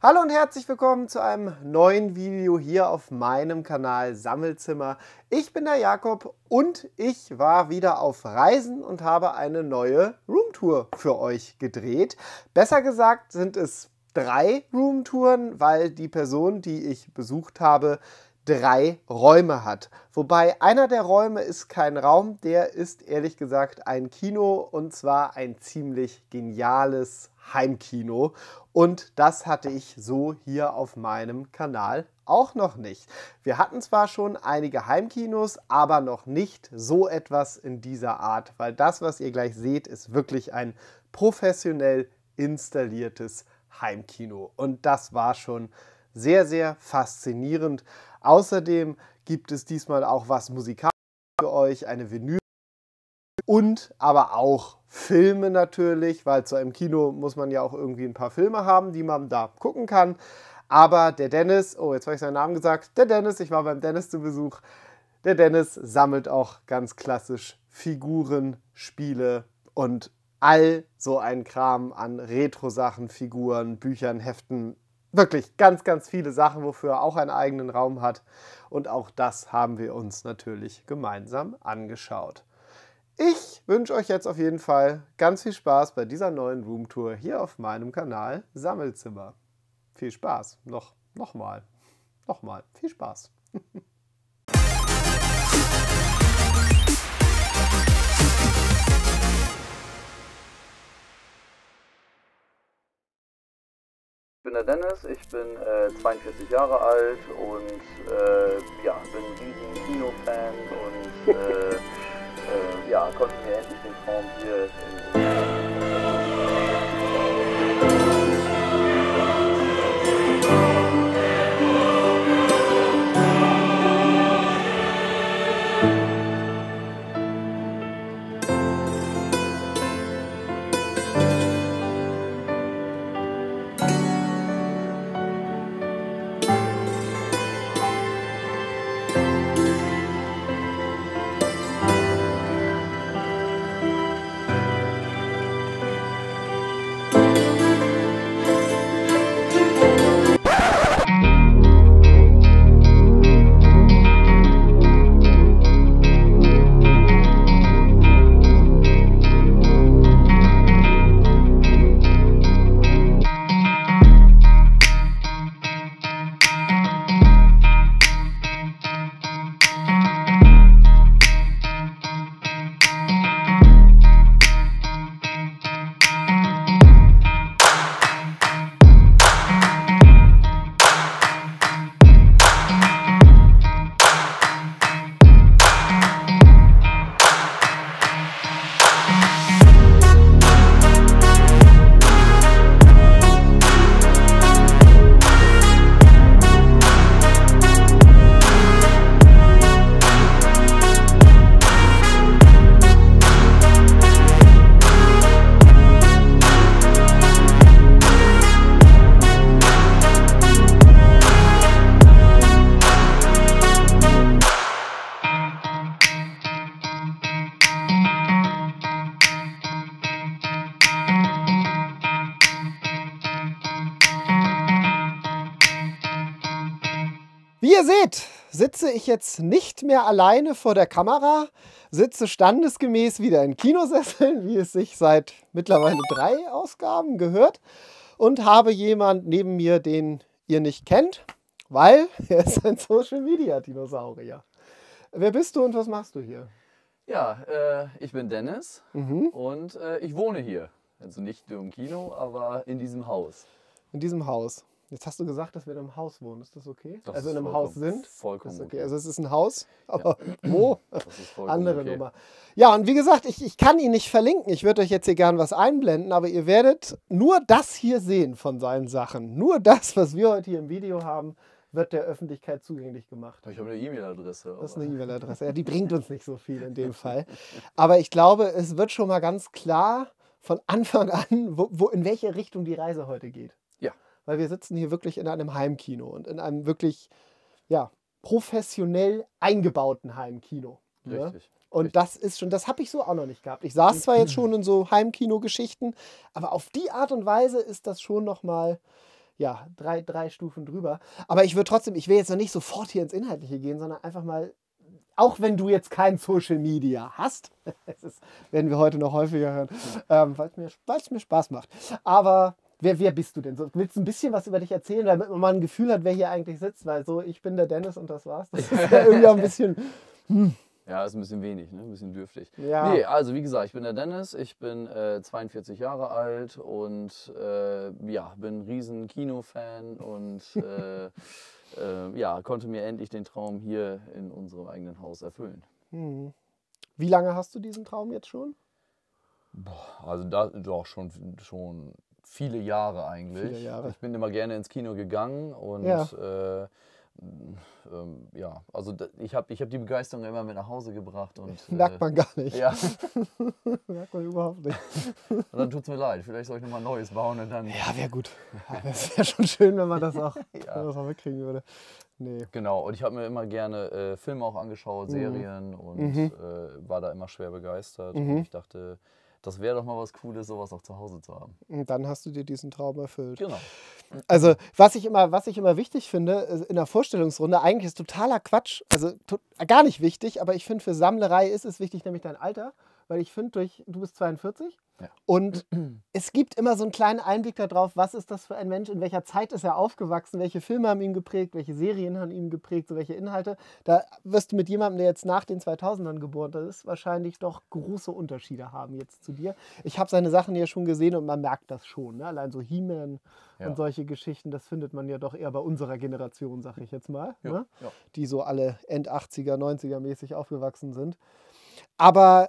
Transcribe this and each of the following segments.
Hallo und herzlich willkommen zu einem neuen Video hier auf meinem Kanal Sammelzimmer. Ich bin der Jakob und ich war wieder auf Reisen und habe eine neue Roomtour für euch gedreht. Besser gesagt sind es drei Roomtouren, weil die Person, die ich besucht habe, drei Räume hat. Wobei einer der Räume ist kein Raum, der ist ehrlich gesagt ein Kino und zwar ein ziemlich geniales Heimkino. Und das hatte ich so hier auf meinem Kanal auch noch nicht. Wir hatten zwar schon einige Heimkinos, aber noch nicht so etwas in dieser Art, weil das, was ihr gleich seht, ist wirklich ein professionell installiertes Heimkino. Und das war schon sehr, sehr faszinierend. Außerdem gibt es diesmal auch was musikalisch für euch, eine Vinyl und aber auch Filme natürlich, weil zu einem Kino muss man ja auch irgendwie ein paar Filme haben, die man da gucken kann. Aber der Dennis, oh, jetzt habe ich seinen Namen gesagt, der Dennis, ich war beim Dennis zu Besuch. Der Dennis sammelt auch ganz klassisch Figuren, Spiele und all so ein Kram an Retro-Sachen, Figuren, Büchern, Heften. Wirklich ganz, ganz viele Sachen, wofür er auch einen eigenen Raum hat. Und auch das haben wir uns natürlich gemeinsam angeschaut. Ich wünsche euch jetzt auf jeden Fall ganz viel Spaß bei dieser neuen Roomtour hier auf meinem Kanal Sammelzimmer. Viel Spaß. Noch, nochmal. Nochmal. Viel Spaß. Ich bin der Dennis, ich bin äh, 42 Jahre alt und äh, ja, bin ein riesen Kino-Fan und äh, äh, ja, konnte mir endlich den Traum hier in Wie ihr seht, sitze ich jetzt nicht mehr alleine vor der Kamera, sitze standesgemäß wieder in Kinosesseln, wie es sich seit mittlerweile drei Ausgaben gehört, und habe jemand neben mir, den ihr nicht kennt, weil er ist ein Social Media Dinosaurier. Wer bist du und was machst du hier? Ja, äh, ich bin Dennis Mhm. und äh, ich wohne hier. Also nicht nur im Kino, aber in diesem Haus. In diesem Haus. Jetzt hast du gesagt, dass wir in einem Haus wohnen. Ist das okay? Das also in einem Haus sind? vollkommen okay. okay. Also es ist ein Haus, aber wo? Das ist vollkommen Andere okay. Nummer. Ja, und wie gesagt, ich, ich kann ihn nicht verlinken. Ich würde euch jetzt hier gern was einblenden, aber ihr werdet nur das hier sehen von seinen Sachen. Nur das, was wir heute hier im Video haben, wird der Öffentlichkeit zugänglich gemacht. Ich habe eine E-Mail-Adresse. Das ist eine E-Mail-Adresse. Ja, die bringt uns nicht so viel in dem Fall. Aber ich glaube, es wird schon mal ganz klar von Anfang an, wo, wo, in welche Richtung die Reise heute geht. Weil wir sitzen hier wirklich in einem Heimkino und in einem wirklich, ja, professionell eingebauten Heimkino. ne? Richtig. Und Richtig. das ist schon, das habe ich so auch noch nicht gehabt. Ich saß zwar jetzt schon in so Heimkino-Geschichten, aber auf die Art und Weise ist das schon nochmal, ja, drei, drei Stufen drüber. Aber ich würde trotzdem, ich will jetzt noch nicht sofort hier ins Inhaltliche gehen, sondern einfach mal, auch wenn du jetzt kein Social Media hast, das ist, werden wir heute noch häufiger hören, ähm, weil es mir, weil's mir Spaß macht. Aber wer, wer bist du denn? So, willst du ein bisschen was über dich erzählen, damit man mal ein Gefühl hat, wer hier eigentlich sitzt? Weil so, ich bin der Dennis und das war's. Das ist ja irgendwie auch ein bisschen. Ja, ist ein bisschen wenig, ne? ein bisschen dürftig. Ja. Nee, also wie gesagt, ich bin der Dennis, ich bin äh, 42 Jahre alt und äh, ja, bin ein riesen Kinofan und äh, äh, ja, konnte mir endlich den Traum hier in unserem eigenen Haus erfüllen. Hm. Wie lange hast du diesen Traum jetzt schon? Also da doch schon, schon viele Jahre eigentlich. Viele Jahre. Ich bin immer gerne ins Kino gegangen und Ja. äh, ähm, ja, also ich habe ich hab die Begeisterung immer mit nach Hause gebracht und Merkt äh, man gar nicht. Ja, Merkt man überhaupt nicht. und dann tut es mir leid. Vielleicht soll ich nochmal Neues bauen und dann. Ja, wäre gut. Es wäre schon schön, wenn man das auch, Ja. das auch mitkriegen würde. Nee. Genau, und ich habe mir immer gerne äh, Filme auch angeschaut, Serien und Mhm. äh, war da immer schwer begeistert. Mhm. Und ich dachte, das wäre doch mal was Cooles, sowas auch zu Hause zu haben. Und dann hast du dir diesen Traum erfüllt. Genau. Also, was ich immer, was ich immer wichtig finde, ist in der Vorstellungsrunde, eigentlich ist totaler Quatsch, also gar nicht wichtig, aber ich finde, für Sammlerei ist es wichtig, nämlich dein Alter, weil ich finde, durch, du bist 42 Ja. und es gibt immer so einen kleinen Einblick darauf, was ist das für ein Mensch, in welcher Zeit ist er aufgewachsen, welche Filme haben ihn geprägt, welche Serien haben ihn geprägt, so welche Inhalte. Da wirst du mit jemandem, der jetzt nach den 2000ern geboren ist, wahrscheinlich doch große Unterschiede haben jetzt zu dir. Ich habe seine Sachen ja schon gesehen und man merkt das schon. Ne? Allein so He-Man Ja. und solche Geschichten, das findet man ja doch eher bei unserer Generation, sag ich jetzt mal, Ja, ne? die so alle End 80er, 90er mäßig aufgewachsen sind. Aber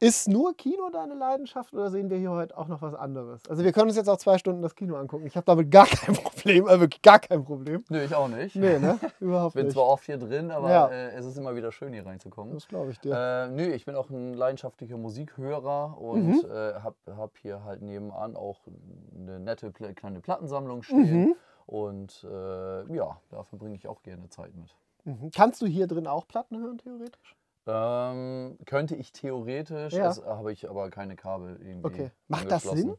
ist nur Kino deine Leidenschaft oder sehen wir hier heute auch noch was anderes? Also wir können uns jetzt auch zwei Stunden das Kino angucken. Ich habe damit gar kein Problem, also wirklich gar kein Problem. Nö, ich auch nicht. Nee, ne? Überhaupt Ich bin nicht. zwar oft hier drin, aber Ja. äh, es ist immer wieder schön, hier reinzukommen. Das glaube ich dir. Äh, nö, ich bin auch ein leidenschaftlicher Musikhörer und Mhm. äh, habe hab hier halt nebenan auch eine nette kleine Plattensammlung stehen. Mhm. Und äh, ja, da verbringe ich auch gerne Zeit mit. Mhm. Kannst du hier drin auch Platten hören, theoretisch? Ähm, könnte ich theoretisch, Ja. habe ich aber keine Kabel irgendwie. Okay. Macht das. Sinn?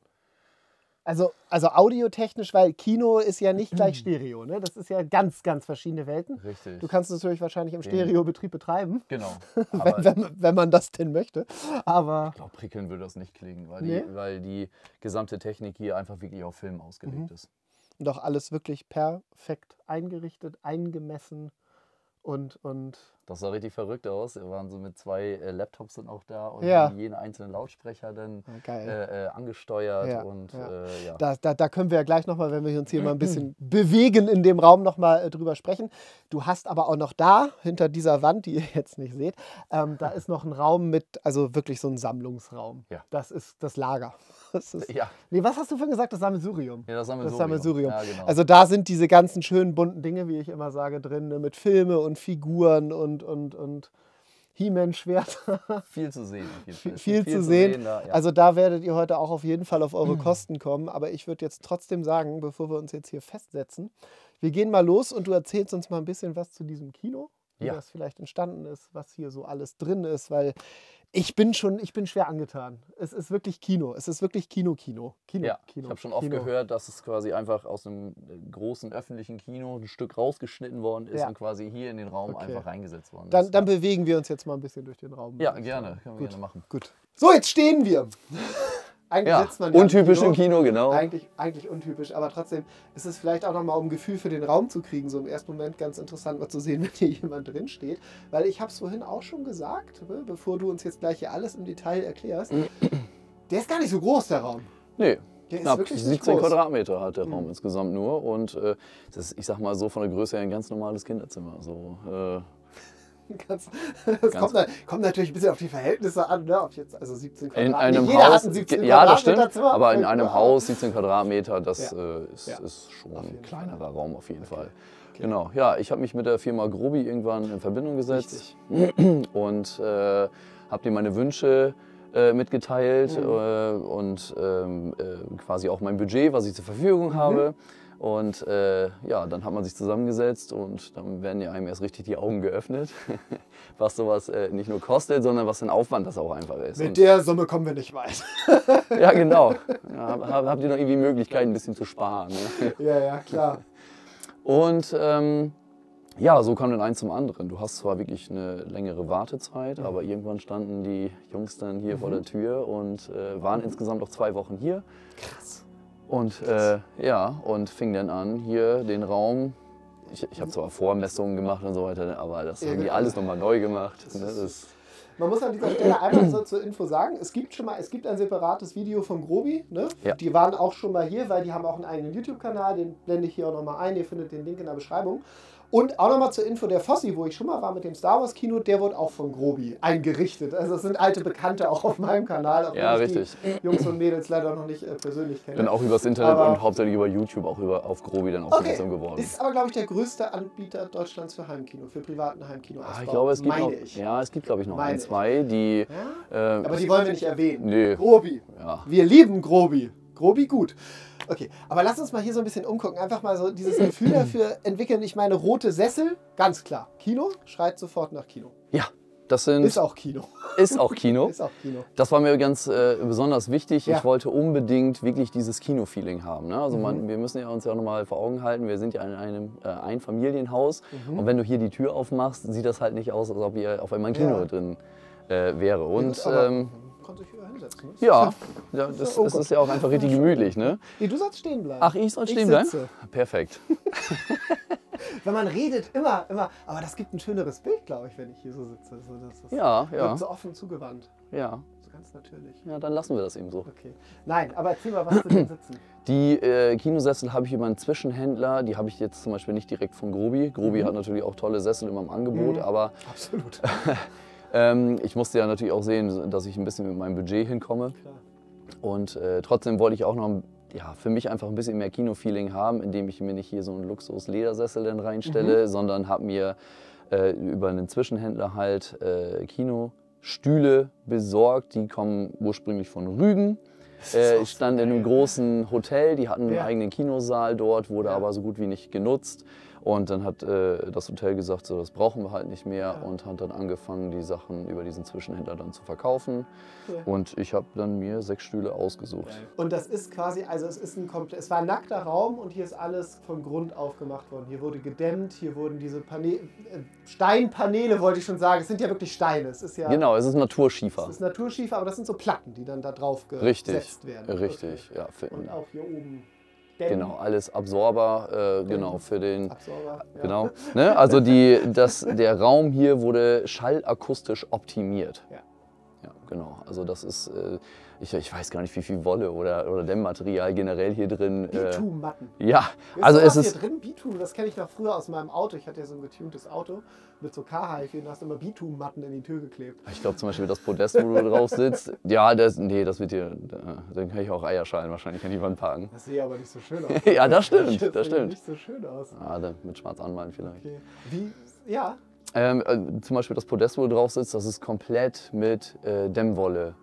Also, also audiotechnisch, weil Kino ist ja nicht gleich Stereo, ne? Das ist ja ganz, ganz verschiedene Welten. Richtig. Du kannst es natürlich wahrscheinlich im Stereobetrieb betreiben, genau. wenn, wenn, wenn man das denn möchte. Aber ich glaube, prickeln würde das nicht klingen, weil, Nee? die, weil die gesamte Technik hier einfach wirklich auf Film ausgelegt Mhm. ist. doch alles wirklich perfekt eingerichtet, eingemessen und, und Das sah richtig verrückt aus. Wir waren so mit zwei äh, Laptops sind auch da und Ja. jeden einzelnen Lautsprecher dann ah, äh, äh, angesteuert Ja, und ja. Äh, ja. Da, da, da können wir ja gleich nochmal, wenn wir uns hier mal ein bisschen bewegen in dem Raum, nochmal äh, drüber sprechen. Du hast aber auch noch da, hinter dieser Wand, die ihr jetzt nicht seht, ähm, da ist noch ein Raum mit, also wirklich so ein Sammlungsraum. Ja. Das ist das Lager. Das ist, ja, nee, was hast du vorhin gesagt? Das Sammelsurium. ja, das Das Sammelsurium. Sammelsurium. Ja, genau. Also da sind diese ganzen schönen bunten Dinge, wie ich immer sage, drin, ne, mit Filme und Figuren und, und, und He-Man-Schwerter. viel zu sehen. Viel, Es viel gibt zu sehen. da, ja. Also da werdet ihr heute auch auf jeden Fall auf eure Kosten kommen. Aber ich würde jetzt trotzdem sagen, bevor wir uns jetzt hier festsetzen, wir gehen mal los und du erzählst uns mal ein bisschen was zu diesem Kino, wie Ja. das vielleicht entstanden ist, was hier so alles drin ist, weil ich bin schon, ich bin schwer angetan. Es ist wirklich Kino. Es ist wirklich Kino, Kino. Kino, Ja, Kino. ich habe schon oft Kino. gehört, dass es quasi einfach aus einem äh, großen öffentlichen Kino ein Stück rausgeschnitten worden ist Ja. und quasi hier in den Raum Okay. einfach reingesetzt worden ist. Dann, dann bewegen wir uns jetzt mal ein bisschen durch den Raum. ja, gerne, können wir Gut. gerne machen. Gut. So, jetzt stehen wir. Eigentlich Ja, sitzt man ja untypisch im Kino, genau. Eigentlich, eigentlich untypisch, aber trotzdem ist es vielleicht auch nochmal, um ein Gefühl für den Raum zu kriegen, so im ersten Moment ganz interessant mal zu sehen, wenn hier jemand drin steht. Weil ich habe es vorhin auch schon gesagt, ne, bevor du uns jetzt gleich hier alles im Detail erklärst, der ist gar nicht so groß, der Raum. Nee, Der ist knapp wirklich nicht 17 groß. Quadratmeter hat der Raum Mhm. insgesamt nur und äh, das ist, ich sag mal so von der Größe her ein ganz normales Kinderzimmer. So, äh, Ganz, das kommt, kommt natürlich ein bisschen auf die Verhältnisse an, ne? ob jetzt also 17 in Quadratmeter. einem Jeder Haus, hat ein 17 ja das stimmt, Zimmer. aber in einem. Haus 17 Quadratmeter, das Ja. äh, ist, Ja. ist schon ein kleinerer Raum auf jeden Okay. Fall. Okay. Genau, ja, ich habe mich mit der Firma Grobi irgendwann in Verbindung gesetzt Richtig. und äh, habe dir meine Wünsche äh, mitgeteilt Mhm. äh, und ähm, äh, quasi auch mein Budget, was ich zur Verfügung Mhm. habe. Und äh, ja, dann hat man sich zusammengesetzt und dann werden ja einem erst richtig die Augen geöffnet, was sowas äh, nicht nur kostet, sondern was ein Aufwand das auch einfach ist. Mit Und, der Summe kommen wir nicht weit. ja, genau. Ja, hab- habt ihr noch irgendwie Möglichkeiten, ein bisschen zu sparen? Ne? ja, ja, klar. Und ähm, ja, so kam dann eins zum anderen. Du hast zwar wirklich eine längere Wartezeit, aber irgendwann standen die Jungs dann hier vor der Tür und äh, waren insgesamt auch zwei Wochen hier. Krass. Und äh, ja, und fing dann an, hier den Raum. Ich, ich habe zwar Vormessungen gemacht und so weiter, aber das haben die genau. alles nochmal neu gemacht. Ne? Das, Man muss an dieser Stelle einmal so zur Info sagen, es gibt schon mal, es gibt ein separates Video von Grobi, ne? Ja. Die waren auch schon mal hier, weil die haben auch einen eigenen YouTube-Kanal, den blende ich hier auch nochmal ein, ihr findet den Link in der Beschreibung. Und auch nochmal zur Info der Fossi, wo ich schon mal war mit dem Star Wars Kino, der wurde auch von Grobi eingerichtet. Also es sind alte Bekannte auch auf meinem Kanal, auch Ja, richtig. Jungs und Mädels leider noch nicht äh, persönlich kenne. dann auch übers Internet Aber- und hauptsächlich über YouTube auch über, auf Grobi dann Okay, aufmerksam geworden. ist aber glaube ich der größte Anbieter Deutschlands für Heimkino, für privaten Heimkino. Ah, ich glaube, es gibt noch, ich. ja, es gibt glaube ich noch Meine ein, zwei, die. Ja? Äh, Aber die wollen wir nicht erwähnen. Nee. Grobi. Ja. Wir lieben Grobi. Grobi gut. Okay, aber lass uns mal hier so ein bisschen umgucken. Einfach mal so dieses Gefühl dafür entwickeln. Ich meine, rote Sessel, ganz klar. Kino schreit sofort nach Kino. ja, das sind, Ist auch Kino. ist auch Kino. Ist auch Kino. Das war mir ganz äh, besonders wichtig. Ja. Ich wollte unbedingt wirklich dieses Kino-Feeling haben. Ne? Also Mhm. man, wir müssen ja uns ja auch nochmal vor Augen halten, wir sind ja in einem äh, Einfamilienhaus Mhm. und wenn du hier die Tür aufmachst, sieht das halt nicht aus, als ob hier auf einmal ein Kino Ja. drin äh, wäre. Und aber hinsetzen. Ne? ja, ja das, Oh das ist ja auch einfach richtig gemütlich. Ne? Nee, du sollst stehen bleiben. Ach, ich soll stehen bleiben? sitze. Perfekt. Wenn man redet, immer, immer. Aber das gibt ein schöneres Bild, glaube ich, wenn ich hier so sitze. So, das ist Ja, ja, so offen zugewandt. ja. So ganz natürlich. Ja, dann lassen wir das eben so. Okay. Nein, aber erzähl mal, was zu den Sitzen. Die äh, Kinosessel habe ich über einen Zwischenhändler, die habe ich jetzt zum Beispiel nicht direkt von Grobi. Mhm. Grobi hat natürlich auch tolle Sessel immer im Angebot, aber Absolut. Ähm, ich musste ja natürlich auch sehen, dass ich ein bisschen mit meinem Budget hinkomme. Und äh, trotzdem wollte ich auch noch ja, für mich einfach ein bisschen mehr Kino-Feeling haben, indem ich mir nicht hier so einen Luxus-Ledersessel dann reinstelle, sondern habe mir äh, über einen Zwischenhändler halt äh, Kinostühle besorgt. Die kommen ursprünglich von Rügen. Äh, ich stand in einem großen Hotel, die hatten einen Ja. eigenen Kinosaal dort, wurde Ja. aber so gut wie nicht genutzt. Und dann hat äh, das Hotel gesagt, so, das brauchen wir halt nicht mehr Ja. und hat dann angefangen, die Sachen über diesen Zwischenhändler dann zu verkaufen. Cool. Und ich habe dann mir sechs Stühle ausgesucht. Und das ist quasi, also es ist ein komplett, es war ein nackter Raum und hier ist alles von Grund auf gemacht worden. Hier wurde gedämmt, hier wurden diese Pane äh, Steinpaneele, wollte ich schon sagen. Es sind ja wirklich Steine. Es ist ja Genau, es ist Naturschiefer. es ist Naturschiefer, aber das sind so Platten, die dann da drauf Richtig, gesetzt werden. richtig, ja. Für, Okay. Und auch hier oben Dämmen, genau, alles Absorber, äh, genau, für den, Absorber. Ja. genau. Ne? Also die, das, der Raum hier wurde schallakustisch optimiert. Ja. Ja, genau. Also das ist, äh, ich, ich weiß gar nicht, wie viel Wolle oder, oder Dämmmaterial generell hier drin. Äh, Bitumenmatten. ja, Ist also es ist, hier drin Bitumen, das kenne ich noch früher aus meinem Auto. Ich hatte ja so ein getuntes Auto mit so K-Heife und da hast du immer Bitumenmatten in die Tür geklebt. ich glaube zum Beispiel das Podest, wo du drauf sitzt, ja, das, nee, das wird hier, da- dann kann ich auch Eierschalen wahrscheinlich an die Wand packen. Das sieht aber nicht so schön aus. Ja, das stimmt, sieht das stimmt. nicht so schön aus. Ah, da- mit schwarz anmalen vielleicht. Okay. Wie, ja, Ähm, äh, zum Beispiel das Podest, wo du drauf sitzt, das ist komplett mit äh, Dämmwolle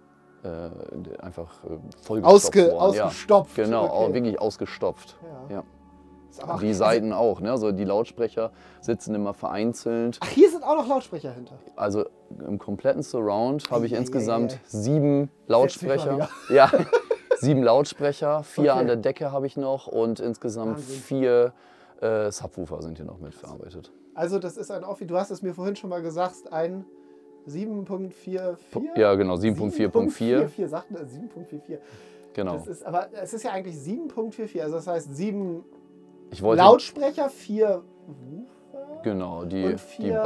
äh, einfach äh, vollgestopft Ausge, worden. ausgestopft. Ja, genau, okay. wirklich ausgestopft. Ja. Ja. Auch- Die Seiten auch, ne? also die Lautsprecher sitzen immer vereinzelt. Ach, hier sind auch noch Lautsprecher hinter. Also im kompletten Surround habe ich ei, insgesamt ei, ei. sieben Lautsprecher. Ja, sieben Lautsprecher, vier Okay. an der Decke habe ich noch und insgesamt Wahnsinn. vier äh, Subwoofer sind hier noch mitverarbeitet. Also das ist ein Offi, du hast es mir vorhin schon mal gesagt, ein 7.44. Ja, genau, 7.4.4. 7.44, sagt er, 7.44. Genau. Das ist, aber es ist ja eigentlich 7.44, also das heißt sieben Ich wollte Lautsprecher, vier Woofer Genau, die, die vier-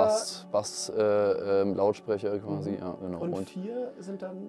Bass, äh, Lautsprecher quasi, ja, genau. und, Und, vier sind dann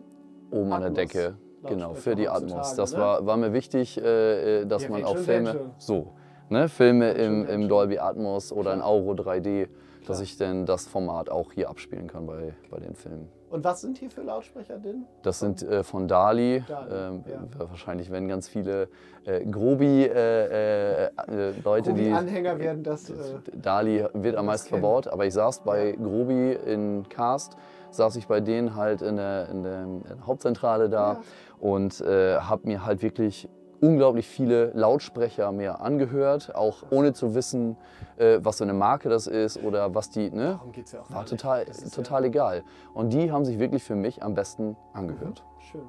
oben an der Atmos Decke, genau, für die Atmos. Das ne? war, war mir wichtig, äh, äh, dass Ja, man auch Filme, so, ne, Filme im, im. Dolby Atmos oder in. Auro 3D, dass ich denn das Format auch hier abspielen kann bei, bei den Filmen. Und was sind hier für Lautsprecher drin? Das sind äh, von Dali. Dali, ähm, ja. Wahrscheinlich werden ganz viele äh, Grobi-Leute, äh, äh, Leute, Die Anhänger werden das. Äh, Dali wird am meisten verbaut, aber ich saß bei Grobi in Cast, saß ich bei denen halt in der, in der, Hauptzentrale da Ja. und äh, habe mir halt wirklich unglaublich viele Lautsprecher mir angehört, auch ohne zu wissen, äh, was für eine Marke das ist oder was die. Ne? Darum geht's ja auch War total, ist total egal. Und die haben sich wirklich für mich am besten angehört. Ja schön.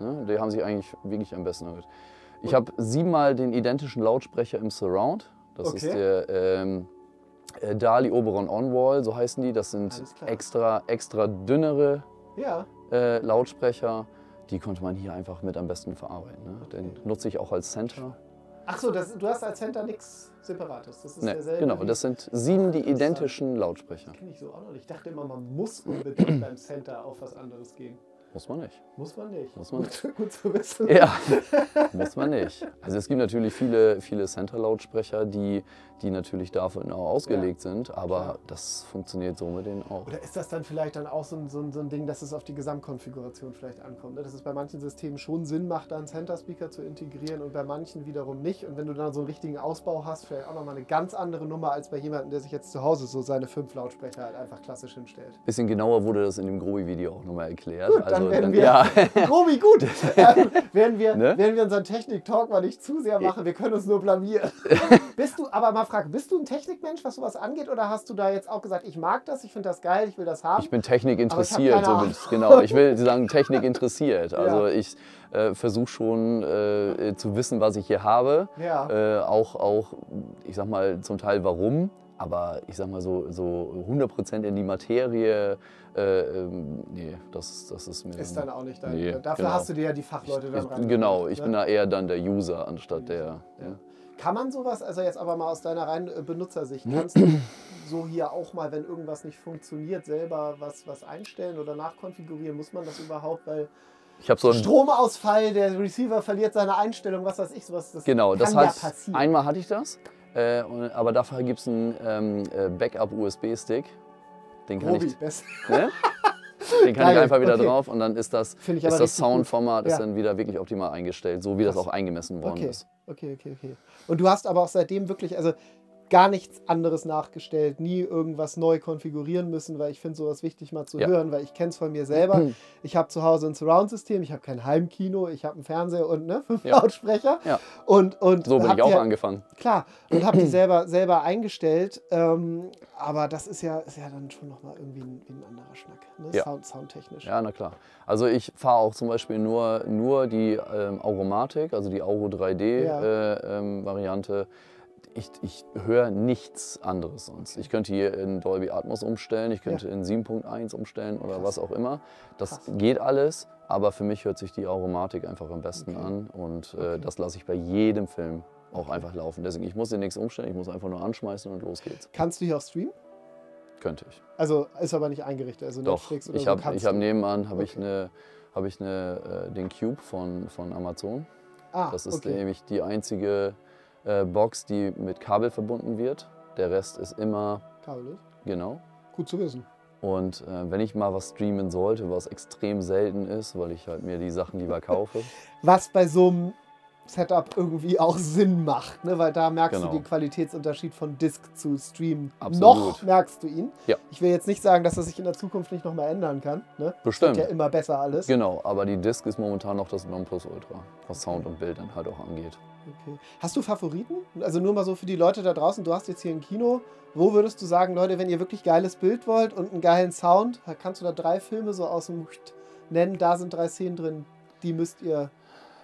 Ne? Die haben sich eigentlich wirklich am besten angehört. Ich habe siebenmal den identischen Lautsprecher im Surround. Das ist Okay. der ähm, äh, Dali Oberon On-Wall, so heißen die. Das sind extra, extra dünnere Ja, äh, Lautsprecher. Die konnte man hier einfach mit am besten verarbeiten. Ne? Den nutze ich auch als Center. Ach so, das, du hast als Center nichts Separates. Das ist Ne, derselbe. genau, das sind sieben die identischen Lautsprecher. Kenn ich so auch noch nicht. Ich dachte immer, man muss unbedingt beim Center auf was anderes gehen. Muss man nicht. Muss man nicht. Muss man gut, gut zu wissen. Ja, muss man nicht. Also es gibt natürlich viele, viele Center-Lautsprecher, die, die natürlich dafür auch ausgelegt sind, aber Klar. das funktioniert so mit denen auch. Oder ist das dann vielleicht dann auch so ein, so ein, so ein Ding, dass es auf die Gesamtkonfiguration vielleicht ankommt? Ne? Dass es bei manchen Systemen schon Sinn macht, da einen Center-Speaker zu integrieren und bei manchen wiederum nicht. Und wenn du dann so einen richtigen Ausbau hast, vielleicht auch nochmal eine ganz andere Nummer als bei jemandem, der sich jetzt zu Hause so seine fünf Lautsprecher halt einfach klassisch hinstellt. Bisschen genauer wurde das in dem Grobi-Video auch nochmal erklärt. Gut, dann werden wir, ja, Robi, gut, ähm, werden, wir, Ne? werden wir unseren Technik-Talk mal nicht zu sehr machen, wir können uns nur blamieren. bist du, aber mal Frage, bist du ein Technikmensch, was sowas angeht, oder hast du da jetzt auch gesagt, ich mag das, ich finde das geil, ich will das haben? ich bin Technik ich interessiert. So mit, genau, ich will sagen Technik interessiert. Also Ja. ich äh, versuche schon äh, zu wissen, was ich hier habe. ja. Äh, auch, auch, ich sag mal, zum Teil warum, aber ich sag mal so, so 100% in die Materie, äh, ähm, nee, das, das ist mir Ist dann auch nicht dein. Nee, Dafür genau. hast du dir ja die Fachleute dann ich. Genau, ich ne? bin da eher dann der User anstatt der. Ja. Ja. Kann man sowas, also jetzt aber mal aus deiner reinen äh, Benutzersicht, kannst du so hier auch mal, wenn irgendwas nicht funktioniert, selber was, was einstellen oder nachkonfigurieren? Muss man das überhaupt? Weil Ich habe so ein, Stromausfall, der Receiver verliert seine Einstellung, was weiß ich, sowas. Das genau, kann das ja heißt, passieren. einmal hatte ich das, äh, und, aber dafür gibt es einen ähm, äh, Backup-USB-Stick. Den kann Robi, ich, best. ne? Den kann Geil, ich einfach wieder okay. drauf und dann ist das, ist das. Soundformat ist Ja. dann wieder wirklich optimal eingestellt, so wie das Krass. auch eingemessen worden Okay, ist. Okay, okay, okay. Und du hast aber auch seitdem wirklich, also gar nichts anderes nachgestellt, nie irgendwas neu konfigurieren müssen, weil ich finde sowas wichtig mal zu Ja. hören, weil ich kenne es von mir selber. Ich habe zu Hause ein Surround-System, ich habe kein Heimkino, ich habe einen Fernseher und ne, fünf Ja. Lautsprecher. Ja. Und, und So bin ich auch die- angefangen. Klar, und habe die selber, selber eingestellt. Ähm, aber das ist ja, ist ja dann schon nochmal irgendwie ein, ein anderer Schnack, ne? Ja. Sound, soundtechnisch. Ja, na klar. Also ich fahre auch zum Beispiel nur, nur die ähm, Auromatik, also die Auro 3D Ja. äh, ähm. Ich, ich höre nichts anderes sonst. Ich könnte hier in Dolby Atmos umstellen, ich könnte in 7.1 umstellen oder Krass. was auch immer. Das Krass. geht alles, aber für mich hört sich die Auromatik einfach am besten Okay. an und äh, Okay. das lasse ich bei jedem Film auch einfach laufen. Deswegen, ich muss dir nichts umstellen, ich muss einfach nur anschmeißen und los geht's. Kannst du hier auch streamen? Könnte ich. Also ist aber nicht eingerichtet, also Doch, Netflix oder ich so habe kannst ich hab du. nebenan hab ich eine, hab ich eine, äh, den Cube von, von Amazon. Ah, Das ist nämlich die einzige äh, Box, die mit Kabel verbunden wird. Der Rest ist immer Kabellos. genau. Gut zu wissen. Und äh, wenn ich mal was streamen sollte, was extrem selten ist, weil ich halt mir die Sachen lieber kaufe, Was bei so einem Setup irgendwie auch Sinn macht, ne? weil da merkst Genau. du den Qualitätsunterschied von Disk zu Stream. Absolut. Noch merkst du ihn. Ja. Ich will jetzt nicht sagen, dass das sich in der Zukunft nicht nochmal ändern kann. Ne? Bestimmt. Wird ja immer besser alles. genau, aber die Disk ist momentan noch das Nonplusultra, was Sound und Bild dann halt auch angeht. Okay. Hast du Favoriten? Also nur mal so für die Leute da draußen, du hast jetzt hier ein Kino. Wo würdest du sagen, Leute, wenn ihr wirklich geiles Bild wollt und einen geilen Sound, kannst du da drei Filme so aus dem nennen, da sind drei Szenen drin, die müsst ihr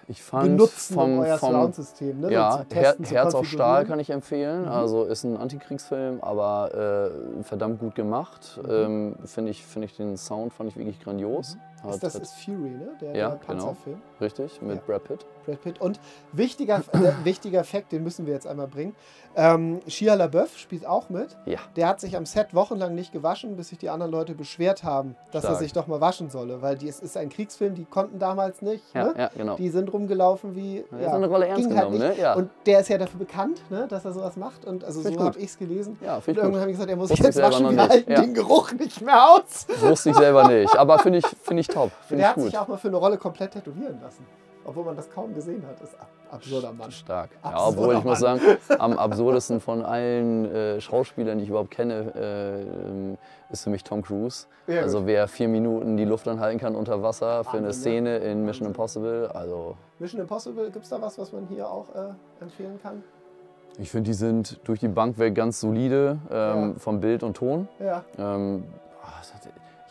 Ich fand benutzen, vom, um euer vom, Surround-System. Ne? so Ja, Her Testen, zu Herz auf Stahl kann ich empfehlen. Mhm. Also ist ein Antikriegsfilm, aber äh, verdammt gut gemacht. Mhm. Ähm, Finde ich, find ich den Sound fand ich wirklich grandios. Hat- Ist das ist Fury, ne? Der, Ja, der genau. Panzerfilm. richtig mit Ja. Brad Pitt. Brad Pitt. Und wichtiger, äh, wichtiger Fact, den müssen wir jetzt einmal bringen. Ähm, Shia LaBeouf spielt auch mit. Ja, Der hat sich am Set wochenlang nicht gewaschen, bis sich die anderen Leute beschwert haben, dass er Stark. sich doch mal waschen solle. Weil die, es ist ein Kriegsfilm, die konnten damals nicht. ja, ne? ja genau. Die sind rumgelaufen wie. Ja, ist eine Rolle ernst ging halt genommen, nicht. ne? Ja. Und der ist ja dafür bekannt, ne, dass er sowas macht. Und also Find so ich habe ich es gelesen. ja, Und ich irgendwann haben die gesagt, er muss sich ich jetzt waschen, wir halten Ja. den Geruch nicht mehr aus. Wusste ich selber nicht, aber finde ich, find ich top. Und ich hat sich gut. auch mal für eine Rolle komplett tätowieren lassen. obwohl man das kaum gesehen hat. Das ist ab absurder Mann. Stark. Ja, Absurder obwohl ich muss sagen, am absurdesten von allen äh, Schauspielern, die ich überhaupt kenne, äh, ist für mich Tom Cruise. Ja, also wer vier Minuten die Luft anhalten kann unter Wasser für eine ne? Szene in Mission Impossible, also Mission Impossible, gibt es da was, was man hier auch äh, empfehlen kann? ich finde, die sind durch die Bank weg ganz solide ähm, Ja. vom Bild und Ton. Ja. Ähm,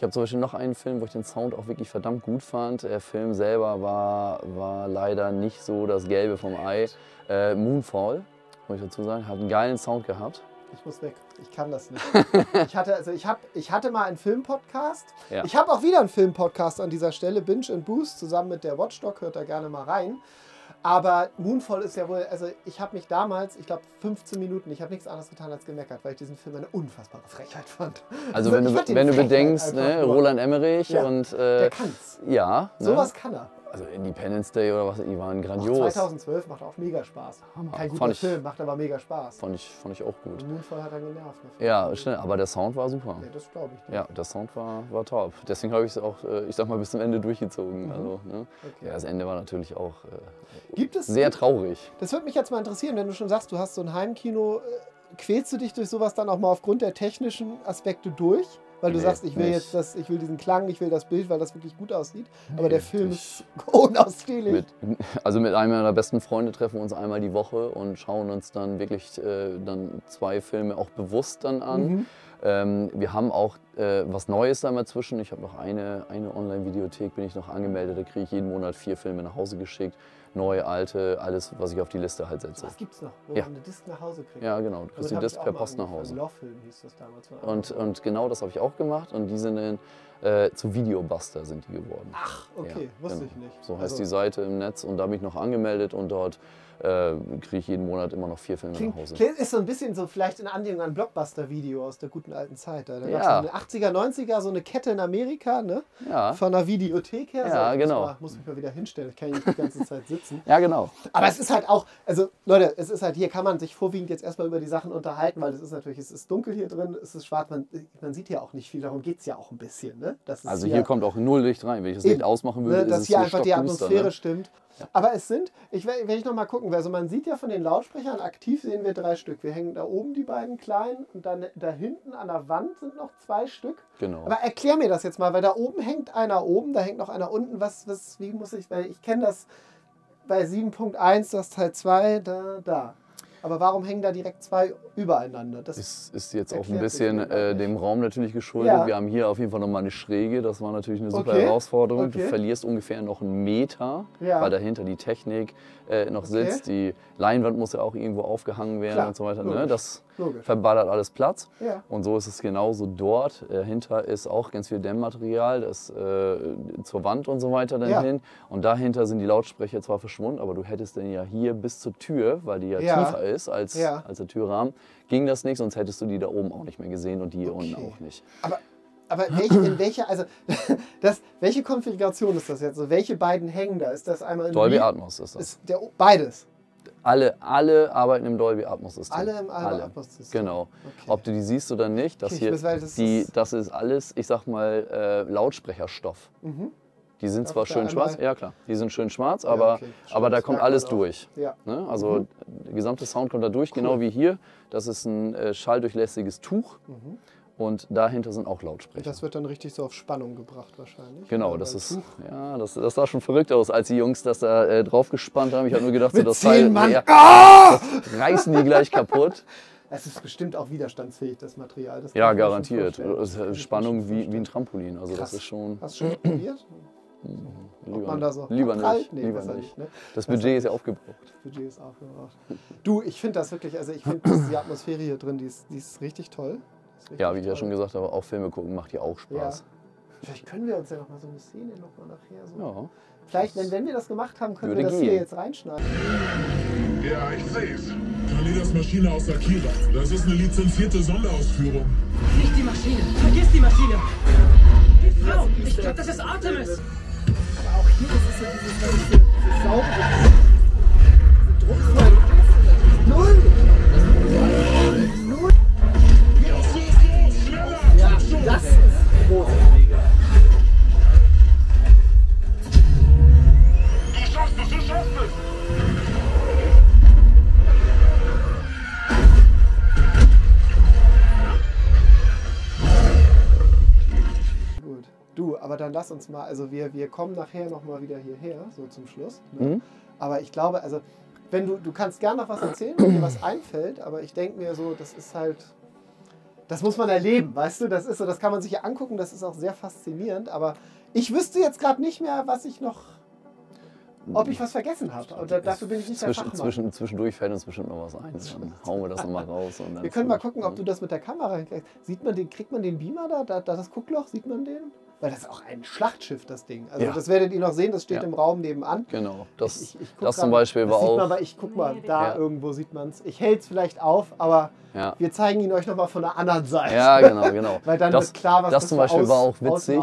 habe zum Beispiel noch einen Film, wo ich den Sound auch wirklich verdammt gut fand. Der Film selber war, war leider nicht so das Gelbe vom Ei. Äh, Moonfall, muss ich dazu sagen, hat einen geilen Sound gehabt. Ich muss weg. Ich kann das nicht. ich, hatte, also ich, hab, ich hatte mal einen Filmpodcast. Ja. Ich habe auch wieder einen Filmpodcast an dieser Stelle, Binge and Boost, zusammen mit der Watchdog. Hört da gerne mal rein. Aber Moonfall ist ja wohl, also ich habe mich damals, ich glaube 15 Minuten, ich habe nichts anderes getan als gemeckert, weil ich diesen Film eine unfassbare Frechheit fand. Also wenn du, wenn du bedenkst, ne. Roland Emmerich Ja, und Der äh, kann's. ja, ne? Sowas kann er. Also Independence Day oder was, die waren Auch grandios. 2012 macht auch mega Spaß. Hammer. Kein guter Fand ich- Film, macht aber mega Spaß. Fand ich, fand ich auch gut. Und Moonfall hat er genervt. Ne? Ja, schnell, aber der Sound war super. Nee, das glaube ich nicht. Ja, der Sound war, war top. Deswegen habe ich es auch, äh, ich sag mal, bis zum Ende durchgezogen. Also, ne? Mhm. Okay. Ja, das Ende war natürlich auch äh, es, sehr traurig. Das würde mich jetzt mal interessieren, wenn du schon sagst, du hast so ein Heimkino, äh, quälst du dich durch sowas dann auch mal aufgrund der technischen Aspekte durch? Weil du Nee, sagst, ich will nicht. jetzt das, ich will diesen Klang, ich will das Bild, weil das wirklich gut aussieht. Aber der Film ist unausstehlich. Mit, also mit einem meiner besten Freunde treffen wir uns einmal die Woche und schauen uns dann wirklich äh, dann zwei Filme auch bewusst dann an. Mhm. Ähm, wir haben auch äh, was Neues da mal zwischen. Ich habe noch eine, eine Online-Videothek, bin ich noch angemeldet. Da kriege ich jeden Monat vier Filme nach Hause geschickt. Neue, alte, alles, was ich auf die Liste halt setze. Was gibt's noch, wo Ja. man eine Disc nach Hause kriegt? Ja, genau. Du kriegst die Disc auch per Post nach. Hause. Hieß das damals. Und, und genau das habe ich auch gemacht. Und die sind in, äh, zu Videobuster sind die geworden. Ach, okay, Ja, wusste genau. ich nicht. So heißt Also, die Seite im Netz und da bin ich noch angemeldet und dort äh, kriege ich jeden Monat immer noch vier Filme Klingt, nach Hause. klingt, ist so ein bisschen so vielleicht in Anlehnung an Blockbuster-Video aus der guten alten Zeit. Da, da Ja. gab es so eine 80er, 90er, so eine Kette in Amerika, ne? Ja, Von einer Videothek her. Ja, so, genau. Muss, mal, muss mich mal wieder hinstellen, ich kann hier nicht die ganze Zeit sitzen. ja genau. Aber es ist halt auch, also Leute, es ist halt, hier kann man sich vorwiegend jetzt erstmal über die Sachen unterhalten, weil es ist natürlich, es ist dunkel hier drin, es ist schwarz, man, man sieht ja auch nicht viel, darum geht es ja auch ein bisschen. Ne? Also hier kommt auch null Licht rein. Wenn ich das Licht ausmachen würde, ne, ist dass hier hier einfach die stockduster, Atmosphäre ne? stimmt. Aber es sind, ich werde werd ich noch mal gucken, also man sieht ja von den Lautsprechern aktiv sehen wir drei Stück. Wir hängen da oben die beiden kleinen und dann da hinten an der Wand sind noch zwei Stück. Genau. Aber erklär mir das jetzt mal, weil da oben hängt einer oben, da hängt noch einer unten. Was, was, wie muss ich, weil ich kenne das bei 7.1, das Teil 2, da, da. Aber warum hängen da direkt zwei übereinander? Das ist, ist jetzt auch ein bisschen äh, dem Raum natürlich geschuldet. Ja. Wir haben hier auf jeden Fall nochmal eine Schräge. Das war natürlich eine super Okay. Herausforderung. Okay. Du verlierst ungefähr noch einen Meter, Ja. weil dahinter die Technik äh, noch Okay. sitzt. Die Leinwand muss ja auch irgendwo aufgehangen werden Klar, und so weiter. Ne? Das logisch. verballert alles Platz. Ja. Und so ist es genauso dort. Dahinter ist auch ganz viel Dämmmaterial, das äh, zur Wand und so weiter dann Ja. hin. Und dahinter sind die Lautsprecher zwar verschwunden, aber du hättest dann ja hier bis zur Tür, weil die ja, Ja. tiefer ist als, als der Türrahmen, ging das nicht, sonst hättest du die da oben auch nicht mehr gesehen und die hier Okay. unten auch nicht. Aber, aber welche, in welcher, also das, welche Konfiguration ist das jetzt? So, welche beiden hängen da? Ist das einmal in Dolby Atmos ist das. Ist der, beides. Alle, alle arbeiten im Dolby Atmos System. Alle im Dolby. Atmos System. Genau. Okay. Ob du die siehst oder nicht, das Okay, hier, weil das die, ist- das ist alles, ich sag mal, äh, Lautsprecherstoff. Die sind Darf zwar schön schwarz, ja klar, die sind schön schwarz, aber, okay. aber da kommt alles durch. Ja. Ne? Also der gesamte Sound kommt da durch, genau wie hier. Das ist ein äh, schalldurchlässiges Tuch und dahinter sind auch Lautsprecher. Das wird dann richtig so auf Spannung gebracht wahrscheinlich. Genau, das ist, Tuch- ja, das, das sah schon verrückt aus, als die Jungs das da äh, draufgespannt haben. Ich habe nur gedacht, so, das Teil, Mann. ja, Ah! das reißen die gleich kaputt. Es ist bestimmt auch widerstandsfähig, das Material. Das Ja, garantiert. Spannung wie, wie ein. Trampolin. Also Krass. das ist schon Hast du schon probiert? lieber, Ob man da so lieber nicht. Nee, lieber nicht. nicht, ne? Das Budget ist ja aufgebraucht. Das Budget ist aufgebraucht. Du, ich finde das wirklich, also ich finde die Atmosphäre hier drin, die ist, die ist richtig toll. Ja, wie ich ja schon gesagt habe, auch Filme gucken macht ja auch Spaß. Vielleicht können wir uns ja noch mal so eine Szene noch mal nachher so. Ja. Vielleicht, wenn, wenn wir das gemacht haben, können wir das hier gehen. jetzt reinschneiden. Ja, ich sehe es. Kalidas Maschine aus Akira. Das ist eine lizenzierte Sonderausführung. Nicht die Maschine. Vergiss die Maschine. Die Frau. Ich glaube, das ist Artemis. Aber auch hier ist es so dieses, wenn ich diese, diese saubere, groß. Du schaffst es, du schaffst es! du, aber dann lass uns mal, also wir, wir kommen nachher nochmal wieder hierher, so zum Schluss. Ne? Mhm. Aber ich glaube, also, wenn du, du kannst gerne noch was erzählen, wenn dir was einfällt, aber ich denke mir so, das ist halt, das muss man erleben, weißt du, das ist so, das kann man sich ja angucken, das ist auch sehr faszinierend, aber ich wüsste jetzt gerade nicht mehr, was ich noch, ob ich was vergessen habe. Und da, dafür bin ich nicht der Zwischen, Fachmann. zwischen, zwischendurch fällt uns bestimmt noch was ein. Dann hauen wir das nochmal raus. Wir können mal gucken, ob du das mit der Kamera hinkriegst. Sieht man den, kriegt man den Beamer da, da, da das Guckloch, sieht man den? Weil das ist auch ein Schlachtschiff, das Ding. Also Ja. das werdet ihr noch sehen, das steht Ja. im Raum nebenan. Genau, das, Ich- ich guck das zum mal. Beispiel war man, auch. aber ich guck mal, da Ja. irgendwo sieht man es. Ich hält es vielleicht auf, aber Ja. wir zeigen ihn euch nochmal von der anderen Seite. Ja, genau, genau. Weil dann das, wird klar, was das das zum Beispiel Aus- war auch witzig.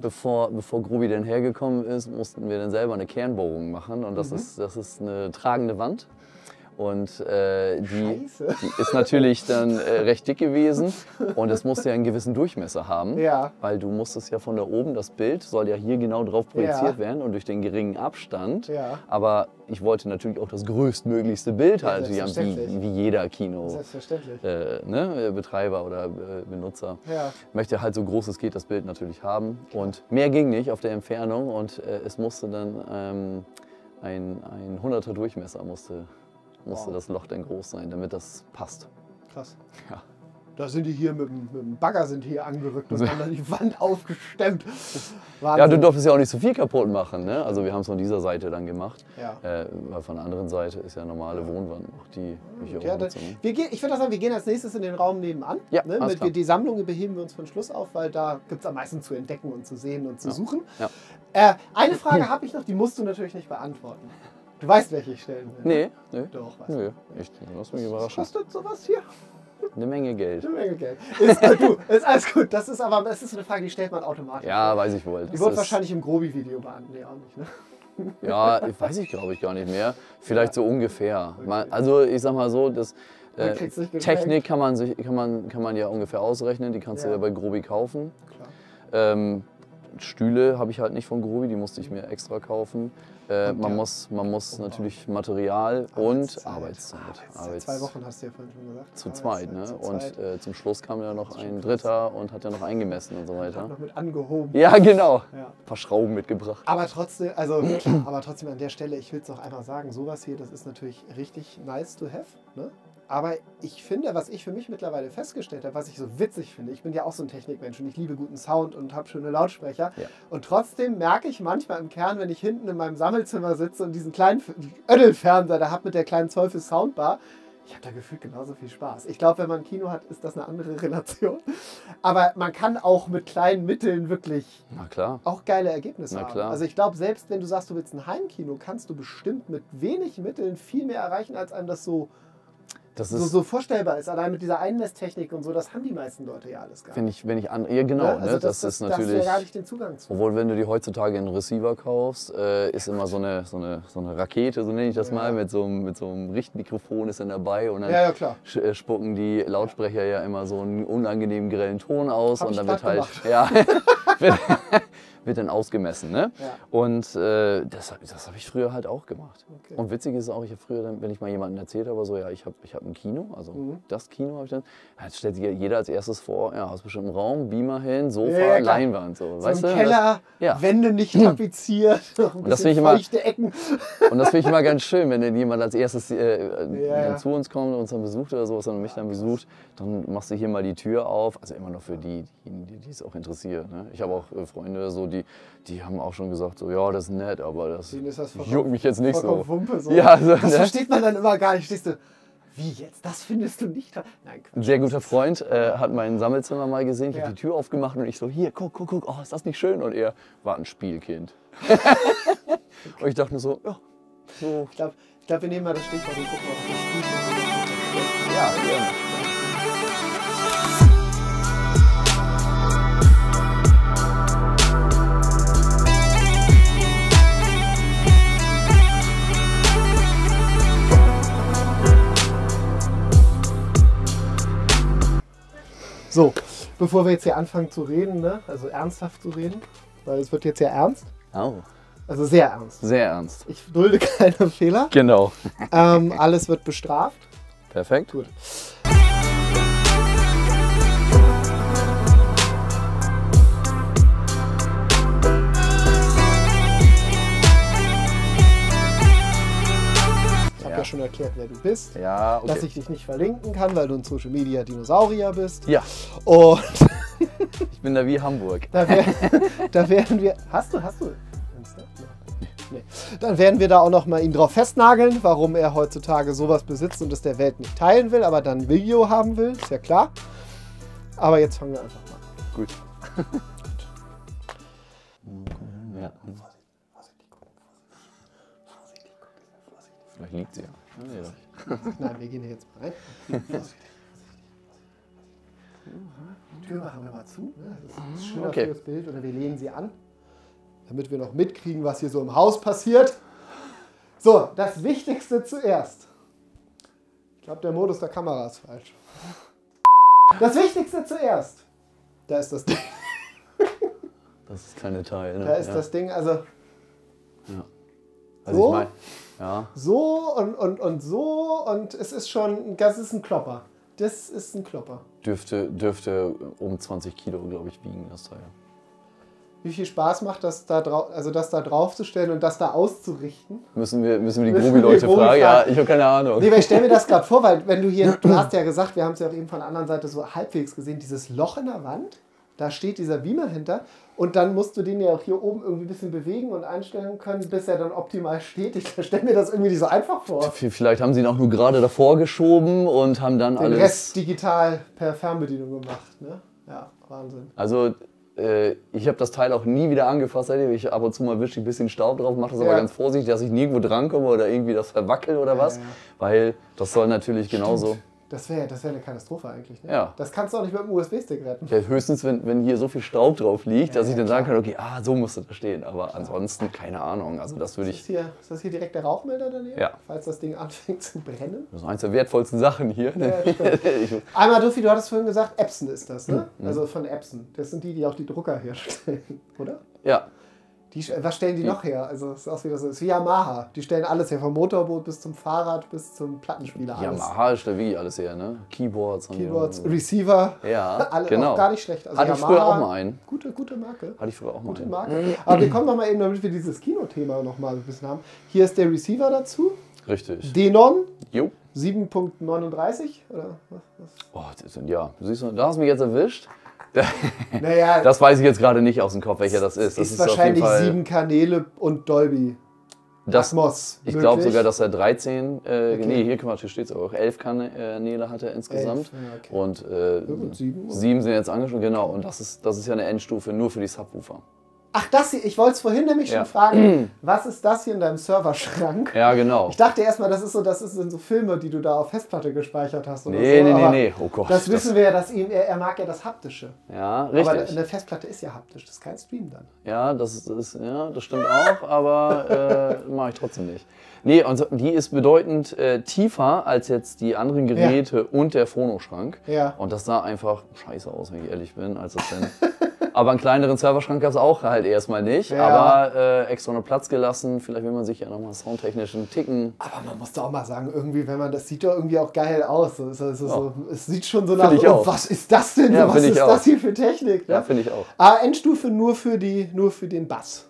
Bevor, bevor Grubi denn hergekommen ist, mussten wir dann selber eine Kernbohrung machen. Und Mhm. das, ist, das ist eine tragende Wand. Und äh, die, die ist natürlich dann äh, recht dick gewesen. Und es musste ja einen gewissen Durchmesser haben. Ja. Weil du musstest ja von da oben, das Bild soll ja hier genau drauf projiziert Ja. werden. Und durch den geringen Abstand. Ja. Aber ich wollte natürlich auch das größtmöglichste Bild halt, wie, wie jeder Kino Selbstverständlich. äh, ne, Betreiber oder äh, Benutzer möchte halt so groß es geht das Bild natürlich haben. Und mehr ging nicht auf der Entfernung und äh, es musste dann ähm, ein, ein 100er Durchmesser musste, musste Wow. das Loch dann groß sein, damit das passt. Krass. Ja. Da sind die hier mit, dem- mit dem Bagger sind hier angerückt und haben dann die Wand aufgestemmt. Ja, Wahnsinn. du durftest ja auch nicht so viel kaputt machen. Ne? Also wir haben es von dieser Seite dann gemacht. Ja. Äh, weil von der anderen Seite ist ja normale Wohnwand noch, die ich auch Ja. Ne? wir gehen, ich würde sagen, wir gehen als nächstes in den Raum nebenan. Ja, ne, mit, wir, die Sammlung beheben wir uns von Schluss auf, weil da gibt es am meisten zu entdecken und zu sehen und zu suchen. Ja. Äh, eine Frage habe ich noch, die musst du natürlich nicht beantworten. Du weißt, welche ich stellen will. Nee, nee. Doch, weißt Nö, ich lass mich Was überraschen. kostet sowas hier? Eine Menge Geld. Eine Menge Geld. Ist, äh, du, ist alles gut. Das ist aber das ist eine Frage, die stellt man automatisch. Ja, weiß ich wohl. Die wird wahrscheinlich im Grobi-Video beantwortet. Nee, auch nicht, ne? Ja, weiß ich glaube ich gar nicht mehr. Vielleicht so ungefähr. Mal, also ich sag mal so, das äh. Technik kann man, sich, kann, man, kann man ja ungefähr ausrechnen. Die kannst Ja. du ja bei Grobi kaufen. Klar. Ähm, Stühle habe ich halt nicht von Grobi, die musste ich mir extra kaufen. Äh, man, ja. muss, man muss natürlich Material und Arbeitszeit. Arbeitszeit. Arbeitszeit. Zwei Wochen hast du ja vorhin schon gesagt. Zu zweit, ne? Arbeitszeit zu Und zweit. äh, zum Schluss kam ja noch ein. Dritter und hat ja noch eingemessen und so Hat weiter. noch mit angehoben. Ja, genau. Ja. Ein paar Schrauben mitgebracht. Aber trotzdem, also klar, aber trotzdem an der Stelle, ich will es noch einmal sagen, sowas hier, das ist natürlich richtig nice to have. Ne? Aber ich finde, was ich für mich mittlerweile festgestellt habe, was ich so witzig finde, ich bin ja auch so ein Technikmensch und ich liebe guten Sound und habe schöne Lautsprecher. Ja. Und trotzdem merke ich manchmal im Kern, wenn ich hinten in meinem Sammelzimmer sitze und diesen kleinen Öddelfernseher da habe mit der kleinen Zoll für Soundbar, ich habe da gefühlt genauso viel Spaß. Ich glaube, wenn man ein Kino hat, ist das eine andere Relation. Aber man kann auch mit kleinen Mitteln wirklich auch geile Ergebnisse haben. Also ich glaube, selbst wenn du sagst, du willst ein Heimkino, kannst du bestimmt mit wenig Mitteln viel mehr erreichen, als einem das so, Das so, ist, so vorstellbar ist. Allein mit dieser Einmesstechnik und so, das haben die meisten Leute ja alles gar wenn nicht. ich, wenn ich an. Ja, genau. Ne? Ne? Also das, ist Da hast du natürlich. ja gar nicht den Zugang zu. Obwohl, wenn du dir heutzutage einen Receiver kaufst, äh, ist immer so eine, so, eine, so eine Rakete, so nenne ich das Ja. mal, mit so, einem- mit so einem Richtmikrofon ist dann dabei und dann Ja, ja, äh, spucken die Lautsprecher ja immer so einen unangenehmen grellen Ton aus Hab und dann wird halt, ja, wird, wird dann ausgemessen. Ne? Ja. Und äh, das, das habe ich früher halt auch gemacht. Okay. Und witzig ist auch, ich habe früher, dann, wenn ich mal jemandem erzählt habe, so, ja, ich habe ich hab ein Kino, also Mhm. das Kino habe ich dann, jetzt stellt sich jeder als erstes vor, ja, hast bestimmt einen Raum, Beamer hin, Sofa, Ja. Leinwand, so, So weißt du? Keller, ja. Wände nicht tapeziert, ein das ich immer- Ecken. Und das finde ich immer ganz schön, wenn dann jemand als erstes äh, dann zu uns kommt und uns dann besucht oder sowas und mich dann besucht, dann machst du hier mal die Tür auf. Also immer noch für die, die, die es auch interessiert. Ne? Ich habe auch äh, Freunde, so, die, die haben auch schon gesagt, so, ja, das ist nett, aber das ist das juckt mich jetzt nicht so. Wumpe, so. Ja, so, das ne? versteht man dann immer gar nicht. Stehst du, wie jetzt? Das findest du nicht? Nein, Quatsch. Ein sehr guter Freund äh, hat mein Sammelzimmer mal gesehen. Ich Ja. habe die Tür aufgemacht und ich so, hier, guck, guck, guck, oh, ist das nicht schön? Und er war ein Spielkind. und ich dachte mir so, ja, so, Ich glaube, glaub, wir nehmen mal das Stichwort und gucken, ob das Spiel ja, gerne. So, bevor wir jetzt hier anfangen zu reden, ne? also ernsthaft zu reden, weil es wird jetzt ja ernst, Oh, also sehr ernst. sehr ernst. Ich dulde keine Fehler. Genau. Ähm, alles wird bestraft. Perfekt. Gut. Ja schon erklärt, wer du bist. Ja, okay. Dass ich dich nicht verlinken kann, weil du ein Social Media Dinosaurier bist. ja, Und ich bin da wie Hamburg. da, wär, da werden wir. Hast du, hast du? Nee. Dann werden wir da auch noch mal ihn drauf festnageln, warum er heutzutage sowas besitzt und es der Welt nicht teilen will, aber dann ein Video haben will, ist ja klar. Aber jetzt fangen wir einfach mal an. Gut. ja. Vielleicht liegt sie ja. Ja. Nein, wir gehen hier jetzt mal rein. Die Tür machen wir mal zu. ne? Das ist schöner Okay. fürs Bild. Oder wir legen sie an, damit wir noch mitkriegen, was hier so im Haus passiert. So, das Wichtigste zuerst. Ich glaube, der Modus der Kamera ist falsch. Das Wichtigste zuerst. Da ist das Ding. Das ist kein Detail. Ne? Da ist ja. das Ding. Also Also So? ich meine, ja. so und, und, und so. Und es ist schon, das ist ein Klopper. Das ist ein Klopper. Dürfte, dürfte um 20 Kilo, glaube ich, wiegen, das Teil. Wie viel Spaß macht das da drauf, also das da draufzustellen und das da auszurichten? Müssen wir, müssen wir die Grobi-Leute Grobi fragen? Ja, fragen. ich habe keine Ahnung. Nee, weil ich stelle mir das gerade vor, weil wenn du hier, du hast ja gesagt, wir haben es ja auch eben von der anderen Seite so halbwegs gesehen, dieses Loch in der Wand, da steht dieser Beamer hinter und dann musst du den ja auch hier oben irgendwie ein bisschen bewegen und einstellen können, bis er dann optimal steht. Ich stelle mir das irgendwie nicht so einfach vor. Vielleicht haben sie ihn auch nur gerade davor geschoben und haben dann Den alles. Rest digital per Fernbedienung gemacht, ne? Ja, Wahnsinn. Also, äh, ich habe das Teil auch nie wieder angefasst. seitdem. Ich ab und zu mal wische ein bisschen Staub drauf, mache das aber Ja. ganz vorsichtig, dass ich nirgendwo drankomme oder irgendwie das verwackel oder was. ja. Weil das soll natürlich genauso. Das wäre das wär eine Katastrophe eigentlich. Ne? Ja. Das kannst du auch nicht mit dem USB-Stick retten. Ja, höchstens, wenn, wenn hier so viel Staub drauf liegt, dass Ja, ich dann klar. sagen kann, okay, ah, so musste das stehen. Aber ansonsten, keine Ahnung. Also, das würde Ist, ich. hier, ist das hier direkt der Rauchmelder daneben? Ja. Falls das Ding anfängt zu brennen? Das ist eins der wertvollsten Sachen hier. Einmal, Duffy, du hattest vorhin gesagt, Epson ist das, ne? Mhm. Also von Epson. Das sind die, die auch die Drucker herstellen, oder? ja, Die, was stellen die noch her? Also es ist auch wieder so, es ist wie Yamaha. Die stellen alles her, vom Motorboot bis zum Fahrrad bis zum Plattenspieler. Alles. Yamaha ist da wirklich alles her, ne? Keyboards. Keyboards. Receiver. Ja, alle genau. gar nicht schlecht. Also Hatte ich früher auch mal einen. Gute, gute Marke. Hatte ich früher auch mal. Gute einen. Marke. Aber wir kommen noch mal eben, damit wir dieses Kinothema noch mal ein bisschen haben. Hier ist der Receiver dazu. Richtig. Denon Jo. 7.39 oder was? was? Oh, das sind, ja, siehst du, da hast du mich jetzt erwischt. Naja, Das weiß ich jetzt gerade nicht aus dem Kopf, welcher das ist. Das ist, wahrscheinlich sieben Kanäle und Dolby. Das, Atmos. ich glaube sogar, dass er 13, äh, Okay. nee, hier, guck mal, hier steht es auch, 11 Kanäle hat er insgesamt. ja, okay. Und äh, sieben, sieben sind jetzt angeschlossen, genau. Und das ist, das ist ja eine Endstufe nur für die Subwoofer. Ach, das hier, ich wollte es vorhin nämlich Ja. schon fragen, was ist das hier in deinem Serverschrank? Ja, genau. Ich dachte erstmal, das ist so, das sind so Filme, die du da auf Festplatte gespeichert hast. Oder Nee, so, nee, nee, aber nee. Oh Gott. Das wissen wir ja, dass ihm, er, er mag ja das Haptische. Ja, Aber richtig. eine Festplatte ist ja haptisch, das ist kein Stream dann. Ja, das, ist- das, ja, das stimmt auch, aber äh, mache ich trotzdem nicht. Nee, und so- die ist bedeutend äh, tiefer als jetzt die anderen Geräte und der Phonoschrank. Ja. Und das sah einfach scheiße aus, wenn ich ehrlich bin, als das denn. aber einen kleineren Serverschrank gab es auch halt erstmal nicht. Ja. Aber äh, extra noch Platz gelassen. Vielleicht will man sich ja nochmal soundtechnisch einen Ticken. Aber man muss doch auch mal sagen, irgendwie, wenn man das sieht doch irgendwie auch geil aus. So, so, so, so, es sieht schon so nach, Find ich oh, was ist das denn? Ja, was ist auch. das hier für Technik? Ne? Ja, finde ich auch. Ah, Endstufe nur für, die, nur für den Bass.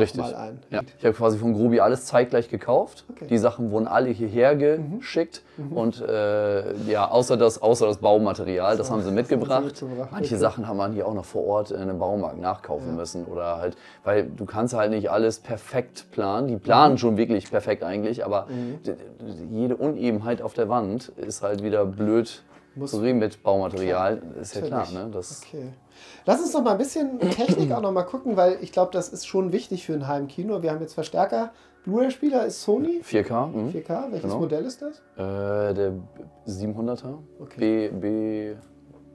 Richtig. Mal ein. Ja. Ich habe quasi von Grobi alles zeitgleich gekauft. Okay. Mhm. Die Sachen wurden alle hierher geschickt. Und äh, ja, außer das, außer das Baumaterial, das haben sie mitgebracht. mitgebracht, Manche okay. Sachen haben man hier auch noch vor Ort in einem Baumarkt nachkaufen müssen. Oder halt, weil du kannst halt nicht alles perfekt planen. Die planen Mhm. schon wirklich perfekt eigentlich, aber d- jede Unebenheit auf der Wand ist halt wieder blöd zu reden mit Baumaterial. Ist ja klar, ne? Das, Okay. Lass uns noch mal ein bisschen Technik auch noch mal gucken, weil ich glaube, das ist schon wichtig für ein Heimkino. Wir haben jetzt Verstärker. Blu-ray-Spieler ist Sony 4K. hm. 4K. Welches Genau. Modell ist das? Äh, der 700er. Okay. B, B,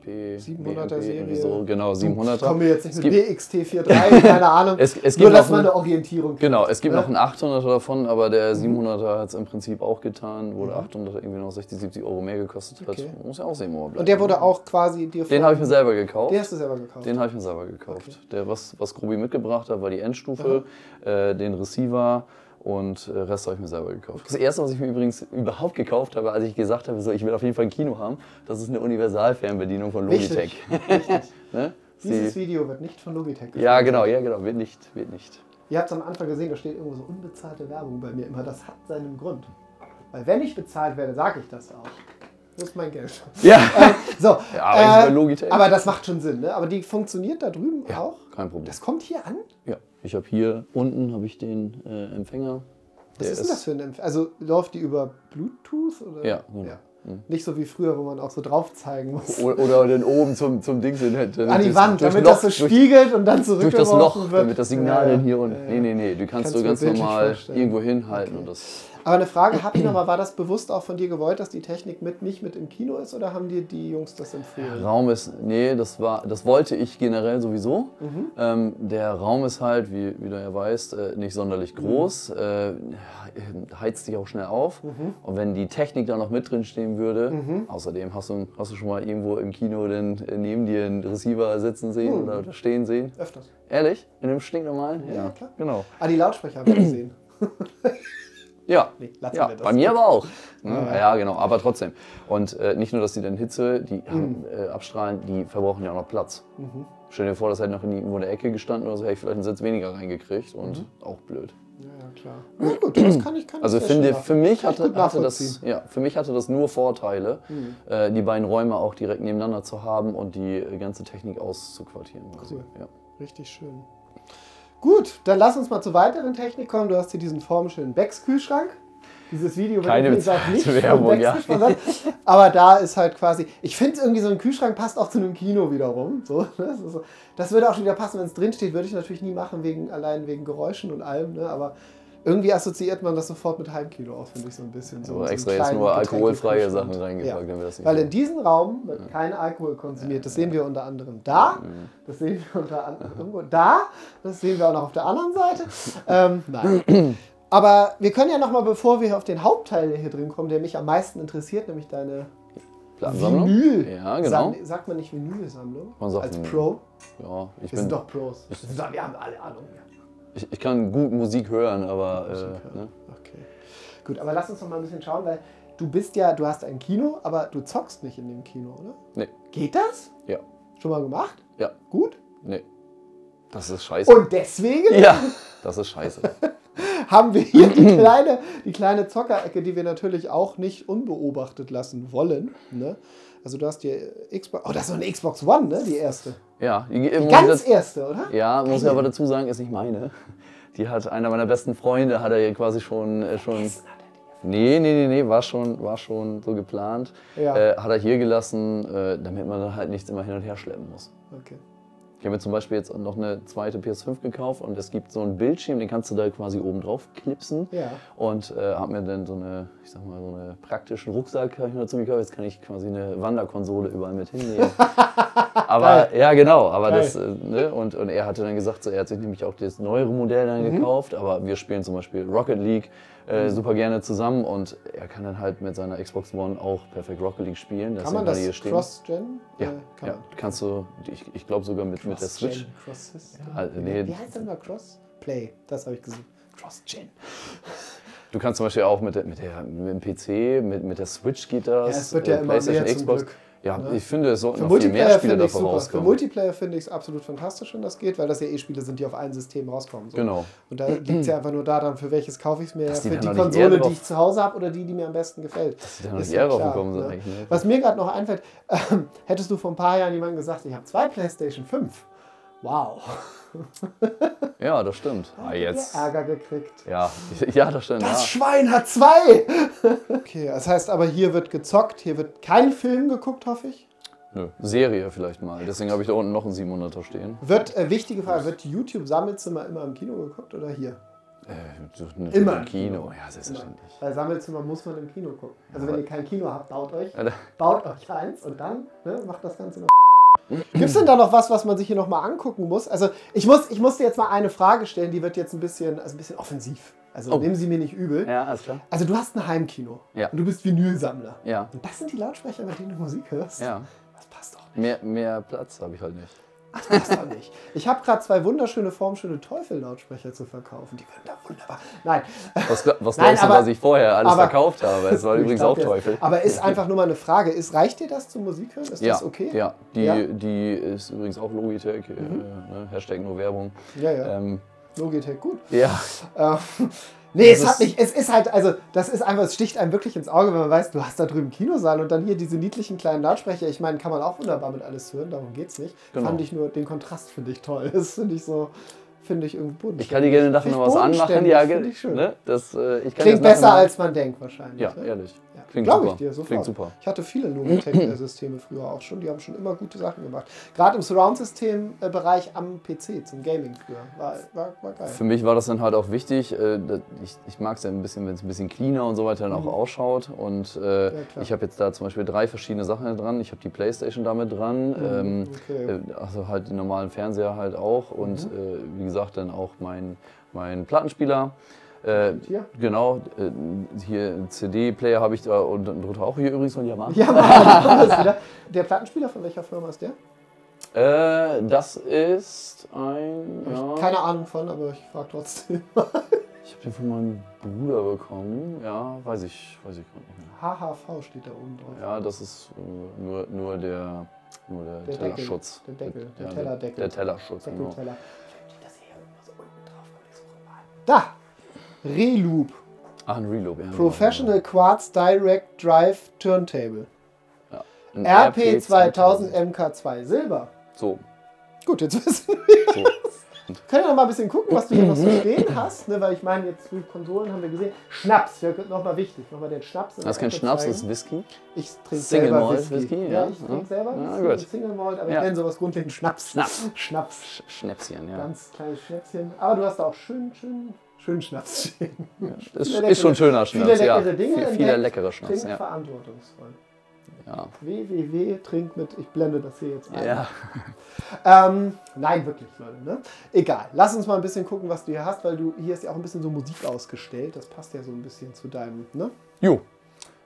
B. 700er B, Serie. irgendwie So, genau, 700er. Kommen wir jetzt nicht Es mit gibt- BXT43, keine Ahnung. Es- es Nur, gibt dass noch man ein- eine Orientierung kriegt. Genau, es gibt Ja. noch einen 800er davon, aber Mhm. der 700er hat es im Prinzip auch getan. Wurde 800 irgendwie noch 60, 70 Euro mehr gekostet hat. Okay. Muss ja auch sehen, wo er bleibt. Und der wurde auch quasi dir Den habe ich mir selber gekauft. Den hast du selber gekauft. Den habe ich mir selber gekauft. Der, was, was Grobi mitgebracht hat, war die Endstufe, äh, den Receiver und äh, Rest habe ich mir selber gekauft. Das erste, was ich mir übrigens überhaupt gekauft habe, als ich gesagt habe, so, ich will auf jeden Fall ein Kino haben, das ist eine Universalfernbedienung von Logitech. ne? Dieses Video wird nicht von Logitech ja, gefilmt. genau, ja, genau, wird nicht, wird nicht. Ihr habt es am Anfang gesehen, da steht irgendwo so unbezahlte Werbung bei mir immer. Das hat seinen Grund. Weil wenn ich bezahlt werde, sage ich das auch. Das ist mein Geld. Ja, So, Ja, aber Logitech. aber das macht schon Sinn, ne? Aber die funktioniert da drüben auch? kein Problem. Das kommt hier an? Ja, ich habe hier unten habe ich den äh, Empfänger. Was Der ist denn das für ein Empf Also läuft die über Bluetooth? Oder? Ja, genau. Nicht so wie früher, wo man auch so drauf zeigen muss. Oder, oder den oben zum, zum Dings hin. An die Wand, damit das so spiegelt und dann Durch, durch das Loch, wird. damit das Signal Ja, dann hier ja, unten. ja. Nee, nee, nee. Du kannst Kannst du ganz normal irgendwo hinhalten und das. Aber eine Frage habe ich nochmal, war das bewusst auch von dir gewollt, dass die Technik mit nicht mit im Kino ist oder haben dir die Jungs das empfohlen? Raum ist, nee, das war, das wollte ich generell sowieso. Mhm. Ähm, der Raum ist halt, wie, wie du ja weißt, äh, nicht sonderlich groß, Mhm. äh, heizt sich auch schnell auf. Und wenn die Technik da noch mit drin stehen würde, Mhm. außerdem hast du, hast du schon mal irgendwo im Kino den, äh, neben dir einen Receiver sitzen sehen Mhm. oder, stehen sehen? Öfters. Ehrlich? In dem stinknormalen? Ja, klar. Genau. Ah, die Lautsprecher haben wir gesehen. Ja, Nee, ja bei mir aber auch. Ne? Ja, genau, aber trotzdem. Und äh, nicht nur, dass die dann Hitze die Mhm. haben, äh, abstrahlen, die verbrauchen ja auch noch Platz. Stell dir vor, das hätte noch in die- irgendwo in der Ecke gestanden oder so, hätte ich vielleicht einen Sitz weniger reingekriegt und Mhm. auch blöd. Ja, ja, klar. Na gut, das kann ich, kann ich Also sehr finde, für mich ich hatte, hatte das, ja, für mich hatte das nur Vorteile, äh, die beiden Räume auch direkt nebeneinander zu haben und die äh, ganze Technik auszuquartieren. Cool. Ja. Richtig schön. Gut, dann lass uns mal zur weiteren Technik kommen. Du hast hier diesen formschönen Becks-Kühlschrank. Dieses Video wird Keine auch bezahlte nicht Werbung, ja. gesponsert. Aber da ist halt quasi, ich finde irgendwie so ein Kühlschrank passt auch zu einem Kino wiederum. So, ne? das, ist so. das würde auch schon wieder passen, wenn es drin steht, würde ich natürlich nie machen, wegen, allein wegen Geräuschen und allem. Ne? Aber irgendwie assoziiert man das sofort mit Heimkino aus, finde ich so ein bisschen. So, so einen extra jetzt kleinen nur alkoholfreie. Sachen reingepackt, damit das nicht Weil so- in diesem Raum wird kein Alkohol konsumiert. Das sehen wir unter anderem da. Das sehen wir unter anderem irgendwo da. Das sehen wir auch noch auf der anderen Seite. Ähm, nein. Aber wir können ja noch mal, bevor wir auf den Hauptteil hier drin kommen, der mich am meisten interessiert, nämlich deine Plattensammlung? Vinyl. Ja, genau. Sagt man nicht Vinylsammlung? Man sagt Als Vinyl. Pro? Ja, ich, Wir bin, sind doch Pros. Wir haben alle Ahnung. Ja. Ich, ich kann gut Musik hören, aber äh, ne? Okay. Gut, aber lass uns noch mal ein bisschen schauen, weil du bist ja, du hast ein Kino, aber du zockst nicht in dem Kino, oder? nee, Geht das? ja, Schon mal gemacht? ja, Gut. nee. Das ist scheiße. Und deswegen ja, das ist scheiße. haben wir hier die kleine, die kleine Zockerecke, die wir natürlich auch nicht unbeobachtet lassen wollen. Ne? Also du hast die Xbox, oh, das ist eine Xbox One, ne? Die erste. Ja, die, ich Ganz das- erste, oder? Ja, muss ich aber dazu sagen, ist nicht meine. Die hat einer meiner besten Freunde, hat er hier quasi schon. Äh, schon nee, nee, nee, nee, war schon, war schon so geplant. Ja. Äh, hat er hier gelassen, äh, damit man dann halt nichts immer hin und her schleppen muss. Okay. Ich habe mir zum Beispiel jetzt noch eine zweite PS5 gekauft und es gibt so einen Bildschirm, den kannst du da quasi oben drauf klipsen. Ja. Und äh, habe mir dann so eine, ich sag mal, so eine praktischen Rucksack ich mir dazu gekauft. Jetzt kann ich quasi eine Wanderkonsole überall mit hinnehmen. aber ja, genau. Aber Geil. das, äh, ne? und, und er hatte dann gesagt, so, er hat sich nämlich auch das neuere Modell dann Mhm. gekauft. Aber wir spielen zum Beispiel Rocket League äh, super gerne zusammen und er kann dann halt mit seiner Xbox One auch perfekt Rocket League spielen. Kann man das. Cross-Gen? Ja, Äh, kann ja, kannst du, ich, ich glaube sogar mit, mit der Switch. Cross-System. Ah, nee. Wie heißt das mal Cross-Play? Das habe ich gesucht. Cross-Gen. Du kannst zum Beispiel auch mit, der, mit, der, mit dem PC, mit, mit der Switch geht das. Ja, es wird ja äh, immer mehr zum Glück, Ja, ne? ich finde, es sollten Für noch viel mehr Spiele davon super. Für rauskommen. Multiplayer finde ich es absolut fantastisch, wenn das geht, weil das ja eh Spiele sind, die auf ein System rauskommen. So. Genau. Und da liegt es ja einfach nur daran, für welches kaufe ich es mir. Die für die nicht Konsole, die ich zu Hause habe oder die, die mir am besten gefällt. Dass die dann noch drauf gekommen sind eigentlich, ne? Was mir gerade noch einfällt, ähm, hättest du vor ein paar Jahren jemandem gesagt, ich habe zwei PlayStation 5. Wow. Ja, das stimmt. Ah, jetzt. Ärger gekriegt. Ja, ja, das stimmt. Das Ja. Schwein hat zwei! okay, das heißt aber, hier wird gezockt, hier wird kein Film geguckt, hoffe ich. Nö, Serie vielleicht mal. Deswegen habe ich da unten noch einen 700er stehen. Wird, äh, wichtige Frage, wird YouTube-Sammelzimmer immer im Kino geguckt oder hier? Äh, Immer im Kino. Ja, selbstverständlich. Weil Sammelzimmer muss man im Kino gucken. Also wenn ihr kein Kino habt, baut euch, baut euch eins und dann ne, macht das Ganze noch. Gibt es denn da noch was, was man sich hier nochmal angucken muss? Also ich muss, ich muss dir jetzt mal eine Frage stellen, die wird jetzt ein bisschen, also ein bisschen offensiv. Also Oh. nehmen Sie mir nicht übel. Ja, alles klar. Also du hast ein Heimkino Ja. und du bist Vinylsammler. Ja. Und das sind die Lautsprecher, mit denen du Musik hörst? Ja. Das passt doch nicht. Mehr, mehr Platz habe ich halt nicht. Das passt doch nicht. Ich habe gerade zwei wunderschöne, formschöne Teufel-Lautsprecher zu verkaufen. Die würden da wunderbar. Nein. Was, was Nein, glaubst du, aber- was ich vorher alles aber- verkauft habe? Es war übrigens auch jetzt- Teufel. Aber ist einfach nur mal eine Frage. Ist, reicht dir das zum Musik hören? Ist Ja, das okay? ja, die, Ja? Mhm. die ist übrigens auch Logitech, äh, ne? Hashtag nur Werbung. Ja, ja. Ähm, Logitech, gut. ja, Äh, Nee, Das es hat nicht, es ist halt, also das ist einfach, es sticht einem wirklich ins Auge, wenn man weiß, du hast da drüben Kinosaal und dann hier diese niedlichen kleinen Lautsprecher. Ich meine, kann man auch wunderbar mit alles hören, darum geht's nicht. Genau. Fand ich nur, den Kontrast finde ich toll. Das finde ich so, finde ich irgendwie bodenständig. Ich kann dir gerne nachher noch was anmachen. Ja, ich schön. ne? das, äh, ich kann Klingt besser als man denkt wahrscheinlich. Ja, ne? ehrlich. Ja. Klingt Glaube ich dir, sofort. Klingt super. Ich hatte viele Logitech-Systeme früher auch schon, die haben schon immer gute Sachen gemacht. Gerade im Surround-System-Bereich am PC zum Gaming früher. War, war, war geil. Für mich war das dann halt auch wichtig. Äh, ich ich mag es ja ein bisschen, wenn es ein bisschen cleaner und so weiter dann auch ausschaut. Und äh, Mhm. klar. ich habe jetzt da zum Beispiel drei verschiedene Sachen dran. Ich habe die Playstation damit dran. ähm, Mhm, okay. äh, also halt den normalen Fernseher halt auch. Und Mhm. äh, wie gesagt, dann auch mein, mein Plattenspieler. Äh, Hier? Genau, äh, hier CD-Player habe ich da und drunter auch hier übrigens von Yamaha. Wieder. Der Plattenspieler von welcher Firma ist der? Äh, das ist ein. Ja, Keine Ahnung von, aber ich frage trotzdem. ich habe den von meinem Bruder bekommen. Ja, weiß ich, weiß ich gerade nicht mehr. HHV steht da oben drauf. Ja, das ist äh, nur, nur der, nur der, Der Deckel, Tellerschutz. der Deckel, der ja, Tellerdeckel. Der Tellerschutz, genau. Ich suche mal. Da! Reloop. Ach, ein Reloop, ja. Professional Quartz Direct Drive Turntable. Ein RP 2000 MK2 Silber. So, Gut, jetzt wissen wir. so. Können wir noch mal ein bisschen gucken, was du hier noch so stehen hast, ne? weil ich meine, jetzt die Konsolen haben wir gesehen. Schnaps, ja, nochmal wichtig, nochmal den Schnaps. Das ist kein Schnaps, das ist Whisky. Ich trinke Single selber Malt Whisky. Whisky, ja. ja. ich trinke Ja. selber Ja, Whisky, gut. Single Malt, aber Ja. ich nenne sowas grundlegend Schnaps. Schnaps. Schnaps. Schnäpschen, ja. Ganz kleines Schnäpschen. Aber du hast da auch schön, schön, schön Schnaps stehen. Ist, Viele ist schon leckere- schöner viele Schnaps, ja. leckere Dinge Viel- entdeckt. Viele leckere Schnaps, Trink ja. verantwortungsvoll. ja. www. Trink mit. Ich blende das hier jetzt ein. Ja, Ähm, nein, wirklich, Leute. Ne? Egal. Lass uns mal ein bisschen gucken, was du hier hast, weil du hier ist ja auch ein bisschen so Musik ausgestellt. Das passt ja so ein bisschen zu deinem ne? jo.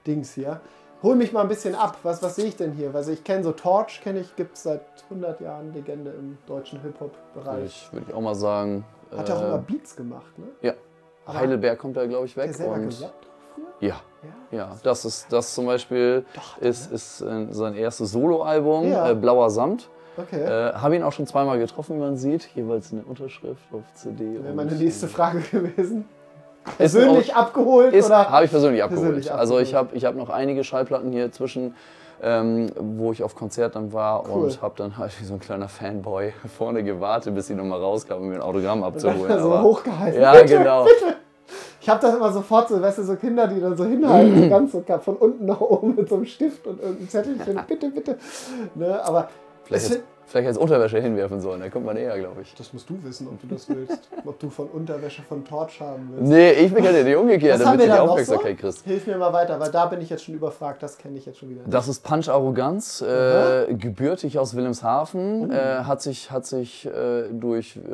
Dings hier. Hol mich mal ein bisschen ab. Was, was sehe ich denn hier? Also ich kenne so Torch, kenne ich, gibt es seit 100 Jahren Legende im deutschen Hip-Hop-Bereich. Ich würde auch mal sagen. Hat er auch äh, immer Beats gemacht, ne? Ja. Aber- Heidelberg kommt da, glaube ich, Hat er weg. selber Und ja, Ja. ja, das ist das zum Beispiel ist, ist äh, sein erstes Soloalbum, Ja. äh, Blauer Samt. Okay. Äh, Habe ihn auch schon zweimal getroffen, wie man sieht. Jeweils eine Unterschrift auf CD. Wäre meine nächste äh, Frage gewesen. Ist Persönlich abgeholt Ist, oder? habe ich persönlich abgeholt. Persönlich Also ich abgeholt. habe ich hab noch einige Schallplatten hier zwischen, ähm, wo ich auf Konzert dann war Cool. und habe dann halt wie so ein kleiner Fanboy vorne gewartet, bis sie nochmal rauskam, um mir ein Autogramm abzuholen. so hochgeheißen. ja, Bitte, genau. Bitte. Ich habe das immer sofort so, weißt du, so Kinder, die dann so hinhalten, ganz so von unten nach oben mit so einem Stift und irgendeinem Zettelchen. Bitte, bitte. Ne, aber Vielleicht, vielleicht als Unterwäsche hinwerfen sollen, da kommt man eher, glaube ich. das musst du wissen, ob du das willst. ob du von Unterwäsche von Torch haben willst. Nee, ich bin gerade die umgekehrt, damit du die Aufmerksamkeit so? kriegst. Hilf mir mal weiter, weil da bin ich jetzt schon überfragt. Das kenne ich jetzt schon wieder. Das ist Punch Arroganz, äh, gebürtig aus Wilhelmshaven, Oh. äh, hat sich, hat sich äh, durch äh,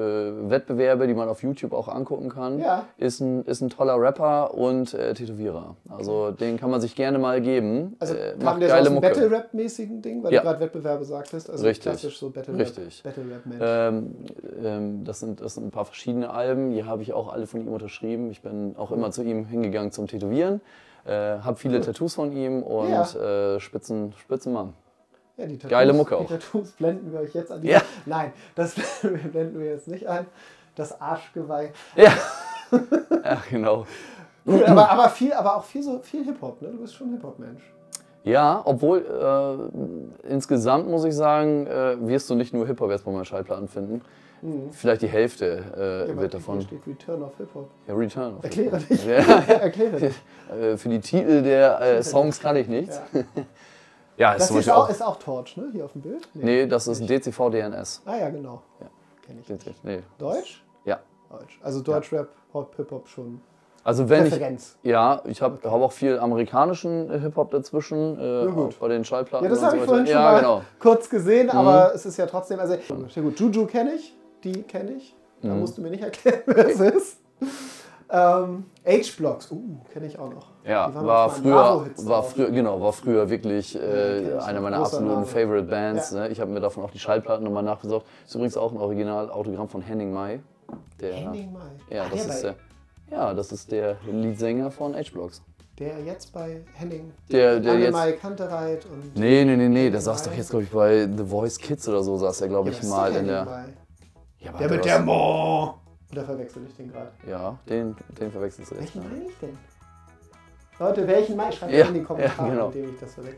Wettbewerbe, die man auf YouTube auch angucken kann, Ja. ist, ein, ist ein toller Rapper und äh, Tätowierer. Also den kann man sich gerne mal geben. also äh, kam macht der so aus geile dem Mucke. Battle-Rap-mäßigen Ding, weil Ja. du gerade Wettbewerbe sagtest. Also Richtig. klassisch so Battle-Rap. Richtig. Battle-Rap-Mensch. Ähm, ähm, das, sind, das sind ein paar verschiedene Alben, die habe ich auch alle von ihm unterschrieben. Ich bin auch immer zu ihm hingegangen zum Tätowieren, äh, habe viele Tattoos von ihm und Ja. äh, Spitzen, Spitzenmann. Ja, die Tattoos, Geile Mucke auch. Die Tattoos blenden wir euch jetzt an. Ja. Nein, das blenden wir jetzt nicht ein. Das Arschgeweih. Ja, ja genau. Cool, aber, aber, viel, aber auch viel, so, viel Hip-Hop, ne? Du bist schon Hip-Hop-Mensch. Ja, obwohl äh, insgesamt muss ich sagen, äh, wirst du nicht nur Hip-Hop jetzt bei meinen Schallplatten finden. Vielleicht die Hälfte äh, Mhm. Ja, wird davon. Steht Return of Hip-Hop. Ja, Return. jeden Erkläre dich. Ja. Erkläre dich. Äh, Für die Titel der äh, Songs kann ich nichts. Ja. Ja, ist Das ist auch, auch. ist auch Torch, ne? Hier auf dem Bild? Nee, das ist DCV DNS. Ah ja, genau. Ja. Kenn ich. Nee. Deutsch? Ja. Deutsch. Also Deutschrap, Hop, Hip-Hop schon. Also wenn ich. Präferenz. Ja, ich habe hab auch viel amerikanischen äh, Hip-Hop dazwischen, äh, bei den Schallplatten. Ja, das habe so ich vorhin schon ja, mal genau. kurz gesehen, aber es ist ja trotzdem, also gut. Juju kenne ich, die kenne ich. Da Mhm. musst du mir nicht erklären, wer es ist. Ähm, H-Blocks, uh, kenne ich auch noch. Ja, Die waren war früher, war früher, genau, war früher wirklich äh, ich noch. meiner absoluten Name. Favorite Bands. Ja. Ne? Ich habe mir davon auch die Schallplatten nochmal nachgesucht. Ist übrigens auch ein Original-Autogramm von Henning Mai. Der, Henning Mai. Ja, Ach, das der ist der, ja, das ist der Leadsänger von H-Blocks. Der jetzt bei Henning, Der, der jetzt. Kantereit und Nee, nee, nee, nee, Henning saß doch jetzt, glaube ich, bei The Voice Kids oder so, saß er, glaube Ja, ich, das mal der in der. Mai. Ja, aber Der mit er der Mo. Oder verwechsel ich den gerade? Ja, den, den verwechselst du jetzt. Welchen meine ich denn? Leute, welchen meine ich? Schreibt Ja, in die Kommentare, ja, genau. indem ich das verwechsel.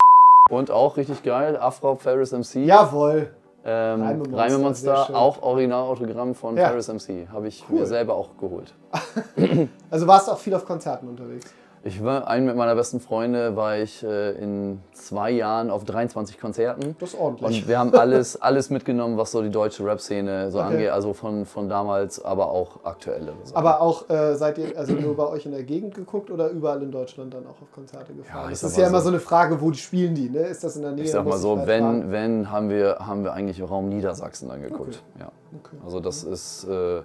Und auch richtig geil, Afro Ferris MC. Jawohl. Ähm, Reimemonster, Reimemonster, auch Originalautogramm von Ja. Ferris MC. Habe ich Cool. mir selber auch geholt. Also warst du auch viel auf Konzerten unterwegs. Ich war, einen mit meiner besten Freunde war ich äh, in zwei Jahren auf 23 Konzerten. Das ist ordentlich. Und wir haben alles, alles mitgenommen, was so die deutsche Rap-Szene so Okay. angeht. Also von, von damals, aber auch aktuelle Sachen. Aber auch äh, seid ihr also nur bei euch in der Gegend geguckt oder überall in Deutschland dann auch auf Konzerte gefahren? Ja, das ist ja immer so. so eine Frage, wo die spielen die, ne? Ist das in der Nähe? ich sag mal so, weit wenn, fahren? wenn haben wir, haben wir eigentlich Raum Niedersachsen dann geguckt. Ja. Okay. Also das ist, äh,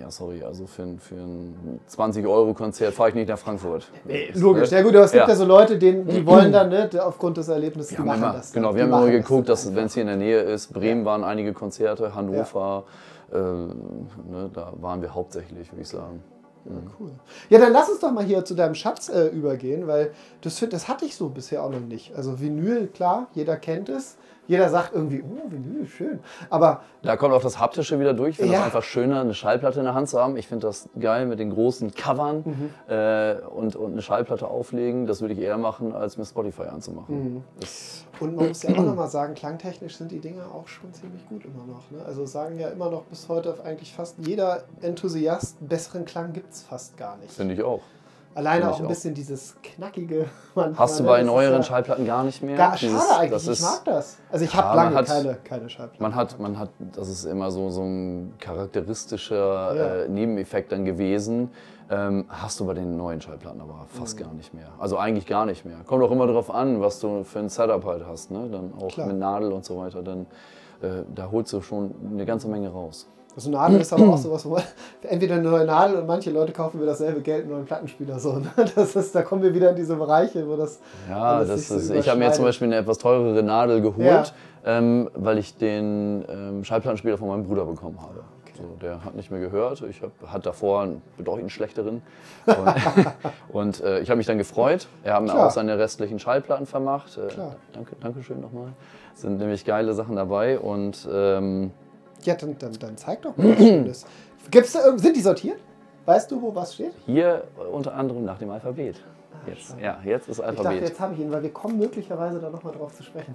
ja sorry, also für, ein- für ein 20-Euro-Konzert fahre ich nicht nach Frankfurt. Logisch, ja gut, aber es gibt ja, Ja. so Leute, denen, die wollen dann, ne, aufgrund des Erlebnisses, die Wir machen immer, das. dann. genau, Die wir haben immer das geguckt, dann dass wenn es hier in der Nähe ist, Bremen waren einige Konzerte, Hannover, äh, ne, da waren wir hauptsächlich, würde ich sagen. Cool. Ja, dann lass uns doch mal hier zu deinem Schatz äh, übergehen, weil das, das hatte ich so bisher auch noch nicht. Also Vinyl, klar, jeder kennt es. Jeder sagt irgendwie, oh, Vinyl, schön. Aber Da kommt auch das Haptische wieder durch. Ich finde Ja. das einfach schöner, eine Schallplatte in der Hand zu haben. Ich finde das geil mit den großen Covern Mhm. äh, und, und eine Schallplatte auflegen. Das würde ich eher machen, als mir Spotify Mhm. anzumachen. Das, Und man muss ja auch nochmal sagen, klangtechnisch sind die Dinger auch schon ziemlich gut immer noch. Ne? Also sagen ja immer noch bis heute eigentlich fast jeder Enthusiast, besseren Klang gibt es fast gar nicht. finde ich auch. Alleine auch ein auch. bisschen dieses knackige. manchmal, Hast du ne? bei Das ist neueren ja Schallplatten gar nicht mehr? Gar, Dieses- schade eigentlich, das ich ist- mag das. Also ich Ja, habe man lange hat- keine, keine Schallplatte. Man hat, man hat, das ist immer so, so ein charakteristischer Ja. äh, Nebeneffekt dann gewesen. Ähm, hast du bei den neuen Schallplatten aber fast Mhm. gar nicht mehr. Also eigentlich gar nicht mehr. Kommt auch immer darauf an, was du für ein Setup halt hast. Ne? Dann auch Klar. mit Nadel und so weiter. Dann, äh, da holst du schon eine ganze Menge raus. So eine Nadel ist aber auch sowas, wo man, entweder eine neue Nadel und manche Leute kaufen für dasselbe Geld einen neuen Plattenspieler. So, ne? das ist, da kommen wir wieder in diese Bereiche, wo das. Ja, alles das so ist, ich habe mir jetzt zum. Beispiel eine etwas teurere Nadel geholt, Ja. ähm, weil ich den ähm, Schallplattenspieler von meinem Bruder bekommen habe. So, der hat nicht mehr gehört. Ich hab, hatte davor einen bedeutend schlechteren. Und, und äh, ich habe mich dann gefreut. Er hat mir Klar. auch seine restlichen Schallplatten vermacht. Äh, Klar. danke, Dankeschön nochmal. Sind nämlich geile Sachen dabei. Und ähm, Ja, dann, dann, dann zeig doch mal was Schönes. Gibt's da, sind die sortiert? Weißt du, wo was steht? hier äh, unter anderem nach dem Alphabet. Jetzt, ja, jetzt ist Ich dachte, Alphabet. jetzt habe ich ihn, weil wir kommen möglicherweise da nochmal drauf zu sprechen.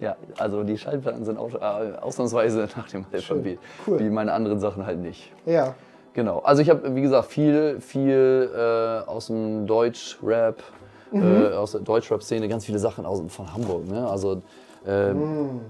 Ja, also die Schallplatten sind auch, äh, ausnahmsweise nach dem Alphabet. Cool. Wie meine anderen Sachen halt nicht. Ja. Genau. Also ich habe, wie gesagt, viel, viel äh, aus dem Deutsch-Rap, Mhm. äh, aus der Deutsch-Rap-Szene, ganz viele Sachen aus, von Hamburg. Ne? Also äh, Mhm.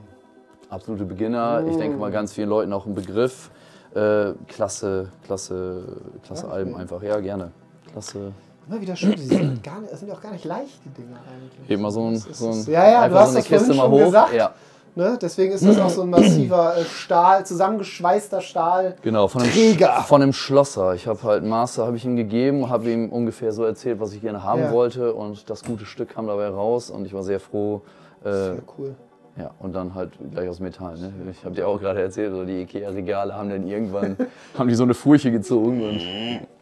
Absolute Beginner. Ich denke mal ganz vielen Leuten auch ein Begriff. Äh, klasse, klasse, klasse Alben einfach. Ja, gerne. Klasse. Immer wieder schön, die sind, gar nicht, das sind ja auch gar nicht leicht, die Dinger eigentlich. Heb mal so ein, so ein ja, ja, du hast so das vorhin schon hoch. gesagt. Ja. Ne? Deswegen ist das auch so ein massiver äh, Stahl, zusammengeschweißter Stahl. Genau, von einem, Träger. Sch- von einem Schlosser. Ich habe halt einen Master habe ich ihm gegeben, habe ihm ungefähr so erzählt, was ich gerne haben Ja. wollte und das gute Stück kam dabei raus und ich war sehr froh. Äh, Ja, cool. Ja, und dann halt gleich aus Metall. Ne? Ich habe dir auch gerade erzählt, so die Ikea-Regale haben dann irgendwann haben die so eine Furche gezogen und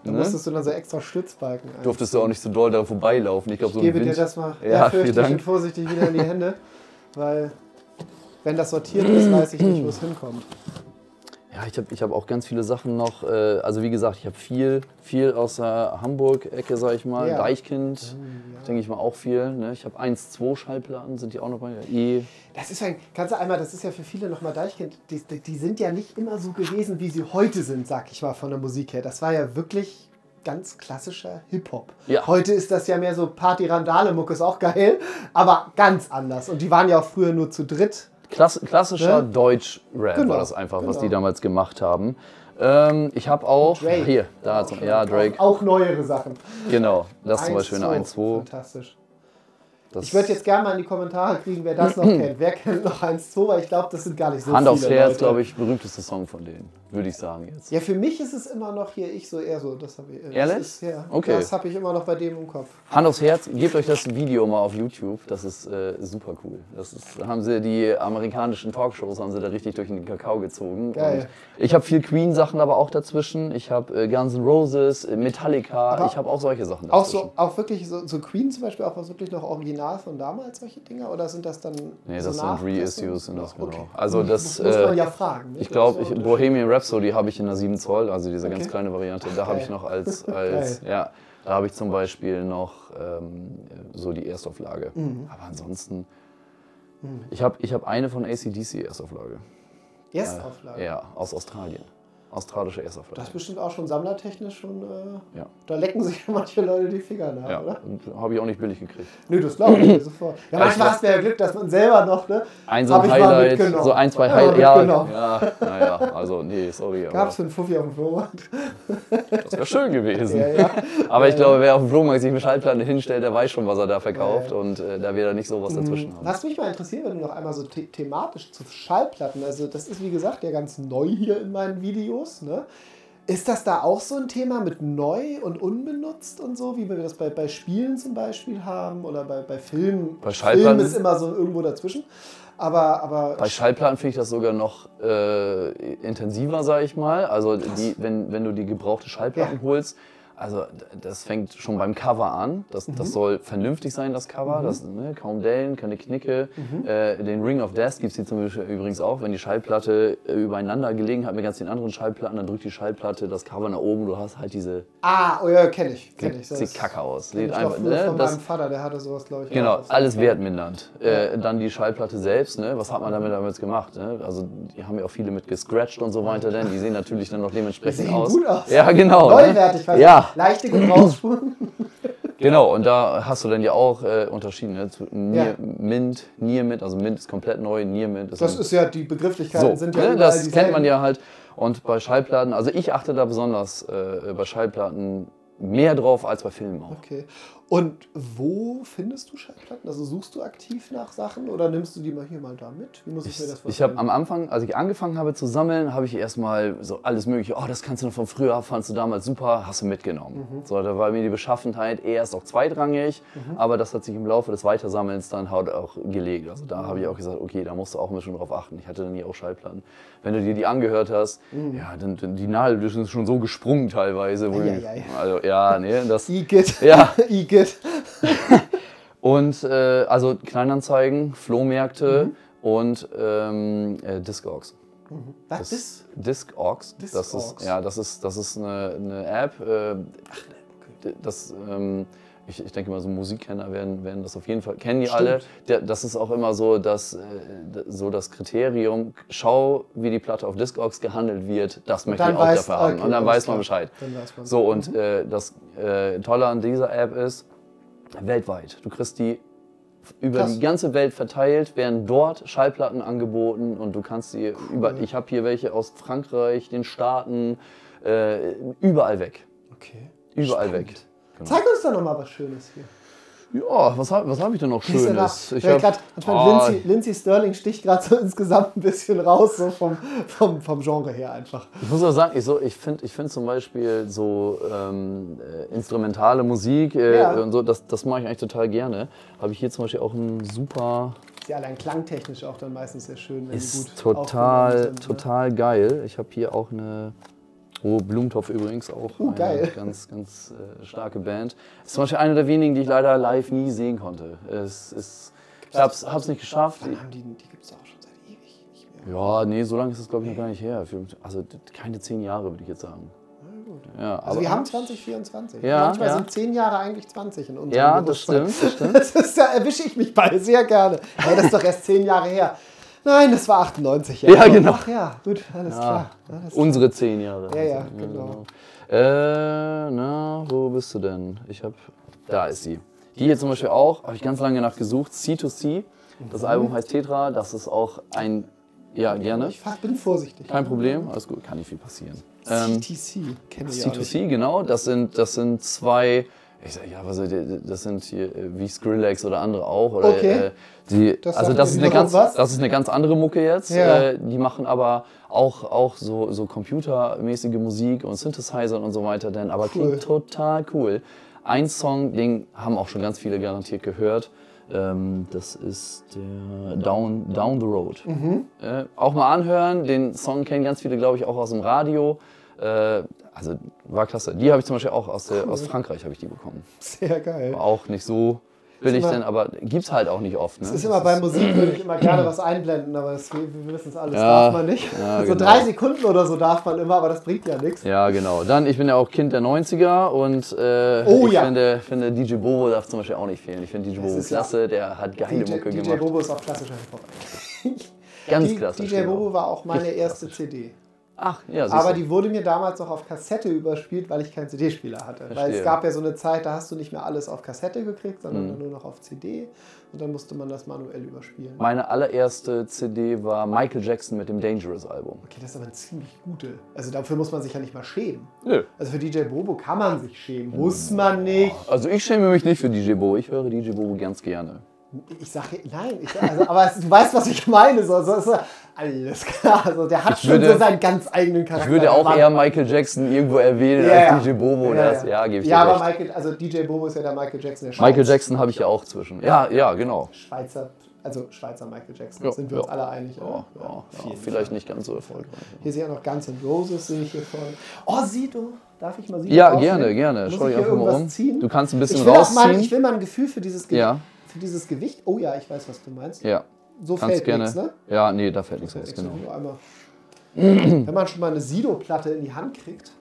Da ne? musstest du dann so extra Stützbalken ein. durftest du auch nicht so doll daran vorbeilaufen. Ich glaube, so Ich ein gebe Wind. dir das mal Ja, ehrfürchtig vielen Dank. und vorsichtig wieder in die Hände, weil wenn das sortiert ist, weiß ich nicht, wo es hinkommt. Ja, ich habe ich hab auch ganz viele Sachen noch. Äh, also wie gesagt, ich habe viel, viel aus der Hamburg-Ecke, sag ich mal. Ja. Deichkind, denke ich mal auch viel. Ne? Ich habe eins, zwei Schallplatten, sind die auch noch bei? E. Das ist ein, kannst du einmal, das ist ja für viele nochmal Deichkind, die, die, die sind ja nicht immer so gewesen, wie sie heute sind, sag ich mal, von der Musik her. Das war ja wirklich ganz klassischer Hip-Hop. Ja. Heute ist das ja mehr so Party-Randale-Muck, ist auch geil, aber ganz anders. Und die waren ja auch früher nur zu dritt. Klass, klassischer Ne? Deutsch-Rap Genau, war das einfach, was genau. die damals gemacht haben. Ähm, ich habe auch, Drake. hier, da, zum, ja, Drake, Auch, neuere Sachen. genau. Das zum 1, Beispiel eine 1-2. Fantastisch. Das Ich würde jetzt gerne mal in die Kommentare kriegen, wer das noch kennt. Wer kennt noch 1-2, weil ich glaube, das sind gar nicht so Hand viele aufs Herz, glaube ich, berühmteste Song von denen, würde ich sagen jetzt. Ja, für mich ist es immer noch hier, ich so eher so. Das hab ich, das Ehrlich? Ist, ja, Okay. Das habe ich immer noch bei dem im Kopf. Hand aufs Herz, gebt euch das Video mal auf YouTube, das ist äh, super cool. Das ist, da haben sie die amerikanischen Talkshows, haben sie da richtig durch den Kakao gezogen. Geil. Und ich habe viel Queen-Sachen aber auch dazwischen. Ich habe äh, Guns N' Roses, äh, Metallica, ich habe auch solche Sachen Auch dazwischen. so, auch wirklich so, so Queen zum Beispiel, auch was wirklich noch original von damals, solche Dinger? Oder sind das dann. Nee, so das sind? Reissues sind das Okay. genau. Also das, Muss man äh, ja fragen. ne? ich glaube, Das Bohemian Rhapsody habe ich in der 7 Zoll, also diese ganz Okay. kleine Variante. Da habe ich noch als, als ja, da habe ich zum Beispiel noch ähm, so die Erstauflage. Mhm. Aber ansonsten, ich habe ich hab eine von ACDC Erstauflage. Erstauflage. Ja, aus Australien. Australische Das Erstauflage. ist bestimmt auch schon sammlertechnisch schon. Äh, Ja. Da lecken sich manche Leute die Finger nach, Ja, oder? habe ich auch nicht billig gekriegt. Nö, das glaube ich dir sofort. Ja, manchmal hast du ja Glück, dass man selber noch, ne? Ein so ein Highlight, so ein, zwei Ja, Highlights. Ja, ja, naja, also nee, sorry, Gab es für einen Fuffi auf dem Flohmarkt? das wäre schön gewesen. Ja, ja. Aber ich glaube, wer auf dem Flohmarkt sich eine Schallplatte hinstellt, der weiß schon, was er da verkauft Ja, ja. und äh, da wird er nicht sowas dazwischen haben. Was mich mal interessiert, wenn du noch einmal so the thematisch zu Schallplatten, also das ist wie gesagt ja ganz neu hier in meinen Videos, ne? Ist das da auch so ein Thema mit neu und unbenutzt und so, wie wir das bei, bei Spielen zum Beispiel haben oder bei, bei Filmen? Bei Schallplatten- Film ist immer so irgendwo dazwischen. Aber, aber Bei Schallplatten finde ich das sogar noch äh, intensiver, sage ich mal. Also die, wenn, wenn du die gebrauchte Schallplatten Ja. holst, also das fängt schon beim Cover an. Das, Mhm. das soll vernünftig sein, das Cover. Das, ne, kaum Dellen, keine Knicke. Mhm. Äh, den Ring of Death gibt es hier zum Beispiel übrigens auch. Wenn die Schallplatte äh, übereinander gelegen hat mit ganz den anderen Schallplatten, dann drückt die Schallplatte das Cover nach oben. Du hast halt diese ah, oh ja, kenne ich, kenne ich. sieht, Das sieht kacke aus. kenn Sieht ich einfach, ne, von das, meinem Vater, der hatte sowas, glaube ich. Genau, alles wertmindernd. Äh, dann die Schallplatte selbst, ne? was hat man damit damals gemacht? Ne? Also die haben ja auch viele mit gescratcht und so weiter, denn die sehen natürlich dann noch dementsprechend Die sehen aus. gut aus. Ja, genau. Neuwertig, ne? Ja, leichte Gebrauchsspuren. genau. Und da hast du dann ja auch äh, Unterschieden. Ne? Zu Nier, Ja. Mint, Near Mint, also Mint ist komplett neu, Near Mint ist Das ist ja, die Begrifflichkeiten so, sind ja ne? das kennt man dieselben. ja halt. Und bei Schallplatten, also ich achte da besonders äh, bei Schallplatten mehr drauf als bei Filmen auch. Okay. Und wo findest du Schallplatten? Also suchst du aktiv nach Sachen oder nimmst du die mal hier mal da mit? Wie muss ich, mir das Ich habe vorstellen? am Anfang, als ich angefangen habe zu sammeln, habe ich erstmal so alles mögliche, oh, das kannst du noch von früher, fandst du damals super, hast du mitgenommen. Mhm. So, da war mir die Beschaffenheit erst auch zweitrangig, Mhm. aber das hat sich im Laufe des Weitersammelns dann halt auch gelegt. Also da habe ich auch gesagt, okay, da musst du auch ein bisschen drauf achten. Ich hatte dann hier auch Schallplatten. Wenn du dir die angehört hast, Mhm. ja, dann, dann die Nadel ist schon so gesprungen teilweise. Wo du- Eieiei. also ja, nee, das... Igitt. Ja. Igitt. Und äh, also Kleinanzeigen, Flohmärkte Mhm. und ähm, äh, Discogs. Was ist? Discogs. Das Discogs. ist, ja, das ist, das ist eine, eine App. Äh, d- das, ähm, ich, ich denke mal, so Musikkenner werden, werden das auf jeden Fall, kennen die Stimmt. alle. Der, das ist auch immer so, dass, äh, so das Kriterium, schau, wie die Platte auf Discogs gehandelt wird, das möchte ich auch weiß- dafür haben. okay, Und dann weiß man. Bescheid. Weiß man. So, und äh, das äh, Tolle an dieser App ist, weltweit. Du kriegst die über Krass. die ganze Welt verteilt, werden dort Schallplatten angeboten und du kannst die über. Ich habe hier welche aus Frankreich, den Staaten, äh, überall weg. Okay. Überall Spannend. weg. Zeig uns doch noch mal was Schönes hier. Ja, was habe was hab ich denn noch? Schönes? Ich Ja, hab- grad, manchmal Ah, Lindsay, Lindsay Sterling sticht gerade so insgesamt ein bisschen raus, so vom, vom, vom Genre her einfach. Ich muss auch sagen, ich, so, ich finde ich find zum Beispiel so ähm, äh, instrumentale Musik äh, Ja. und so, das, das mache ich eigentlich total gerne. Habe ich hier zum Beispiel auch ein super Ist ja allein klangtechnisch auch dann meistens sehr schön, wenn Ist gut total, ne? total geil. Ich habe hier auch eine. Oh, Blumentopf übrigens auch. Uh, geil. Ganz, ganz äh, starke Band. Ist zum Beispiel eine der wenigen, die ich leider live nie sehen konnte. Es ist, ich hab's, hab's nicht geschafft. Wann haben die, die gibt es auch schon seit ewig nicht mehr. Ja, nee, so lange ist es glaube ich noch gar nicht her. Also keine zehn Jahre würde ich jetzt sagen. Ja, Also aber- wir haben 2024. Ja, Manchmal ja. sind zehn Jahre eigentlich 20 in unserem Ja, das stimmt, das stimmt. Das ist, da erwische ich mich bei sehr gerne. Hey, das ist doch erst zehn Jahre her. Nein, das war 98 Jahre. Ja, genau. Ach ja, gut, alles klar. Ja, das Unsere zehn Jahre. Ja, ja, Also, genau. Äh, na, wo bist du denn? Ich hab. Da ist sie. Die hier zum Beispiel auch, habe ich ganz lange nach gesucht. C2C. Das Album heißt Tetra. Das ist auch ein. Ja, gerne. Ich bin vorsichtig. Kein Problem. Alles gut. Kann nicht viel passieren. Ähm, CTC, kenne ich auch nicht. C2C, genau. Das sind, das sind zwei. Ich sag, ja, was, das sind hier äh, wie Skrillex oder andere auch. Oder, Okay. äh, die, Das also das ist, eine ganz, was. das ist eine ganz andere Mucke jetzt. Ja. Äh, die machen aber auch, auch so, so computermäßige Musik und Synthesizer und so weiter, denn aber Cool. klingt total cool. Ein Song, den haben auch schon ganz viele garantiert gehört. Ähm, das ist der Down, Down the Road. Mhm. Äh, auch mal anhören. Den Song kennen ganz viele, glaube ich, auch aus dem Radio. Äh, also war klasse. Die habe ich zum Beispiel auch aus, der, aus Frankreich habe ich die bekommen. Sehr geil. War auch nicht so immer- dann, aber gibt's halt auch nicht oft. Ne? Es ist immer bei Musik, würde ich immer gerne was einblenden, aber das, wir wissen es alles, Ja, darf man nicht. ja, so genau. drei Sekunden oder so darf man immer, aber das bringt ja nichts. Ja, genau. Dann, ich bin ja auch Kind der 90er und äh, Oh ich ja. finde, finde DJ Bobo darf zum Beispiel auch nicht fehlen. Ich finde DJ Bobo klasse, der hat geile DJ, Mucke DJ gemacht. Bobo ist auch klassischer Hip-Hop. Ganz klasse. DJ Bobo war auch meine erste CD. Ach, ja, Aber die wurde mir damals noch auf Kassette überspielt, weil ich keinen CD-Spieler hatte. Weil es Verstehe. gab ja so eine Zeit, da hast du nicht mehr alles auf Kassette gekriegt, sondern Mhm. nur noch auf CD. Und dann musste man das manuell überspielen. Meine allererste CD war Michael Jackson mit dem Dangerous Album. Okay, das ist aber eine ziemlich gute. Also dafür muss man sich ja nicht mal schämen. Nö. Also für DJ Bobo kann man sich schämen. Muss man nicht. Also ich schäme mich nicht für DJ Bobo. Ich höre DJ Bobo ganz gerne. Ich sage nein, ich also, aber du weißt, was ich meine. So, so er- alles klar. Also der hat Ich schon würde- so seinen ganz eigenen Charakter. Ich würde auch eher Michael Jackson irgendwo erwähnen ja. als DJ Bobo. Ja, das, ja. ja, gebe ich Ja, aber recht. Michael, also DJ Bobo ist ja der Michael Jackson der Michael Schweiz. Jackson habe ich ja auch zwischen. Ja, ja, genau. Schweizer, also Schweizer Michael Jackson. Ja, sind wir ja. uns alle einig, Ja, ja, vielleicht nicht ganz so erfolgreich. Hier sehe ich auch noch Guns N' Roses, sehe ich hier vorne. Oh, Sido. Darf ich mal Sido Ja, rausnehmen? gerne, gerne. Muss Schau ich einfach mal um. ziehen? Du kannst ein bisschen ich Auch mal, rausziehen. ich will mal ein Gefühl für dieses, Ge Ja. für dieses Gewicht. Oh ja, ich weiß, was du meinst. Ja, So kannst fällt gerne. nichts, ne? Ja, nee, da fällt nichts raus, genau. einmal. wenn man schon mal eine Sido-Platte in die Hand kriegt,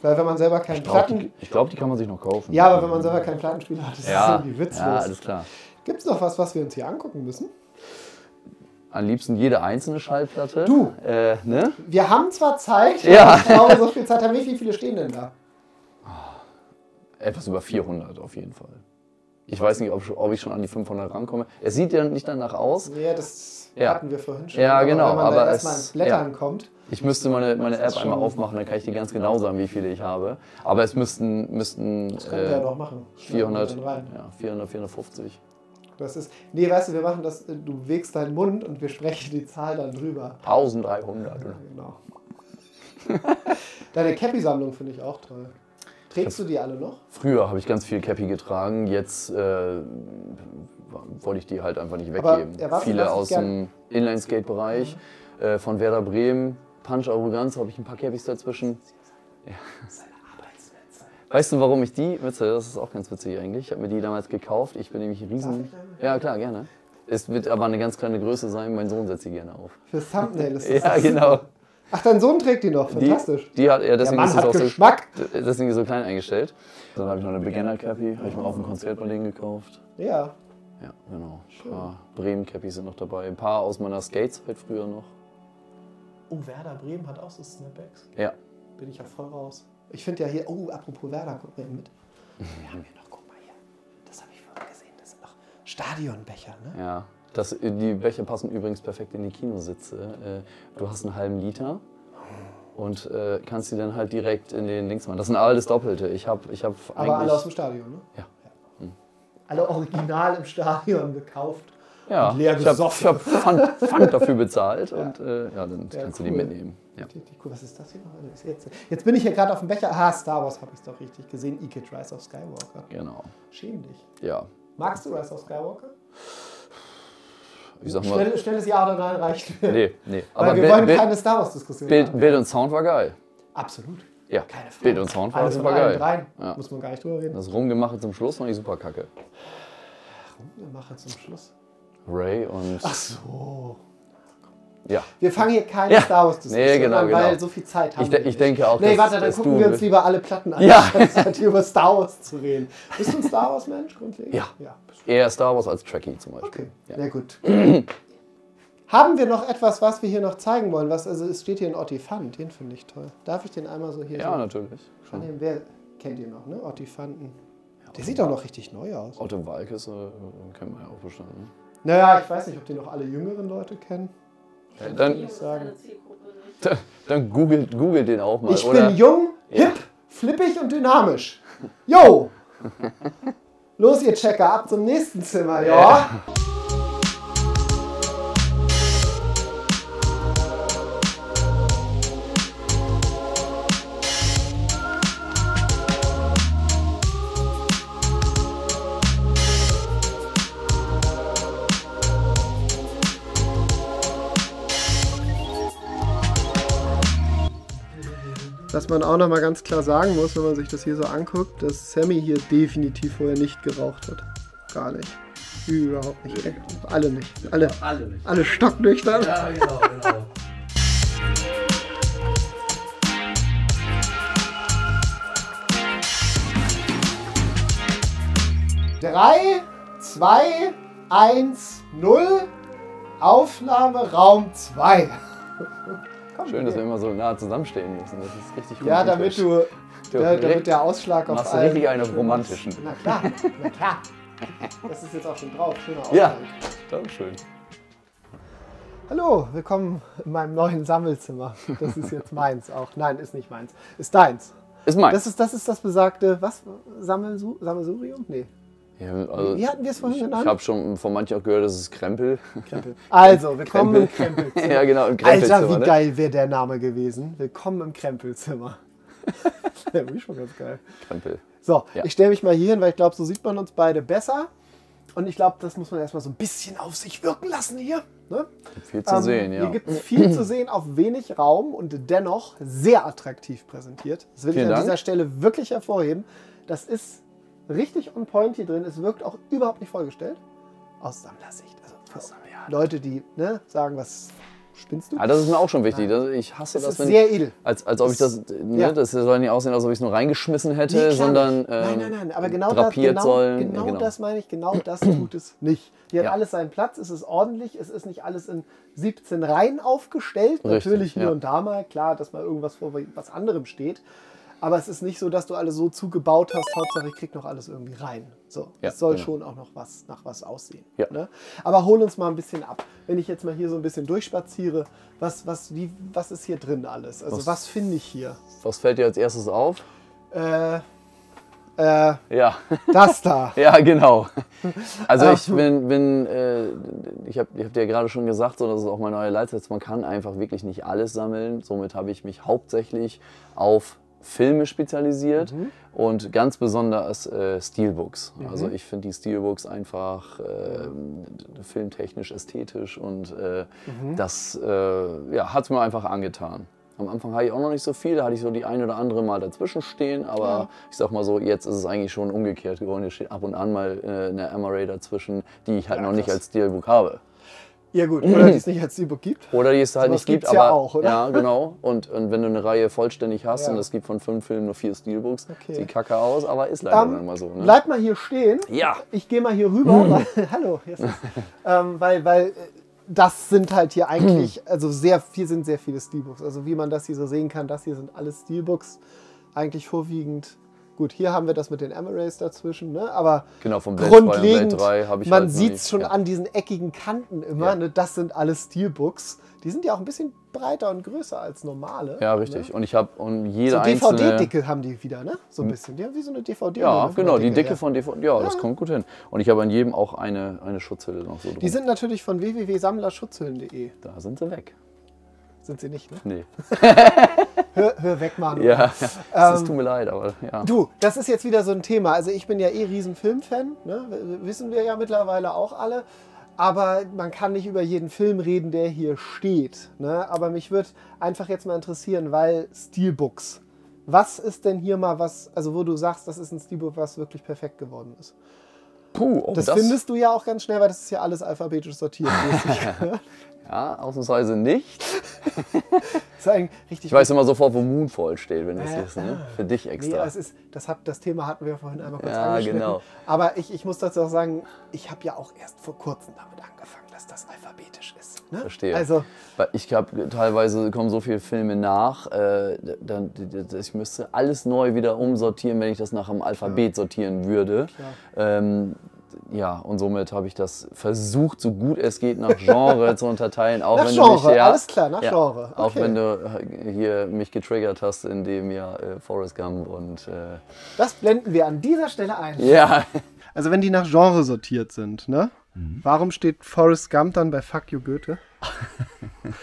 weil wenn man selber keinen Ich glaube, Platten... die, ich glaub, die kann man sich noch kaufen. Ja, aber wenn man selber keinen Plattenspieler hat, ist ja, das irgendwie witzlos. ja, alles klar. Gibt es noch was, was wir uns hier angucken müssen? Am liebsten jede einzelne Schallplatte. Du. Äh, ne? Wir haben zwar Zeit, Ja. aber ich glaube, so viel Zeit haben wir. Wie viele stehen denn da? Etwas über 400 auf jeden Fall. Ich weiß nicht, ob, ob ich schon an die 500 rankomme. Es sieht ja nicht danach aus. Ja, das Ja. hatten wir vorhin schon. Ja, aber genau, Wenn man aber da es- erstmal ins Blättern ja. kommt. Ich müsste meine, meine App einmal aufmachen, dann kann ich dir ganz genau sagen, wie viele ich habe. Aber es müssten, müssten Das können wir ja äh, doch machen. Schneiden wir 400, dann rein. ja, 400, 450. Das ist, nee, weißt du, wir machen das, äh, du wägst deinen Mund und wir sprechen die Zahl dann drüber. 1300. Ja, genau. Deine Cappy-Sammlung finde ich auch toll. Trägst du die alle noch? Früher habe ich ganz viel Cappy getragen, jetzt äh, wollte ich die halt einfach nicht weggeben. Viele aus gern- dem Inline-Skate-Bereich, äh, von Werder Bremen, Punch Arroganz habe ich ein paar Cappys dazwischen. Ja. Weißt du, warum ich die Mütze, das ist auch ganz witzig eigentlich, ich habe mir die damals gekauft, ich bin nämlich riesen... Ja, klar, gerne. Es wird aber eine ganz kleine Größe sein, mein Sohn setzt sie gerne auf. Fürs Thumbnail ist das. Ja, genau. Ach, dein Sohn trägt die noch. Die, Fantastisch. die hat, ja, Der deswegen Mann ist es hat auch so, Geschmack. deswegen so klein eingestellt. Dann habe ich noch eine Beginner Cappy, habe ich mal auf dem Konzert bei denen gekauft. Ja. Ja, genau. Ein paar Bremen-Cappies sind noch dabei. Ein paar aus meiner Skatezeit früher noch. Oh, Werder Bremen hat auch so Snapbacks. Ja. Bin ich ja voll raus. Ich finde ja hier, oh, apropos Werder, guck mal mit. Wir haben hier noch, guck mal hier. Das habe ich vorhin gesehen. Das sind noch Stadionbecher, ne? Ja. Das, die Becher passen übrigens perfekt in die Kinositze. Äh, Du hast einen halben Liter und äh, kannst die dann halt direkt in den Dings machen. Das sind alles Doppelte. Ich habe ich hab Aber alle aus dem Stadion, ne? Ja. Alle original im Stadion gekauft. Ja, und leer ich habe gesoffen. hab Pfand, dafür bezahlt und äh, ja, dann Ja, kannst du cool. die mitnehmen. Ja. Cool. Was ist das hier noch? Jetzt, jetzt bin ich hier gerade auf dem Becher. Ah, Star Wars habe ich es doch richtig gesehen. E-Kid Rise of Skywalker. Genau. Schäm dich. Ja. Magst du Rise of Skywalker? Ich sag mal. Schnell, schnelles Ja oder Nein reicht. Nee, nee. Weil wir Bild- wollen Bild- keine Star Wars-Diskussion Bild. Bild und Sound war geil. Absolut. Ja, Keine Frage. Bild und Sound war Alles super geil. dreien. Ja. Muss man gar nicht drüber reden. Das Rumgemache zum Schluss fand ich super kacke. Machen zum Schluss. Ray und. Ach so. Ja. Wir fangen hier keine Ja. Star Wars-Diskussion Nee, genau, an, weil genau. so viel Zeit haben Ich, wir de ich nicht. denke auch, Nee, warte, dann gucken wir uns lieber alle Platten an, Ja. anstatt über Star Wars zu reden. Bist du ein Star Wars-Mensch grundlegend? Ja. ja. Eher Star Wars als Trekkie zum Beispiel. Okay, Ja. sehr gut. Haben wir noch etwas, was wir hier noch zeigen wollen? Was, also es steht hier ein Ottifant, den finde ich toll. Darf ich den einmal so hier ja, so natürlich. Schon. annehmen? Wer kennt ihr noch, ne? Ottifanten. Der sieht doch noch richtig neu aus. Otto Walkes äh, kennt man ja auch bestimmt. Ne? Naja, ich weiß nicht, ob die noch alle jüngeren Leute kennen. Dann, dann, dann googelt, googelt den auch mal. Ich oder? bin jung, hip, flippig und dynamisch. Yo! Los, ihr Checker, ab zum nächsten Zimmer, ja? Man auch noch mal ganz klar sagen muss, wenn man sich das hier so anguckt, dass Sammy hier definitiv vorher nicht geraucht hat. gar nicht. Überhaupt nicht. Alle nicht. Alle, Alle nicht. alle stocknüchtern. Ja, genau, genau. Drei, zwei, eins, null. Aufnahme Raum 2. Schön, dass wir immer so nah zusammenstehen müssen. Das ist richtig Ja, damit du, da, damit der Ausschlag auf Machst du richtig einen auf romantischen. Na klar, na klar. Das ist jetzt auch schon drauf. Schöner Ja, Ausschlag. das ist schön. Hallo, willkommen in meinem neuen Sammelzimmer. Das ist jetzt meins auch. Nein, ist nicht meins. Ist deins. Ist mein. Das ist das, ist das besagte, was? Sammelsu Sammelsurium? Nee. Ja, also, Wie hatten wir es vorhin ich genannt? ich habe schon von manchen auch gehört, das ist Krempel. Krempel. Also, willkommen im Krempelzimmer. ja, genau, im Krempelzimmer. Alter, wie ne? geil wäre der Name gewesen. Willkommen im Krempelzimmer. Der wäre schon ganz geil. Krempel. So, Ja. ich stelle mich mal hier hin, weil ich glaube, so sieht man uns beide besser. Und ich glaube, das muss man erstmal so ein bisschen auf sich wirken lassen hier. Ne? Viel zu Ähm, sehen, ja. Hier gibt es viel zu sehen auf wenig Raum und dennoch sehr attraktiv präsentiert. Das will Vielen ich an Dank. dieser Stelle wirklich hervorheben. Das ist richtig on point hier drin. Es wirkt auch überhaupt nicht vollgestellt. Aus Sammlersicht. Also für Leute, die ne, sagen, was spinnst du? Ah, das ist mir auch schon wichtig. Das, ich hasse das das, ist wenn sehr edel. als, als ob ich das, ne, ja. das soll nicht aussehen, als ob ich es nur reingeschmissen hätte, Nee, sondern nicht. nein, ähm, nein, nein, aber genau, das, drapiert genau, sollen. genau, ja, genau. das meine ich, genau das tut es nicht. Hier hat Ja. alles seinen Platz, es ist ordentlich, es ist nicht alles in 17 Reihen aufgestellt. Richtig, Natürlich hier ja. und da mal, klar, dass mal irgendwas vor was anderem steht. Aber es ist nicht so, dass du alles so zugebaut hast, Hauptsache ich krieg noch alles irgendwie rein. So, Ja, es soll genau. schon auch noch was nach was aussehen. Ja. Ne? Aber hol uns mal ein bisschen ab. Wenn ich jetzt mal hier so ein bisschen durchspaziere, was, was, wie, was ist hier drin alles? Also was, Was- finde ich hier? Was fällt dir als erstes auf? Äh, äh, Ja, das da. ja, genau. Also ich bin, bin äh, ich habe ich hab dir ja gerade schon gesagt, so, das ist auch mein neuer Leitsatz, man kann einfach wirklich nicht alles sammeln. Somit habe ich mich hauptsächlich auf Filme spezialisiert Mhm. und ganz besonders äh, Steelbooks. Also ich finde die Steelbooks einfach äh, filmtechnisch, ästhetisch und äh, Mhm. das äh, ja, hat es mir einfach angetan. Am Anfang hatte ich auch noch nicht so viel, da hatte ich so die ein oder andere mal dazwischen stehen, aber ich sag mal so, jetzt ist es eigentlich schon umgekehrt geworden. Hier steht ab und an mal äh, eine Amaray dazwischen, die ich halt Ja, noch nicht krass. als Steelbook habe. Ja gut, oder die es nicht als E-Book gibt. Oder die es halt Sowas nicht gibt, gibt's ja aber auch, oder? ja, genau. Und, und wenn du eine Reihe vollständig hast Ja. und es gibt von fünf Filmen nur vier Steelbooks, Okay. sieht kacke aus, aber ist leider Ähm, dann mal so. Ne? Bleib mal hier stehen. Ja. Ich gehe mal hier rüber. Weil, hallo. Hier ist es. ähm, weil, weil äh, das sind halt hier eigentlich, also sehr, hier sind sehr viele Steelbooks. Also wie man das hier so sehen kann, das hier sind alles Steelbooks. Eigentlich vorwiegend. Gut, hier haben wir das mit den Amarays dazwischen, ne? aber Genau, vom Blade 2 und grundlegend, Blade 3 habe ich man halt sieht es schon ja. an diesen eckigen Kanten immer, Ja. ne? das sind alles Steelbooks. Die sind ja auch ein bisschen breiter und größer als normale. Ja, richtig. Ne? Und ich habe und jede So einzelne... DVD-Dicke haben die wieder, ne? So ein bisschen. Die haben wie so eine DVD. Ja, genau, die Dicke her. von DVD. Ja, das kommt gut hin. Und ich habe an jedem auch eine, eine Schutzhülle noch so drum. Die sind natürlich von www.sammlerschutzhüllen.de. da sind sie weg. Sind sie nicht, ne? Nee. Hör, hör weg, Manu. Ja, Ähm, es tut mir leid, aber ja. Du, das ist jetzt wieder so ein Thema. Also ich bin ja eh riesen Filmfan, ne? Wissen wir ja mittlerweile auch alle. Aber man kann nicht über jeden Film reden, der hier steht. Ne? Aber mich würde einfach jetzt mal interessieren, weil Steelbooks. Was ist denn hier mal was, also wo du sagst, das ist ein Steelbook, was wirklich perfekt geworden ist? Puh, oh, Das, findest du ja auch ganz schnell, weil das ist ja alles alphabetisch sortiert. Ja, ausnahmsweise nicht. das Ich weiß immer sofort, wo Moonfall steht, wenn das Ja, ist. Ne? Für dich Nee, extra. es ist, das, hat, das Thema hatten wir vorhin einmal kurz Ja, angeschnitten. genau. Aber ich, ich muss dazu auch sagen, ich habe ja auch erst vor kurzem damit angefangen, dass das alphabetisch ist. Ne? Verstehe. Also, ich habe teilweise kommen so viele Filme nach, äh, dann, ich müsste alles neu wieder umsortieren, wenn ich das nach dem Alphabet sortieren würde. Ähm, ja, und somit habe ich das versucht, so gut es geht, nach Genre zu unterteilen. Auch Nach wenn Genre, du mich, ja, alles klar, nach ja, Genre, Auch okay. wenn du äh, hier mich getriggert hast, indem ja äh, Forrest Gump und äh, das blenden wir an dieser Stelle ein. ja, Also, wenn die nach Genre sortiert sind, ne? Mhm. Warum steht Forrest Gump dann bei Fuck You Goethe?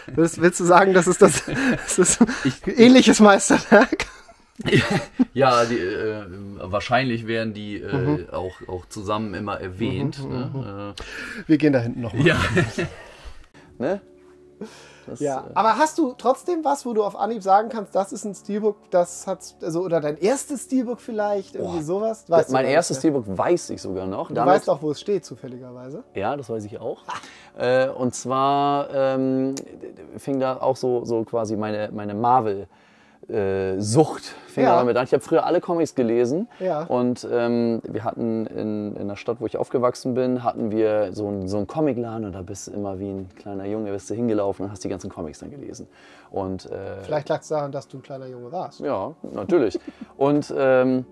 willst, willst du sagen, das ist das, das ist ein ähnliches Meisterwerk? Ja, die, äh, wahrscheinlich werden die äh, Mhm. auch, auch zusammen immer erwähnt. ne? Wir gehen da hinten noch mal. Äh, ja. ne? Das, Ja, äh, aber hast du trotzdem was, wo du auf Anhieb sagen kannst, das ist ein Steelbook, das hat, also, oder dein erstes Steelbook vielleicht, irgendwie Boah. sowas? Weißt du mein nicht erstes mehr. Steelbook weiß ich sogar noch. Du Damit- weißt auch, wo es steht, zufälligerweise. Ja, das weiß ich auch. Äh, und zwar ähm, fing da auch so, so quasi meine, meine Marvel-Sucht fing Ja. da damit an. Ich habe früher alle Comics gelesen Ja. und ähm, wir hatten in, in der Stadt, wo ich aufgewachsen bin, hatten wir so einen so einen Comicladen und da bist du immer wie ein kleiner Junge, bist du hingelaufen und hast die ganzen Comics dann gelesen. Und äh, Vielleicht lag es daran, dass du ein kleiner Junge warst. ja, natürlich. Und, ähm,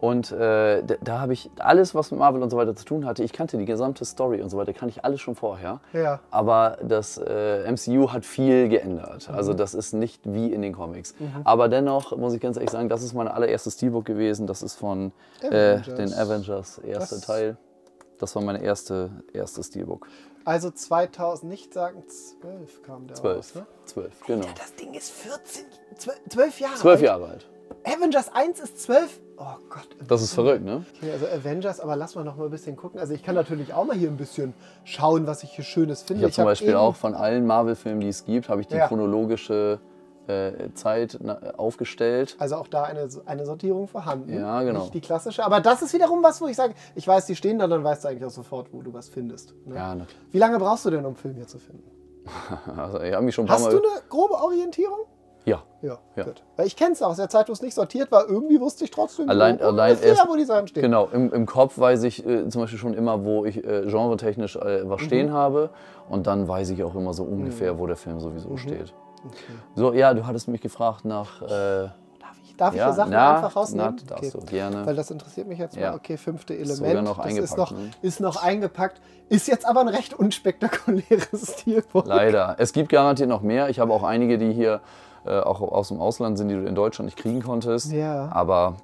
und äh, da, da habe ich alles, was mit Marvel und so weiter zu tun hatte, ich kannte die gesamte Story und so weiter, kann ich alles schon vorher. Ja. Aber das äh, MCU hat viel geändert. Also Mhm. das ist nicht wie in den Comics. Aber dennoch muss ich ganz ehrlich sagen, das ist mein allererste Steelbook gewesen. Das ist von äh, Avengers. den Avengers, erste Das- Teil. Das war meine erste, erste Steelbook. Also 2000, nicht sagen 12 kam der Zwölf. raus, ne? Zwölf, genau. Das Ding ist 14, 12, 12 Jahre Zwölf alt. Jahre alt. Avengers 1 ist 12. Oh Gott. Das ist verrückt, ne? Okay, also Avengers, aber lass mal noch mal ein bisschen gucken. Also ich kann natürlich auch mal hier ein bisschen schauen, was ich hier Schönes finde. Ich habe zum hab Beispiel auch von allen Marvel-Filmen, die es gibt, habe ich die Ja. chronologische äh, Zeit aufgestellt. Also auch da eine, eine Sortierung vorhanden. Ja, genau. Nicht die klassische. Aber das ist wiederum was, wo ich sage, ich weiß, die stehen da, dann weißt du eigentlich auch sofort, wo du was findest. Ne? Ja, na Wie lange brauchst du denn, um Film hier zu finden? Also, ich habe mich schon Hast Mal. du eine grobe Orientierung? Ja. Ja, Ja. gut. Weil ich kenne es aus der Zeit, wo es nicht sortiert war. Irgendwie wusste ich trotzdem, Allein- wo, allein erst- wo die Sachen stehen. Genau, im, im Kopf weiß ich äh, zum Beispiel schon immer, wo ich äh, genretechnisch äh, was Mhm. stehen habe. Und dann weiß ich auch immer so ungefähr, wo der Film sowieso Mhm. steht. So, ja, du hattest mich gefragt nach. Äh, Darf ich, darf ich ja, hier Sachen na, einfach rausnehmen? na, darfst du, gerne. Weil das interessiert mich jetzt Ja. mal. Okay, fünfte Element. noch das ist noch, ne? ist noch eingepackt. Ist jetzt aber ein recht unspektakuläres Stilbook. Leider. Es gibt garantiert noch mehr. Ich habe auch einige, die hier äh, auch aus dem Ausland sind, die du in Deutschland nicht kriegen konntest. Ja. Aber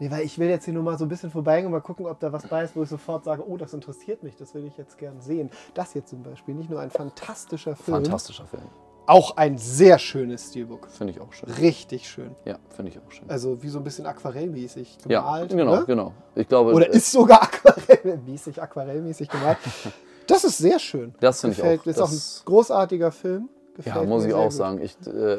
Nee, weil ich will jetzt hier nur mal so ein bisschen vorbeigehen und mal gucken, ob da was bei ist, wo ich sofort sage, oh, das interessiert mich, das will ich jetzt gern sehen. Das hier zum Beispiel, nicht nur ein fantastischer Film, fantastischer Film. auch ein sehr schönes Stilbook. Finde ich auch schön. Richtig schön. Ja, finde ich auch schön. Also wie so ein bisschen aquarellmäßig Ja, gemalt. genau, ne? genau. Ich glaube, Oder äh, ist sogar aquarellmäßig, aquarellmäßig gemalt. Das ist sehr schön. Das finde ich auch. Ist auch ein Das- großartiger Film. Ja, Gefällt muss mir ich auch gut. sagen. Ich, äh,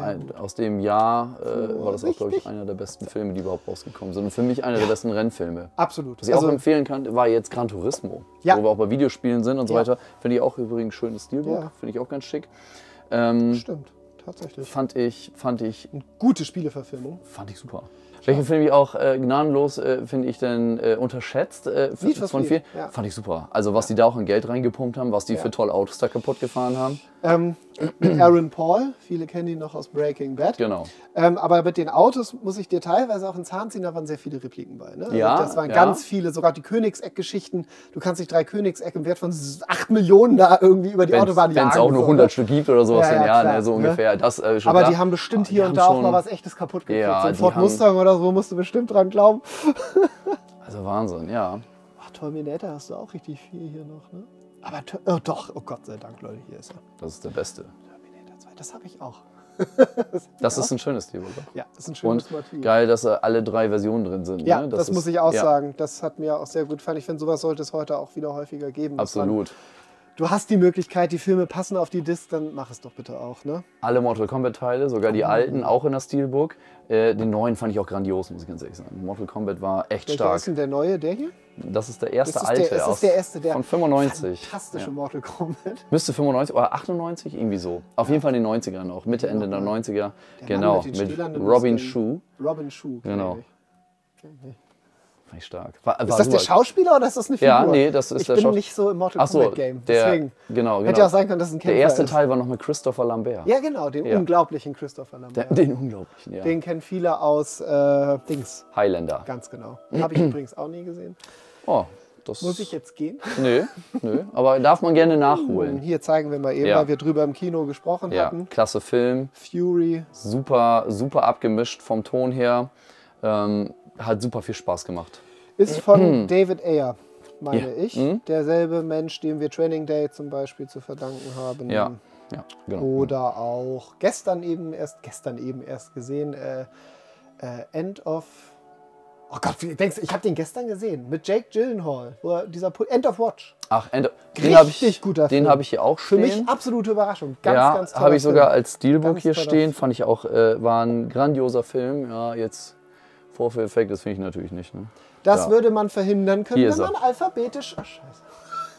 ein, aus dem Jahr äh, war das auch, glaube ich, einer der besten Filme, die überhaupt rausgekommen sind. Und für mich einer der besten Rennfilme. Absolut. Was ich auch empfehlen kann, war jetzt Gran Turismo, Ja. wo wir auch bei Videospielen sind und so Ja. weiter. Finde ich auch übrigens schönes Stilbook, Ja. finde ich auch ganz schick. Ähm, Stimmt, tatsächlich. fand ich, fand ich, Gute Spieleverfilmung. fand ich super. Welchen Film ich auch äh, gnadenlos äh, finde ich denn äh, unterschätzt äh, Need for von Speed, vielen, ja. fand ich super. Also was die da auch in Geld reingepumpt haben, was die für tolle Autos da kaputt gefahren haben. Ähm, Aaron Paul, viele kennen ihn noch aus Breaking Bad. Genau. Ähm, aber mit den Autos muss ich dir teilweise auch ins Zahn ziehen, da waren sehr viele Repliken bei. Ne? Also Ja, Das waren ja. ganz viele, sogar die Königseck-Geschichten. Du kannst dich drei Königseck im Wert von 8 Millionen da irgendwie über die Wenn Autobahn es jagen. auch nur so, 100 ne? Stück gibt oder sowas, Ja, ja, ja, klar, ne, so ne? ungefähr. Das, äh, Aber klar. die haben bestimmt Aber hier die und da auch mal was echtes kaputt gekriegt. Ja, so ein Ford Mustang oder so musst du bestimmt dran glauben. Also Wahnsinn, ja. Ach, Terminator hast du auch richtig viel hier noch, ne? Aber oh, doch, oh Gott sei Dank, Leute, hier ist er. Das ist der Beste. Terminator 2, das habe ich auch. Das ist ein schönes Stilbook. Ja, das ist ein schönes Und Motiv. geil, dass alle drei Versionen drin sind. Ja, ne? das, ist- muss ich auch ja, sagen. Das hat mir auch sehr gut gefallen. Ich finde, sowas sollte es heute auch wieder häufiger geben. Absolut. Du hast die Möglichkeit, die Filme passen auf die Disc, dann mach es doch bitte auch, ne? Alle Mortal Kombat Teile, sogar die alten, auch in der Steelbook. Äh, den neuen fand ich auch grandios, muss ich ganz ehrlich sagen. Mortal Kombat war echt Welcher stark. ist denn der neue, der hier? Das ist der erste Das ist alte der, das aus, ist der erste, der von 95. fantastische Ja. Mortal Kombat. Müsste 95 oder 98, irgendwie so. Auf jeden Fall in den 90ern noch, Mitte, Ende der 90er. genau, Mann mit mit Robin. Shu. Robin Schuh. Genau. Fand ich stark. War, Ist das der Schauspieler oder ist das eine Figur? Ja, nee, das ist ich der bin Schaus- nicht so im Mortal Ach so, Kombat Game. der, Deswegen. genau, genau. Hätte ja auch sein können, dass es ein Kämpfer der erste ist. Teil war noch mit Christopher Lambert. Ja, genau, den Ja. unglaublichen Christopher Der, Lambert. den unglaublichen, ja. Den kennen viele aus äh, Dings. Highlander. Ganz genau. Habe ich übrigens auch nie gesehen. Oh, das Muss ich jetzt gehen? Nö, nö. Aber darf man gerne nachholen. Hier zeigen wir mal eben, Ja. weil wir drüber im Kino gesprochen Ja, hatten. klasse Film. Fury. Super, super abgemischt vom Ton her. Ähm, hat super viel Spaß gemacht. Ist von David Ayer, meine Ja. ich. Mhm. Derselbe Mensch, dem wir Training Day zum Beispiel zu verdanken haben. Ja, ja, genau. Oder auch gestern eben erst, gestern eben erst gesehen, äh, äh, End of Oh Gott, wie denkst du, ich habe den gestern gesehen mit Jake Gyllenhaal, wo er, dieser Pu- End of Watch. Ach, Ende. Den habe Richtig ich, guter den habe ich hier auch Für stehen. mich absolute Überraschung. Ganz, ja, ganz toller habe ich sogar als Steelbook Ganz hier stehen. Film. Fand ich auch, äh, war ein grandioser Film. Ja, jetzt Vorführeffekt, das finde ich natürlich nicht. Ne? Das Ja. würde man verhindern können, Hier wenn man alphabetisch. Ach, scheiße.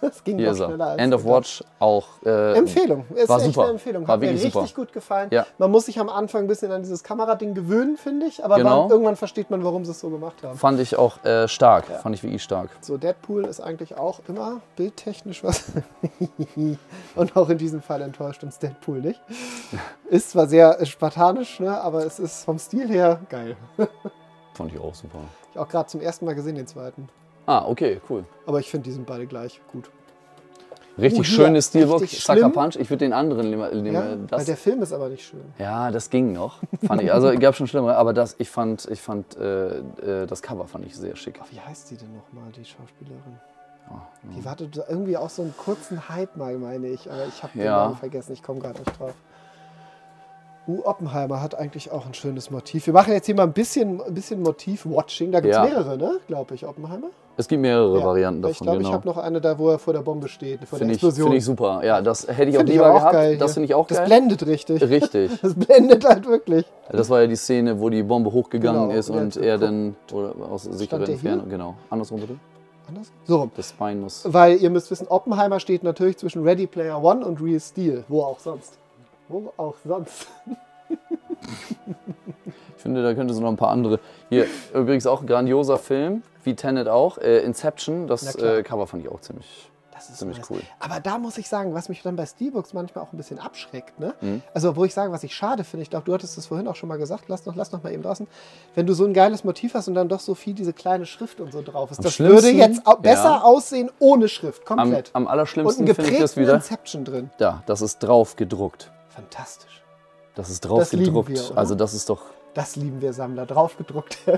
Das ging Hier doch er. schneller als End of gedacht. Watch auch. Äh, Empfehlung. Ist War echt super. eine Empfehlung. War Hat mir richtig super. gut gefallen. Ja. Man muss sich am Anfang ein bisschen an dieses Kamerading gewöhnen, finde ich. Aber Genau. man, irgendwann versteht man, warum sie es so gemacht haben. Fand ich auch äh, stark. Fand ich wirklich stark. So, Deadpool ist eigentlich auch immer bildtechnisch was. Und auch in diesem Fall enttäuscht uns Deadpool nicht. Ist zwar sehr spartanisch, ne, aber es ist vom Stil her geil. Fand ich auch super. Ich auch gerade zum ersten Mal gesehen, den zweiten. Ah, okay, cool. Aber ich finde, die sind beide gleich gut. Richtig Oh, hier, schönes Steelbook. Sucker. Punch. Ich würde den anderen nehmen. nehmen Ja, weil das, der Film ist aber nicht schön. ja, das ging noch. Fand ich. Also gab schon schlimmere, aber das, ich fand, ich fand äh, äh, das Cover fand ich sehr schick. Wie heißt die denn nochmal, die Schauspielerin? Ah, Die hatte so irgendwie auch so einen kurzen Hype mal, meine ich. Aber ich habe den Ja. Namen vergessen. Ich komme gerade nicht drauf. U. Oppenheimer hat eigentlich auch ein schönes Motiv. Wir machen jetzt hier mal ein bisschen, ein bisschen Motiv-Watching. Da gibt es Ja. mehrere, ne? Glaube ich, Oppenheimer. Es gibt mehrere Ja. Varianten Ich davon, glaube, genau. ich habe noch eine da, wo er vor der Bombe steht, vor Finde der ich, Explosion. find ich super. Ja, das hätte ich auch Finde ich lieber aber auch gehabt. geil das finde ich auch Das geil. blendet richtig. Richtig. Das blendet halt wirklich. Das war ja die Szene, wo die Bombe hochgegangen Genau, ist und und er- dann oder aus sicherer? Entfernung. Genau. Andersrum bitte. Anders? So. Das Bein muss. Weil ihr müsst wissen, Oppenheimer steht natürlich zwischen Ready Player One und Real Steel. Wo auch sonst. Wo auch sonst. Ich finde, da könnte es noch ein paar andere. Hier übrigens auch ein grandioser Film, wie Tenet auch. Äh, Inception, das äh, Cover fand ich auch ziemlich. Das ist Ziemlich nice. cool. Aber da muss ich sagen, was mich dann bei Steelbooks manchmal auch ein bisschen abschreckt. Ne? Mhm. Also, wo ich sage, was ich schade finde, ich glaube, du hattest das vorhin auch schon mal gesagt, lass noch, lass noch mal eben draußen. Wenn du so ein geiles Motiv hast und dann doch so viel diese kleine Schrift und so drauf ist. Am das würde jetzt au besser ja. aussehen ohne Schrift, Am, komplett. am und allerschlimmsten finde ich das wieder. Inception drin. Da, das ist drauf gedruckt. Fantastisch. Das ist drauf lieben gedruckt. wir, also das ist doch. Das lieben wir Sammler. Draufgedruckt.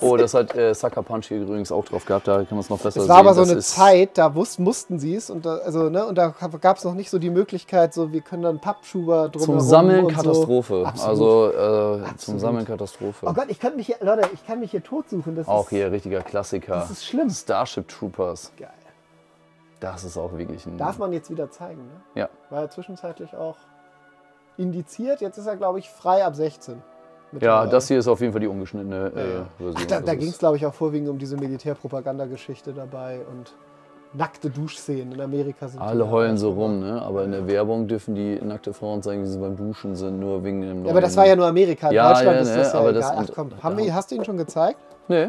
Oh, das hat äh, Sucker Punch hier übrigens auch drauf gehabt. Da kann man es noch besser Es sehen. war aber so Das eine Zeit, da wus mussten sie es und da, also, ne, und da gab es noch nicht so die Möglichkeit, so wir können dann Pappschuber drum Zum Sammeln Katastrophe. So. Also äh, zum. Sammeln Katastrophe. Oh Gott, ich kann mich hier, Leute, ich kann mich hier totsuchen. Das Auch ist, hier richtiger Klassiker. Das ist schlimm. Starship Troopers. Geil. Das ist auch wirklich ein. Darf man jetzt wieder zeigen, ne? Ja. War ja zwischenzeitlich auch indiziert. Jetzt ist er, glaube ich, frei ab 16. Ja, das hier ist auf jeden Fall die ungeschnittene äh. Version. Ach, da da ging es, glaube ich, auch vorwiegend um diese Militärpropagandageschichte dabei und nackte Duschszenen in Amerika sind. Alle heulen so rum, ne? aber in der Werbung dürfen die nackte Frauen zeigen, wie sie beim Duschen sind, nur wegen dem. Ja, aber das war ja nur Amerika. In Ja, Deutschland ja, ist ne, das ja aber egal. das- Ach komm, haben wir, hast du ihn schon gezeigt? Nee.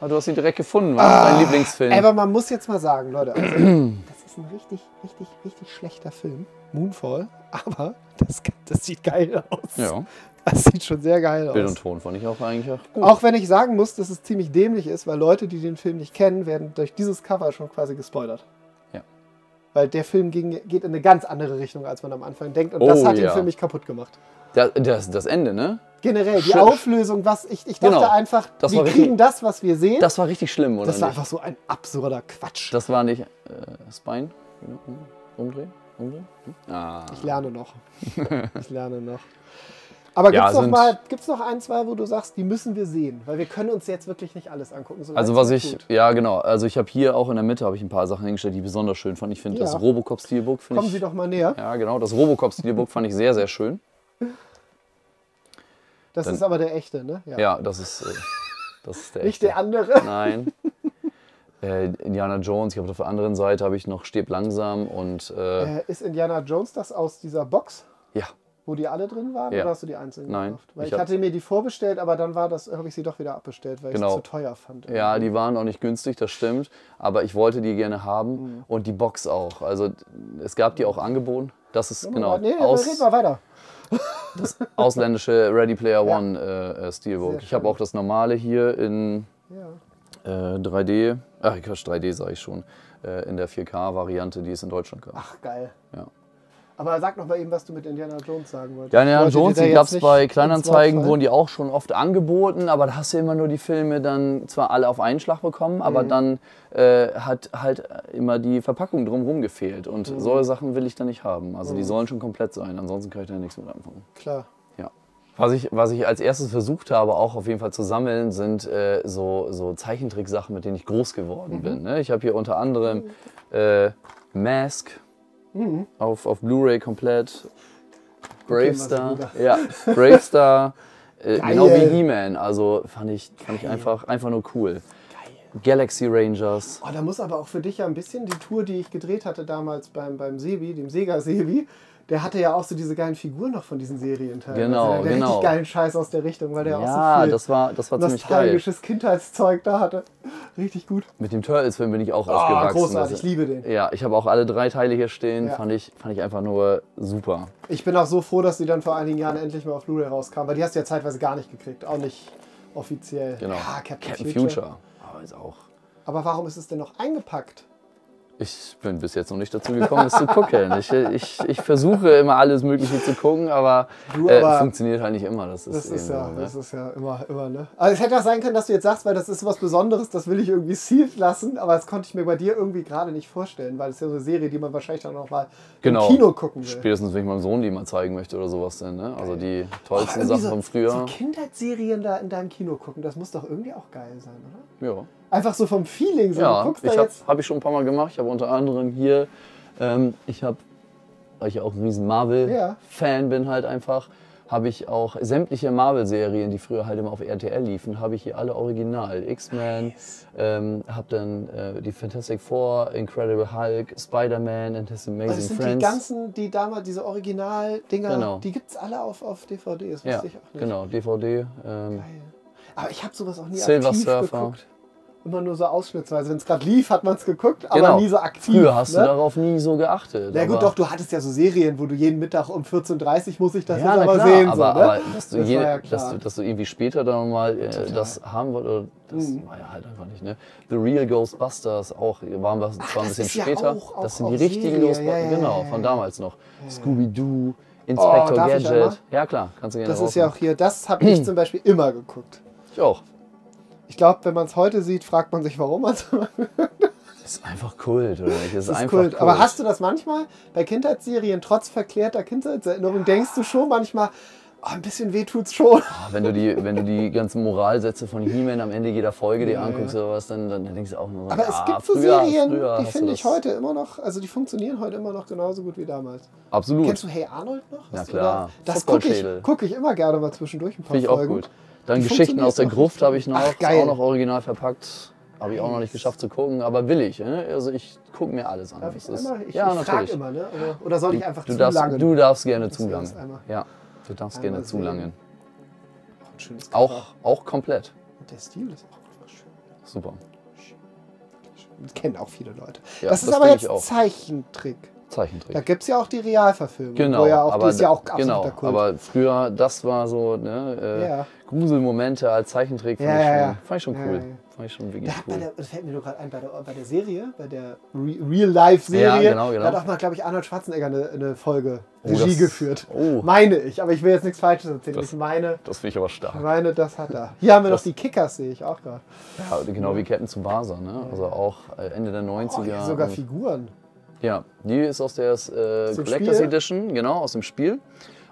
Aber du hast ihn direkt gefunden, war dein Lieblingsfilm. Ah, Aber man muss jetzt mal sagen, Leute, also, das ist ein richtig, richtig, richtig schlechter Film. Moonfall. Aber das, das sieht geil aus. ja, Das sieht schon sehr geil Bild aus. und Ton fand ich auch eigentlich auch gut. Auch wenn ich sagen muss, dass es ziemlich dämlich ist, weil Leute, die den Film nicht kennen, werden durch dieses Cover schon quasi gespoilert. Ja. Weil der Film ging, geht in eine ganz andere Richtung, als man am Anfang denkt. Und das Oh, hat den ja. Film nicht kaputt gemacht. Das, das, das Ende, ne? Generell, die Schön. Auflösung, was ich, ich dachte Genau. einfach, Das wir richtig- kriegen das, was wir sehen. Das war richtig schlimm, oder das war nicht? einfach so ein absurder Quatsch. Das war nicht äh, Spine? Umdrehen? Hm? Ah. Ich lerne noch. ich lerne noch. Aber Ja, gibt's noch sind- mal, gibt's noch ein, zwei, wo du sagst, die müssen wir sehen? Weil wir können uns jetzt wirklich nicht alles angucken. so Also was es ich, tut. ja genau, also ich habe hier auch in der Mitte habe ich ein paar Sachen hingestellt, die ich besonders schön fand. Ich finde Ja. das Robocop Steelbook finde Kommen ich, Sie doch mal näher. ja genau, das Robocop Steelbook fand ich sehr sehr schön. Das Dann- ist aber der echte, ne? Ja, das ist, äh, das ist der Nicht echte. der andere. Nein. Äh, Indiana Jones, ich habe auf der anderen Seite habe ich noch Stirb langsam und äh, Äh, ist Indiana Jones das aus dieser Box, ja, wo die alle drin waren? Ja. Oder hast du die einzeln Nein, gekauft? Weil ich, ich hatte mir die vorbestellt, aber dann war das, habe ich sie doch wieder abbestellt, weil ich Genau. es zu teuer fand. ja, die waren auch nicht günstig, das stimmt, aber ich wollte die gerne haben Mhm. und die Box auch. Also es gab die auch angeboten. Das ist genau Nee, nee, aus, red mal weiter. ausländische Ready Player Ja. One äh, äh, Steelbook. Ich habe auch das normale hier in Ja. Äh, 3D, ach Quatsch, 3D sage ich schon, äh, in der 4K-Variante, die es in Deutschland gab. Ach, geil. Ja. Aber sag noch mal eben, was du mit Indiana Jones sagen wolltest. Ja, Indiana Jones, die gab es bei Kleinanzeigen, wurden die auch schon oft angeboten, aber da hast du immer nur die Filme dann zwar alle auf einen Schlag bekommen, Mhm. aber dann äh, hat halt immer die Verpackung drumherum gefehlt. Und Mhm. solche Sachen will ich da nicht haben. Also die sollen schon komplett sein, ansonsten kann ich da nichts mit anfangen. Klar. Was ich, was ich als erstes versucht habe, auch auf jeden Fall zu sammeln, sind äh, so, so Zeichentricksachen, mit denen ich groß geworden Mhm. bin. Ne? Ich habe hier unter anderem äh, Mask Mhm. auf, auf Blu-ray komplett. Bravestar. Bruder. ja, Bravestar. Äh, genau wie He-Man. Also fand ich, fand ich einfach, einfach nur cool. Galaxy Rangers. Oh, da muss aber auch für dich ja ein bisschen die Tour, die ich gedreht hatte damals beim, beim Sebi, dem Sega Sebi, der hatte ja auch so diese geilen Figuren noch von diesen Serienteilen. Genau, also der, genau. richtig geilen Scheiß aus der Richtung, weil der auch Ja, so viel das war, das war ziemlich geil. nostalgisches Kindheitszeug da hatte. Richtig gut. Mit dem Turtles-Film bin ich auch Oh, aufgewachsen. großartig, ich liebe den. Ja, ich habe auch alle drei Teile hier stehen. Ja. Fand, ich, fand ich einfach nur super. Ich bin auch so froh, dass die dann vor einigen Jahren endlich mal auf Blu-ray rauskam, weil die hast du ja zeitweise gar nicht gekriegt, auch nicht offiziell. Genau. Ja, Captain, Captain Future. Future. Aber ist auch. Aber warum ist es denn noch eingepackt? Ich bin bis jetzt noch nicht dazu gekommen, es zu gucken. Ich, ich, ich versuche immer alles Mögliche zu gucken, aber, Du, äh, funktioniert halt nicht immer. Das ist, Das ist, eben ja, so, ne? das ist ja immer, immer, ne? Also es hätte auch sein können, dass du jetzt sagst, weil das ist was Besonderes, das will ich irgendwie sealed lassen, aber das konnte ich mir bei dir irgendwie gerade nicht vorstellen, weil es ja so eine Serie, die man wahrscheinlich dann auch mal Genau. im Kino gucken will. Spätestens, wenn ich meinem Sohn die mal zeigen möchte oder sowas denn. Ne? Also die tollsten irgendwie Sachen so, von früher. So Kindheitsserien da in deinem Kino gucken, das muss doch irgendwie auch geil sein, oder? ja. Einfach so vom Feeling, so Ja, ich habe hab ich schon ein paar Mal gemacht. Ich habe unter anderem hier, ähm, ich habe, weil ich ja auch ein riesen Ja. Marvel-Fan bin halt einfach, habe ich auch sämtliche Marvel-Serien, die früher halt immer auf RTL liefen, habe ich hier alle original. X-Men, ähm, habe dann äh, die Fantastic Four, Incredible Hulk, Spider-Man and His Amazing Also das sind die Friends. ganzen, die damals, diese Original-Dinger, Genau. die gibt es alle auf, auf DVD, das wusste ja, ich auch nicht. genau, DVD. Ähm, Geil. Aber ich habe sowas auch nie Silver aktiv Surfer. geguckt. Immer nur so ausschnittsweise. Wenn es gerade lief, hat man es geguckt, aber genau. nie so aktiv. Früher hast ne? du darauf nie so geachtet. Na gut, doch, du hattest ja so Serien, wo du jeden Mittag um 14.30 Uhr muss ich das Ja, jetzt aber klar, sehen. aber, so, ne? aber dass, du Das je, ja dass, du, dass du irgendwie später dann mal äh, das haben wolltest, das Mhm. war ja halt einfach nicht, ne? The Real Ghostbusters auch, waren wir zwar ein bisschen ist ja später. auch- auch- das sind die richtigen Ghostbusters, genau, von damals noch. Scooby-Doo, Inspector Oh, darf ich Gadget. Ja klar, kannst du gerne Das drauf ist ja auch hier, das habe ich zum Beispiel immer geguckt. Ich auch. Ich glaube, wenn man es heute sieht, fragt man sich, warum man es Das ist einfach Kult, oder? Das ist Das ist einfach Kult. Kult. Aber hast du das manchmal bei Kindheitsserien, trotz verklärter Kindheitserinnerung, denkst du schon manchmal, oh, ein bisschen weh tut's schon. Ah, wenn du die, wenn du die ganzen Moralsätze von He-Man am Ende jeder Folge dir anguckst oder was, dann, dann denkst du auch nur so, Aber ja, es gibt so früher, Serien, früher die du finde ich heute immer noch, also die funktionieren heute immer noch genauso gut wie damals. Absolut. Kennst du Hey Arnold noch? Du klar, da- Das gucke ich, guck ich immer gerne mal zwischendurch ein paar Finde ich auch Folgen. gut. Dann Geschichten aus der Gruft habe ich noch. Ach, Ist geil. auch noch original verpackt. Habe ich auch noch nicht geschafft zu gucken, aber will ich. Ne? Also ich gucke mir alles an. Darf Das ich ist-? Ich, ja, ich natürlich. immer, ne? Oder, soll ich einfach Du zu darfst, lange? du darfst gerne zu wäre lange. das einmal. Ja, du darfst Einmal gerne zu sehen. lange. Auch ein schönes Cover. Auch, komplett. Und der Stil ist auch einfach schön. Super. Das kennen auch viele Leute. Ja, das ist das aber denke jetzt. Zeichentrick. Zeichentrick. Da gibt es ja auch die Realverfilmung. Genau, Wo ja auch, aber, die ist ja auch genau, absoluter Kult. aber früher, das war so, ne, äh, Ja. Gruselmomente als Zeichentrick fand, Ja, ich, schon, ja. fand ich schon cool. ja. Fand ich schon wirklich cool. der, das fällt mir nur gerade ein, bei der, bei der Serie, bei der Re Real-Life-Serie, Ja, genau, genau. da hat auch mal, glaube ich, Arnold Schwarzenegger eine, eine Folge Oh, Regie das- geführt. oh. Meine ich, aber ich will jetzt nichts Falsches erzählen. Das- ich meine, Das finde ich aber stark. meine, das hat er. Hier haben wir Das- noch die Kickers, sehe ich auch gerade. Ja, genau wie Captain Tsubasa, ne? Also auch äh, Ende der 90er. Oh, sogar Figuren. Ja, die ist aus der äh, Collectors Spiel? Edition, genau, aus dem Spiel.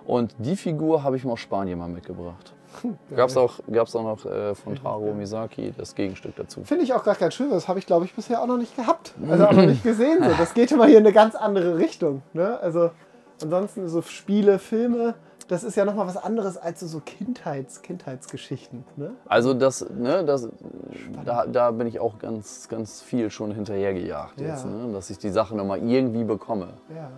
Und die Figur habe ich mal aus Spanien mal mitgebracht. Gab es auch, gab's auch noch äh, von Taro Misaki das Gegenstück dazu. Finde ich auch gar kein schön. Das habe ich, glaube ich, bisher auch noch nicht gehabt. Also auch noch nicht gesehen. So. Das geht immer hier in eine ganz andere Richtung. Ne? Also ansonsten so Spiele, Filme, das ist ja nochmal was anderes als so, Kindheits, Kindheitsgeschichten. Ne? Also das, ne, das, da, da bin ich auch ganz, ganz viel schon hinterhergejagt jetzt, Ja. ne? dass ich die Sachen nochmal irgendwie bekomme. Ja.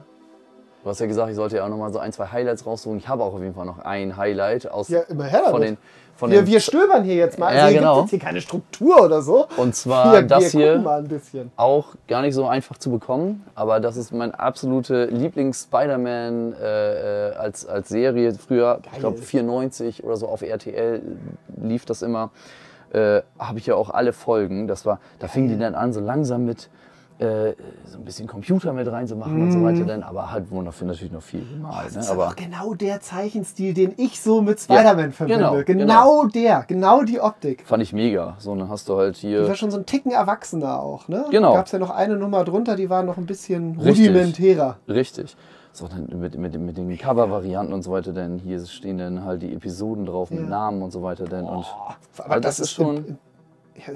Du hast ja gesagt, ich sollte ja auch nochmal so ein, zwei Highlights raussuchen. Ich habe auch auf jeden Fall noch ein Highlight aus Ja, immer her von den, von Wir, den wir stöbern hier jetzt mal. Ja, Also hier genau. gibt jetzt hier keine Struktur oder so. und zwar wir, das wir hier. gucken mal ein bisschen. auch gar nicht so einfach zu bekommen, aber das ist mein absolute Lieblings-Spider-Man äh, äh, als, als Serie. Früher, ich glaube 94 oder so auf RTL lief das immer. Äh, Habe ich ja auch alle Folgen. Das war, da fingen die dann an, so langsam mit äh, so ein bisschen Computer mit reinzumachen und so weiter. Dann, aber halt wurden dafür natürlich noch viel gemalt. Das Ne? ist Aber genau der Zeichenstil, den ich so mit Spider-Man verbinde. genau, Genau, genau. der, genau die Optik. fand ich mega. So, dann hast du halt Die war hier. schon so ein Ticken erwachsener auch, ne? Genau. Gab es ja noch eine Nummer drunter, die war noch ein bisschen Richtig. rudimentärer. Richtig. So, dann mit, mit, mit den Cover-Varianten und so weiter, denn hier stehen dann halt die Episoden drauf mit Ja. Namen und so weiter. Denn, und, Aber also das, ist schon. im-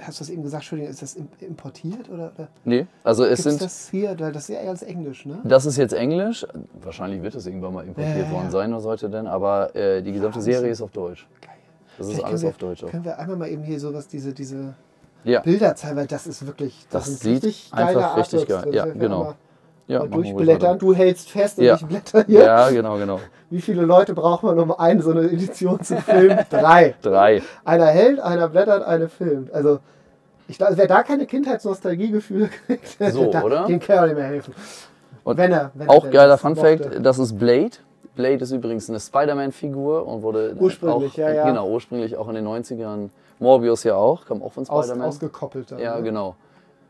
Hast du das eben gesagt, Entschuldigung, ist das im- importiert oder, oder nee, also es gibt's sind. das hier? Weil Das ist ja als Englisch, ne? Das ist jetzt Englisch. Wahrscheinlich wird es irgendwann mal importiert Ja, ja, worden sein oder sollte denn, aber äh, die gesamte Serie ist auf Deutsch. Geil. Das ist alles können auf Deutsch wir, auch. Können wir einmal mal eben hier sowas, diese, diese Ja, Bilder zeigen, weil das ist wirklich, das, Das sieht richtig einfach richtig geil. Ja, genau. Ja durchblättern, du hältst fest und Ja. ich blätter hier. Ja, genau, genau. Wie viele Leute braucht man, um eine so eine Edition zu filmen? Drei. Drei. Einer hält, einer blättert, einer filmt. Also, ich glaube, wer da keine Kindheitsnostalgiegefühle kriegt, So, da, oder? dem kann er nicht mehr helfen. Und wenn er, wenn er Auch denn geiler das Fun mochte. Fact, das ist Blade. Blade ist übrigens eine Spider-Man-Figur und wurde Ursprünglich, auch, ja, ja. Genau, ursprünglich auch in den 90ern. Morbius ja auch, kam auch von Aus, Spider-Man. ausgekoppelt. dann, ja, ne? genau.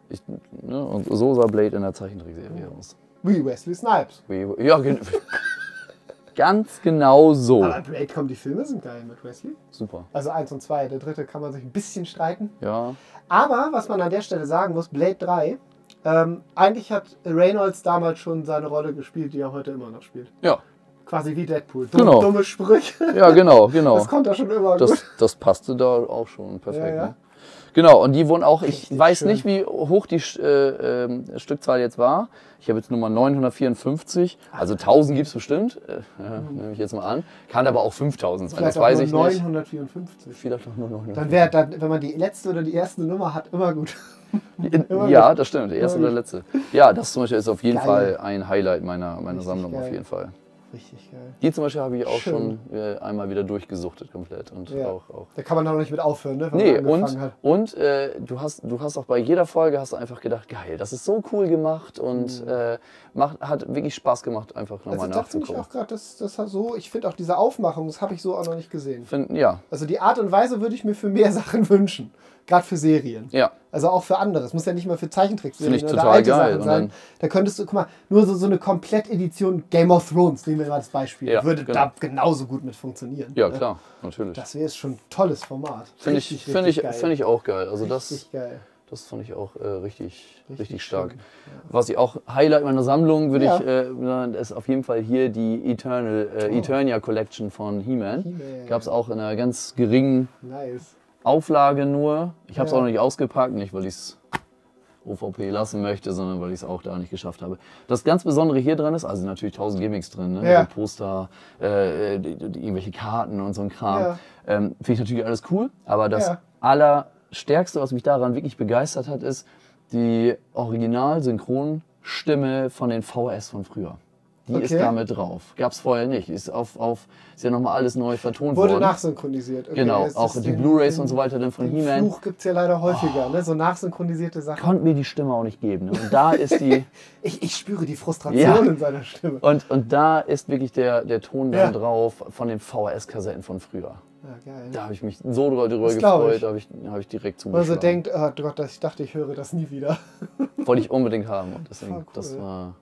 Ich, ne, und so sah Blade in der Zeichentrickserie aus. Wie Wesley Snipes. Wie, ja, gen ganz genau so. Aber Blade kommt, die Filme sind geil mit Wesley. Super. Also eins und zwei. Der dritte kann man sich ein bisschen streiten. Ja, Aber, was man an der Stelle sagen muss, Blade 3, ähm, eigentlich hat Reynolds damals schon seine Rolle gespielt, die er heute immer noch spielt. ja, Quasi wie Deadpool. Dumme, Genau. dumme Sprüche. ja genau, genau. Das konnte er schon immer Das, gut. das passte da auch schon perfekt. Ja, ja. Ne? Genau, und die wurden auch, ich Richtig weiß schön. nicht, wie hoch die äh, ähm, Stückzahl jetzt war. Ich habe jetzt Nummer 954, also 1000 gibt es bestimmt, äh, nehme ich jetzt mal an. Kann aber auch 5000 sein, das weiß ich nur nicht. 954. Vielleicht auch nur 900. Dann wäre, dann, wenn man die letzte oder die erste Nummer hat, immer gut. immer ja, gut. das stimmt, der erste Immer oder letzte. Ja, das zum Beispiel ist auf jeden Geil. Fall ein Highlight meiner, meiner Richtig Sammlung, auf geil. jeden Fall. Richtig geil. Die zum Beispiel habe ich auch Schön. schon äh, einmal wieder durchgesuchtet komplett. Und Ja. auch, auch Da kann man noch nicht mit aufhören, ne? wenn Nee, man und, hat. und äh, du, hast, du hast auch bei jeder Folge hast du einfach gedacht, geil, das ist so cool gemacht und äh, macht, hat wirklich Spaß gemacht, einfach Mhm. Also nochmal finde ich nachzugucken. auch gerade, das, das so, ich finde auch diese Aufmachung, das habe ich so auch noch nicht gesehen. Find, ja, Also die Art und Weise würde ich mir für mehr Sachen wünschen. Gerade für Serien. ja, Also auch für andere. Es muss ja nicht mal für Zeichentrickserien oder total alte geil. Sachen sein. Da könntest du, guck mal, nur so, so eine Komplettedition Game of Thrones, nehmen wir mal das Beispiel, Ja, würde genau. da genauso gut mit funktionieren. ja, ne? klar, natürlich. Das wäre schon ein tolles Format. Finde ich, Richtig, find ich, richtig find ich auch geil. Also das, Richtig geil. das fand ich auch äh, richtig, richtig, stark. schön, Was ich auch Highlight meiner Sammlung würde Ja. ich äh, sagen, ist auf jeden Fall hier die Eternal, äh, Eternia Collection von He-Man. He-Man. Gab es auch in einer ganz geringen Nice. Auflage nur. Ich habe es Ja. auch noch nicht ausgepackt, nicht weil ich es OVP lassen möchte, sondern weil ich es auch da nicht geschafft habe. Das ganz Besondere hier dran ist, also natürlich tausend Gimmicks drin, ne? Ja. So Poster, äh, die, die, irgendwelche Karten und so ein Kram. Ja. Ähm, Finde ich natürlich alles cool, aber das Ja. Allerstärkste, was mich daran wirklich begeistert hat, ist die Original-Synchronstimme von den VHS von früher. Die ist Okay. da mit drauf. Gab es vorher nicht. Ist auf, auf, ist ja nochmal alles neu vertont Wurde worden. nachsynchronisiert. Okay, Genau, auch ist die Blu-Rays und so weiter dann von He-Man. Fluch gibt es ja leider häufiger, ne? so nachsynchronisierte Sachen. konnte mir die Stimme auch nicht geben. Ne? Und da ist die Ich, ich spüre die Frustration Ja. in seiner Stimme. und, und da ist wirklich der, der Ton dann Ja. drauf von den VHS-Kassetten von früher. Ja, geil. Da habe ich mich so drüber, Das gefreut, da habe ich, hab ich direkt Wo man so zugeschlagen. denkt, oh Gott, das- ich dachte, ich höre das nie wieder. Wollte ich unbedingt haben. Und deswegen, Voll cool. das war.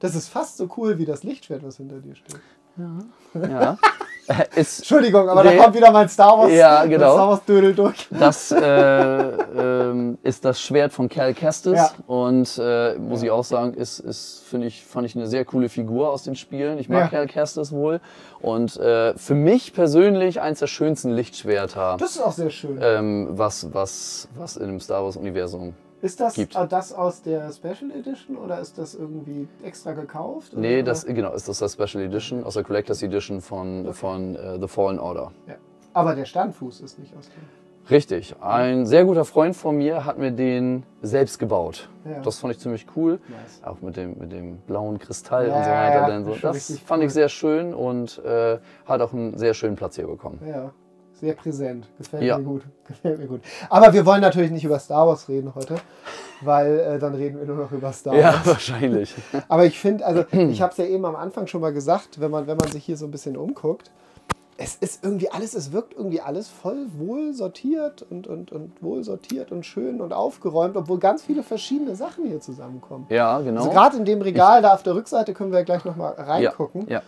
Das ist fast so cool wie das Lichtschwert, was hinter dir steht. Ja. Äh, ist, Entschuldigung, aber Nee. da kommt wieder mein Star Wars, Ja, genau. Star Wars Dödel durch. das äh, ähm, ist das Schwert von Cal Kestis Ja. und äh, muss ich auch sagen, ist, ist finde ich, fand ich eine sehr coole Figur aus den Spielen. Ich mag Ja. Cal Kestis wohl und äh, für mich persönlich eins der schönsten Lichtschwerter. Das ist auch sehr schön. ähm, was, was, was in dem Star Wars-Universum. Ist das gibt. äh, das aus der Special Edition oder ist das irgendwie extra gekauft? Nee, oder? das genau ist das das Special Edition, aus der Collectors Edition von, von äh, The Fallen Order. Ja. Aber der Standfuß ist nicht aus dem. Richtig. Ein sehr guter Freund von mir hat mir den selbst gebaut. Ja. Das fand ich ziemlich cool. Nice. Auch mit dem, mit dem blauen Kristall Ja, und so weiter. ja, so. Das fand cool. ich sehr schön und äh, hat auch einen sehr schönen Platz hier bekommen. Ja, sehr präsent. Gefällt Ja. mir gut. Gefällt mir gut. Aber wir wollen natürlich nicht über Star Wars reden heute, weil äh, dann reden wir nur noch über Star Ja, Wars. wahrscheinlich. Aber ich finde, also ich habe es ja eben am Anfang schon mal gesagt, wenn man, wenn man sich hier so ein bisschen umguckt, es ist irgendwie alles, es wirkt irgendwie alles voll wohl sortiert und, und, und wohl sortiert und schön und aufgeräumt, obwohl ganz viele verschiedene Sachen hier zusammenkommen. Ja, genau. Also gerade in dem Regal da auf der Rückseite können wir ja gleich nochmal reingucken. Ja, ja.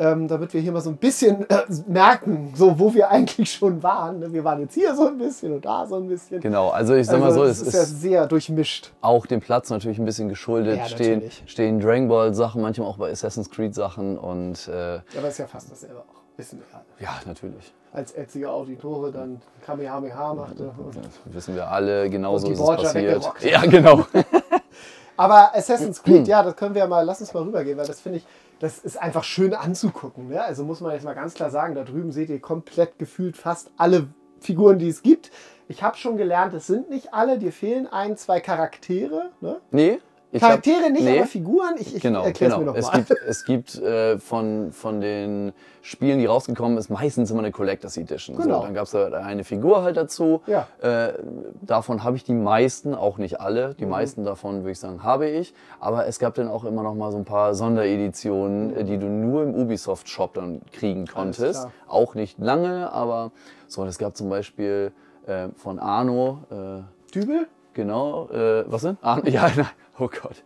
Ähm, damit wir hier mal so ein bisschen äh, merken, so wo wir eigentlich schon waren. ne? Wir waren jetzt hier so ein bisschen und da so ein bisschen. Genau, also ich sag mal Also, so, es ist ja sehr durchmischt. auch dem Platz natürlich ein bisschen geschuldet. Ja, stehen, natürlich. stehen Dragon Ball Sachen, manchmal auch bei Assassin's Creed Sachen und äh, Ja, aber ist ja fast dasselbe auch. Wissen wir alle. ja, natürlich. Als Ezio Auditore dann Kamehameha machte. Das wissen wir alle, genauso ist es passiert. weggerockt. Ja, genau. Aber Assassin's Creed, ja, das können wir ja mal, lass uns mal rübergehen, weil das finde ich, das ist einfach schön anzugucken. Ne? Also muss man jetzt mal ganz klar sagen, da drüben seht ihr komplett gefühlt fast alle Figuren, die es gibt. Ich habe schon gelernt, es sind nicht alle, dir fehlen ein, zwei Charaktere. Ne? Nee. Ich hab- Charaktere nicht, nee. aber Figuren. Ich, ich Genau, erkläre genau. es Es mir nochmal. gibt, es gibt äh, von, von den Spielen, die rausgekommen ist, meistens immer eine Collectors Edition. Genau. So, dann gab es da eine Figur halt dazu. Ja. Äh, davon habe ich die meisten, auch nicht alle. Mhm. Die meisten davon, würde ich sagen, habe ich. Aber es gab dann auch immer noch mal so ein paar Sondereditionen, äh, die du nur im Ubisoft-Shop dann kriegen konntest. Auch nicht lange, aber so. Es gab zum Beispiel äh, von Arno. Äh, Dübel? Genau, äh, was denn? Arno, ja, nein, oh Gott.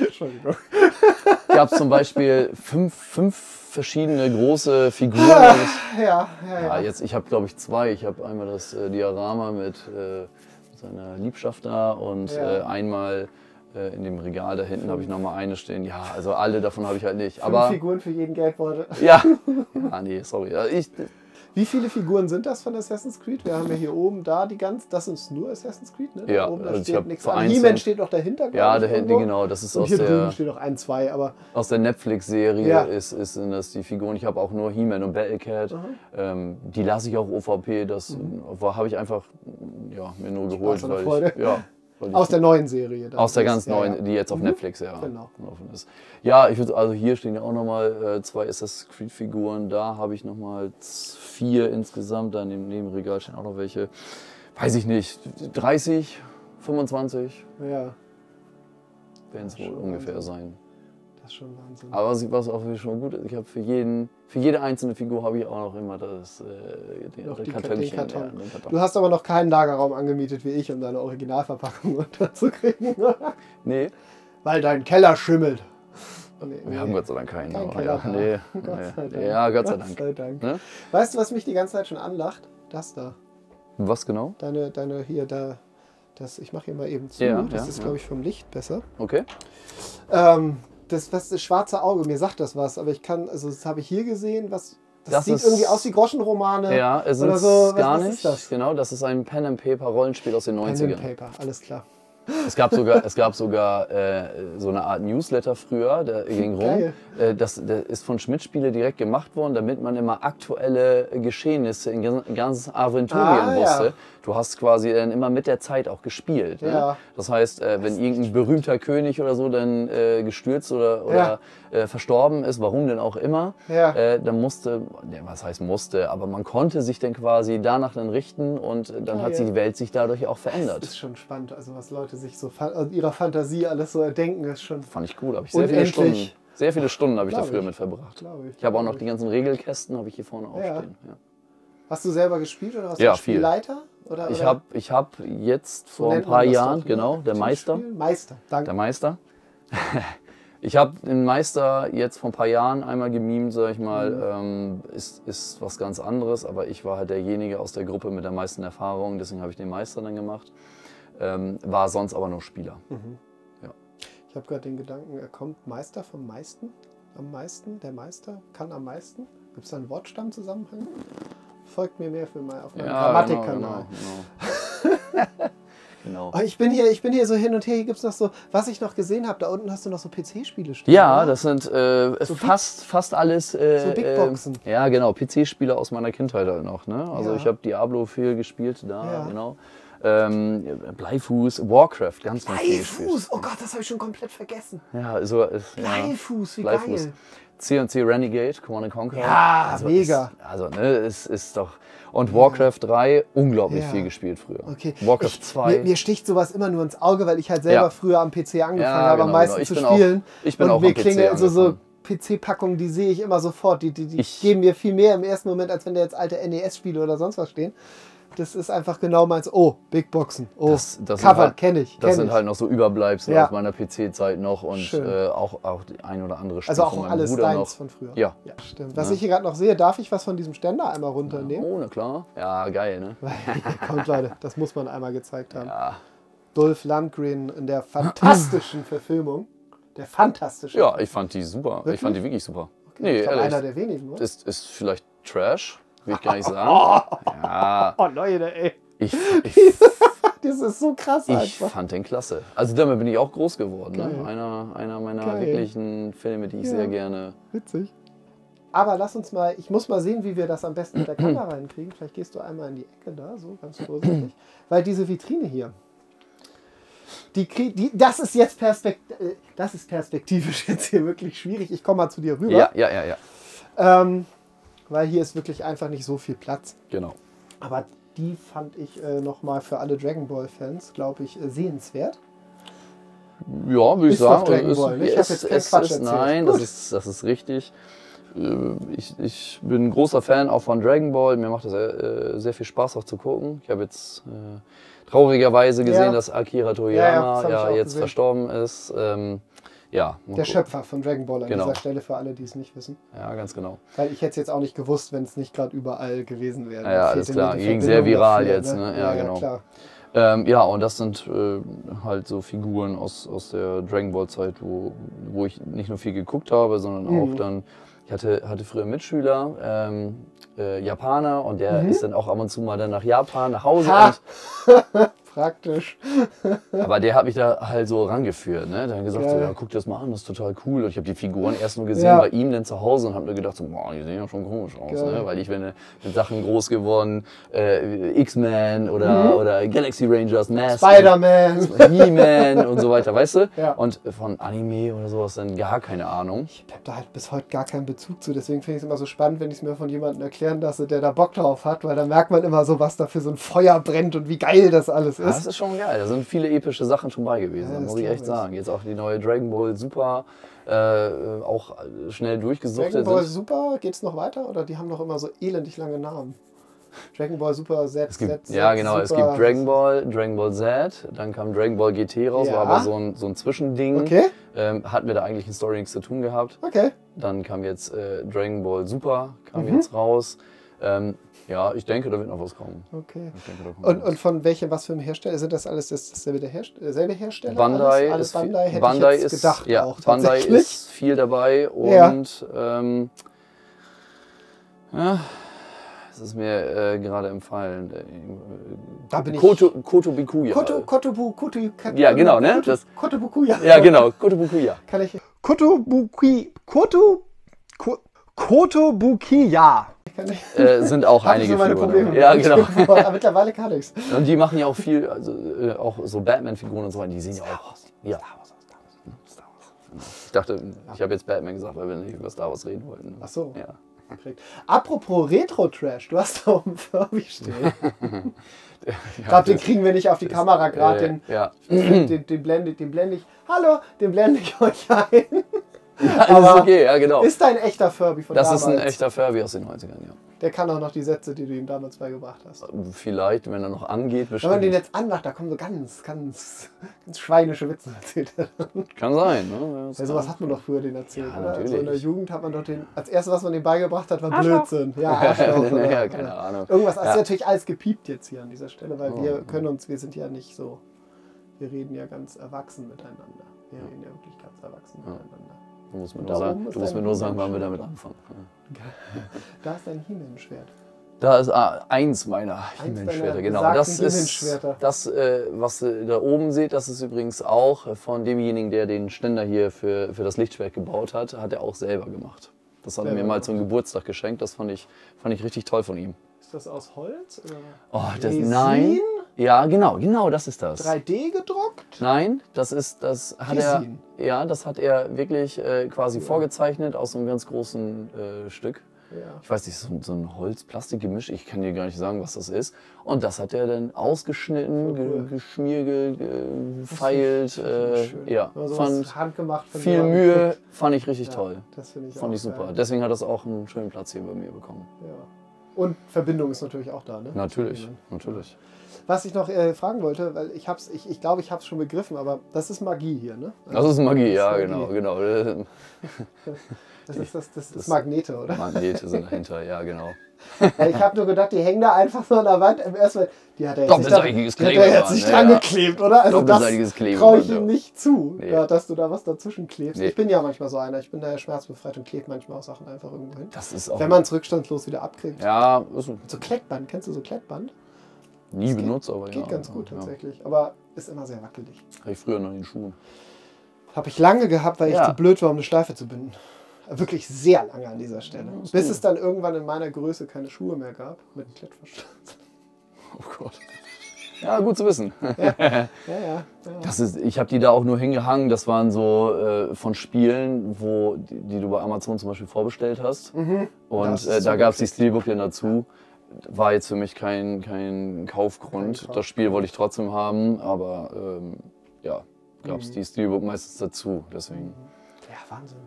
Entschuldigung. gab es zum Beispiel fünf, fünf verschiedene große Figuren. Ja, ja, ja, ja. jetzt, ich habe glaube ich zwei. Ich habe einmal das äh, Diorama mit äh, seiner Liebschaft da und Ja. äh, einmal äh, in dem Regal da hinten habe ich noch mal eine stehen. Ja, also alle davon habe ich halt nicht. Fünf Aber Figuren für jeden Geldbeutel. ja, ja, nee, sorry. Ich, Wie viele Figuren sind das von Assassin's Creed? Wir haben ja hier oben da die ganz, das ist nur Assassin's Creed, ne? Da Ja, oben, da also ich steht nichts an. He-Man steht noch dahinter, ja, ich, da hinten, genau. Das ist Und aus hier drüben der, steht noch ein, zwei, aber aus der Netflix-Serie Ja. ist, ist, sind das die Figuren. Ich habe auch nur He-Man und Battlecat. Ähm, die lasse ich auch OVP. Das war habe ich einfach ja, mir nur geholt, Mhm. An der weil ich, ja, ich aus der neuen Serie. dann. Aus der ganz ja, neuen, ja. die jetzt auf Mhm. Netflix ja Genau. laufen ist. Ja, ich würde, also hier stehen ja auch nochmal äh, zwei Assassin's Creed Figuren. Da habe ich nochmal vier insgesamt. Da in dem Nebenregal stehen auch noch welche. Weiß ich nicht, 30, 25 Ja, werden es wohl ungefähr sein. Das ist schon Wahnsinn. Aber was, was auch schon gut ist, ich habe für jeden, für jede einzelne Figur habe ich auch noch immer das äh, den, Noch den Kartönchen, den Karton. Ja, den Karton. Du hast aber noch keinen Lagerraum angemietet wie ich, um deine Originalverpackung unterzukriegen. Nee, Weil dein Keller schimmelt. Oh, nee, wir nee. haben Gott sei Dank keinen. Kein Keller. ja, nee, Gott sei. Dank. Ja, Gott sei Dank. Gott sei Dank. Ne? Weißt du, was mich die ganze Zeit schon anlacht? Das da. Was genau? Deine, deine hier, da. Das, ich mache hier mal eben zu. Ja, das ja, ist, glaube ich, vom Licht besser. Okay. Ähm, das, was das schwarze Auge, mir sagt das was, aber ich kann, also das habe ich hier gesehen, was. Das, Das sieht ist- irgendwie aus wie Groschenromane. Ja, es oder ist so. Was- gar was nicht. ist das? Genau, das ist ein Pen and Paper Rollenspiel aus den Pen 90ern. and Paper, alles klar. Es gab sogar, es gab sogar äh, so eine Art Newsletter früher, der ging rum. Äh, das, der ist von Schmidt Spiele direkt gemacht worden, damit man immer aktuelle Geschehnisse in ganz- Aventurien Ah, ja. Du hast quasi dann immer mit der Zeit auch gespielt. Ne? Ja. Das heißt, äh, wenn irgendein berühmter König oder so dann äh, gestürzt oder, oder äh, verstorben ist, warum denn auch immer, Ja. äh, dann musste, ja, was heißt musste, aber man konnte sich dann quasi danach dann richten und dann hat sich die Welt sich dadurch auch Das verändert. ist schon spannend, also was Leute sich so aus ihrer Fantasie alles so erdenken, ist schon, Fand ich cool, habe ich sehr viele Unendlich. Stunden, sehr viele Stunden habe ich da früher mit verbracht. ich. Ich habe auch noch die ganzen Regelkästen, habe ich hier vorne auch Ja. stehen. Ja. Hast du selber gespielt oder hast Ja, du. Spielleiter? Oder, Ich habe ich hab jetzt so vor ein paar Jahren, doch, genau, der Meister, Teamspiel? Meister, danke. der Meister. Ich habe den Meister jetzt vor ein paar Jahren einmal gemimt, sag ich mal. Mhm. Ähm, ist, ist was ganz anderes, aber ich war halt derjenige aus der Gruppe mit der meisten Erfahrung, deswegen habe ich den Meister dann gemacht. Ähm, war sonst aber nur Spieler. Ich habe gerade den Gedanken, er kommt Meister vom meisten? Am meisten? Der Meister kann am meisten? Gibt es da einen Wortstammzusammenhang? Folgt mir mehr für mal auf meinem genau, Grammatikkanal. genau. genau. genau. Oh, ich, bin hier, ich bin hier so hin und her. Hier gibt es noch so, was ich noch gesehen habe, da unten hast du noch so PC-Spiele stehen. Ja, oder? das sind äh, So Big- fast, fast alles. Äh, So Big äh, Boxen. ja, genau. PC-Spiele aus meiner Kindheit halt noch. Ne? Also Ja. ich habe Diablo viel gespielt da, Ja. genau. Ähm, Bleifuß, Warcraft, ganz, ganz. Bleifuß! Oh Gott, das habe ich schon komplett vergessen. Ja, so ist. Ja. Bleifuß, wie Bleifuß. geil. C&C Renegade, Command Conquer. Ja, mega. Ist, also, ne, es ist doch. Und Warcraft 3, unglaublich Ja. viel gespielt früher. Okay. Warcraft ich, 2. Mir, mir sticht sowas immer nur ins Auge, weil ich halt selber Ja. früher am PC angefangen Ja, habe, am genau, meisten genau. Zu bin auch- spielen. ich bin und auch mir klingelt so, so. PC-Packungen, die sehe ich immer sofort. Die, die, die Ich- geben mir viel mehr im ersten Moment, als wenn da jetzt alte NES-Spiele oder sonst was stehen. Das ist einfach genau meins. Oh, Big Boxen. Oh, Das- das sind Cover, halt- kenne ich. Das kenn sind ich. halt noch so Überbleibsel Ja. aus meiner PC-Zeit noch und äh, auch, auch die ein oder andere Stück Also auch alles Bruder deins noch. von früher. Ja. ja stimmt. Was ich hier gerade noch sehe, darf ich was von diesem Ständer einmal runternehmen? Oh, na klar. Ja, geil, ne? Kommt, Leute, das muss man einmal gezeigt haben. Ja, Dolph Lundgren in der fantastischen Verfilmung. Der fantastischen. ja ich fand die super. Ich fand die wirklich super. Nee, ich glaub, ehrlich. einer der wenigen, oder? ist, ist vielleicht Trash, will ich gar nicht sagen. Ja, Oh, Leute, ey. ich, ich, Das ist so krass ich einfach. fand den klasse. Also damit bin ich auch groß geworden. Ne? Einer, einer meiner Geil. wirklichen Filme, die ich Ja. sehr gerne. Witzig. Aber lass uns mal, ich muss mal sehen, wie wir das am besten mit der Kamera hinkriegen. Vielleicht gehst du einmal in die Ecke da, so ganz vorsichtig. Weil diese Vitrine hier, die, die, das ist jetzt Perspekt, äh, das ist perspektivisch jetzt hier wirklich schwierig. Ich komme mal zu dir rüber. Ja, ja, ja, ja. Ähm, weil hier ist wirklich einfach nicht so viel Platz. Genau. Aber die fand ich äh, nochmal für alle Dragon Ball Fans, glaube ich, äh, sehenswert. Ja, würde ich Ist sagen. Dragon Ball, ne? Ich hab es- jetzt keinen es Quatsch ist, erzählt. Nein, Gut. das ist, das ist richtig. Äh, Ich, ich bin ein großer Fan auch von Dragon Ball. Mir macht das äh, sehr viel Spaß auch zu gucken. Ich habe jetzt äh, traurigerweise gesehen, Ja. dass Akira Ja, ja, Toriyama ich ja, auch jetzt gesehen. verstorben ist. Ähm, ja, Der gucken. Schöpfer von Dragon Ball an Genau. dieser Stelle für alle, die es nicht wissen. Ja, ganz genau. Weil ich hätte es jetzt auch nicht gewusst, wenn es nicht gerade überall gewesen wäre. Ja, ja, alles klar. Ging sehr viral jetzt, ne? Ja, Ja, genau. klar. Ähm, ja, und das sind äh, halt so Figuren aus, aus der Dragon Ball Zeit, wo, wo ich nicht nur viel geguckt habe, sondern Mhm. auch dann, ich hatte, hatte früher Mitschüler, ähm, äh, Japaner, und der ist dann auch ab und zu mal dann nach Japan, nach Hause. Mhm. Praktisch. aber der hat mich da halt so rangeführt, ne? Der hat gesagt, so, ja, guck das mal an, das ist total cool. Und ich habe die Figuren erst nur gesehen Ja. bei ihm dann zu Hause und habe mir gedacht, so, boah, die sehen ja schon komisch aus, Geil. ne? Weil ich bin äh, mit Sachen groß geworden, äh, X-Men oder, oder Galaxy Rangers, Mask. Mhm. Spider-Man. He-Man und so weiter, weißt du? Ja. Und von Anime oder sowas dann gar keine Ahnung. Ich habe da halt bis heute gar keinen Bezug zu. Deswegen finde ich es immer so spannend, wenn ich es mir von jemandem erklären lasse, der da Bock drauf hat. Weil da merkt man immer so, was da für so ein Feuer brennt und wie geil das alles Ja, das ist. ist schon geil. Da sind viele epische Sachen schon bei gewesen, Ja, muss ich echt ich. sagen. Jetzt auch die neue Dragon Ball Super, äh, auch schnell durchgesuchtet Dragon Ball. Super, geht's noch weiter? Oder die haben doch immer so elendig lange Namen? Dragon Ball Super Z, Es gibt, Z, Z, ja, genau. Es Super. gibt Dragon Ball, Dragon Ball Z, dann kam Dragon Ball GT raus, Ja. war aber so ein, so ein Zwischending. Okay, Ähm, hat mit der eigentlichen Story nichts zu tun gehabt. okay. Dann kam jetzt äh, Dragon Ball Super, kam Mhm. jetzt raus. Ähm, ja, ich denke, da wird noch was kommen. Okay. Ich denke, Und, was. und von welchem, was für einem Hersteller? Sind das alles das, dasselbe der Herst äh, selbe Hersteller? Bandai, alles, alles ist, Bandai hätte Bandai ich jetzt ist, gedacht ja, auch Bandai ist viel dabei Ja. und ähm, ja, es ist mir äh, gerade empfallen. Äh, Da bin ich- Koto, Koto Bikuya. Koto, Kotobu, Koto, Ja, genau, ne? Koto, Das- Kotobukuya. Ja, genau, Koto Bikuya. Kann ich. Kotobuki, Koto, Ko, Kotobukiya. Äh, sind auch so einige meine Figuren. Probleme. Ja, genau. Aber mittlerweile kann ich's. Und die machen ja auch viel, also äh, auch so Batman-Figuren und so weiter, die sehen ja auch. Ja. Star Wars. Ich dachte, ich habe jetzt Batman gesagt, weil wir nicht über Star Wars reden wollten. Ach so. Ja. Apropos Retro-Trash, du hast da oben Furby stehen. Ich Ja, glaube, den kriegen wir nicht auf die Kamera gerade. äh, Den, ja. den, den, blende, den blende ich. Hallo, den blende ich euch ein. Alles Aber okay, ja genau. Ist ein echter Furby von Das damals. ist ein echter Furby aus den 90ern, ja. Der kann auch noch die Sätze, die du ihm damals beigebracht hast. Vielleicht, wenn er noch angeht, Wenn man den bestimmt. jetzt anmacht, da kommen so ganz, ganz, ganz schweinische Witze erzählt. Kann sein, ne? Ja, sowas hat man doch früher den erzählt, Ja, oder? Also in natürlich. der Jugend hat man doch den, als erstes, was man dem beigebracht hat, war Blödsinn. Ja, Arschloch, oder, ja, keine Ahnung. Irgendwas, das ist Ja. natürlich alles gepiept jetzt hier an dieser Stelle, weil Oh. wir können uns, wir sind ja nicht so, wir reden ja ganz erwachsen miteinander. Wir reden ja wirklich ganz erwachsen Ja. miteinander. Du musst mir nur da sagen, du musst mir nur sagen, wann wir damit anfangen. Da ist ein He-Man-Schwert. Da ist ah, eins meiner deiner genau. Das ist das, äh, was ihr da oben seht, das ist übrigens auch von demjenigen, der den Ständer hier für, für das Lichtschwert gebaut hat, hat er auch selber gemacht. Das hat er mir mal zum Geburtstag geschenkt. Das fand ich, fand ich richtig toll von ihm. Ist das aus Holz? Oder Oh, das, Resin? nein. Ja, genau, genau, das ist das. 3D gedruckt? Nein, das ist, das hat Resin. er, ja, das hat er wirklich äh, quasi vorgezeichnet aus so einem ganz großen äh, Stück. Ja. Ich weiß nicht, so, so ein Holz-Plastik-Gemisch, ich kann dir gar nicht sagen, was das ist. Und das hat er dann ausgeschnitten, ge geschmiergelt, gefeilt. Äh, ja, Also fand handgemacht viel. Mühe, fand ich richtig Ja, toll. Das finde ich Fand ich super. geil. Deswegen hat das auch einen schönen Platz hier bei mir bekommen. Ja. Und Verbindung ist natürlich auch da, ne? Natürlich, natürlich. Was ich noch äh, fragen wollte, weil ich hab's, ich, ich glaube, ich habe es schon begriffen, aber das ist Magie hier, ne? Das ist Magie, ja, Magie. genau, genau. Das ist, das, das ist Magnete, oder? Magnete sind dahinter, ja, genau. Ja, ich habe nur gedacht, die hängen da einfach so an der Wand. Im ersten Mal, die hat er jetzt nicht, dran- er jetzt nicht dran ja. geklebt, oder? Also das traue ich ihm nicht zu, Nee. ja, dass du da was dazwischen klebst. Nee. Ich bin ja manchmal so einer. Ich bin da ja schmerzbefreit und klebe manchmal auch Sachen einfach irgendwo hin. Das ist auch. Wenn man es rückstandslos wieder abkriegt. ja, ist So Klettband, kennst du so Klettband? Nie geht- benutzt, aber Geht ja. ganz gut ja. tatsächlich, aber ist immer sehr wackelig. Habe ich früher noch in den Schuhen. Habe ich lange gehabt, weil ich Ja. zu blöd war, um eine Schleife zu binden. Wirklich sehr lange an dieser Stelle. Bis es dann irgendwann in meiner Größe keine Schuhe mehr gab mit einem Klettverschluss. Oh Gott. Ja, gut zu wissen. Ja, ja. ja. Das ist, ich habe die da auch nur hingehangen. Das waren so äh, von Spielen, wo, die, die du bei Amazon zum Beispiel vorbestellt hast. Mhm. Das Und äh, da gab es die Steelbook dazu. War jetzt für mich kein, kein Kaufgrund. Kein Kauf. Das Spiel wollte ich trotzdem haben, aber ähm, ja, gab Mhm. es die Steelbook meistens dazu. Deswegen. Ja, Wahnsinn.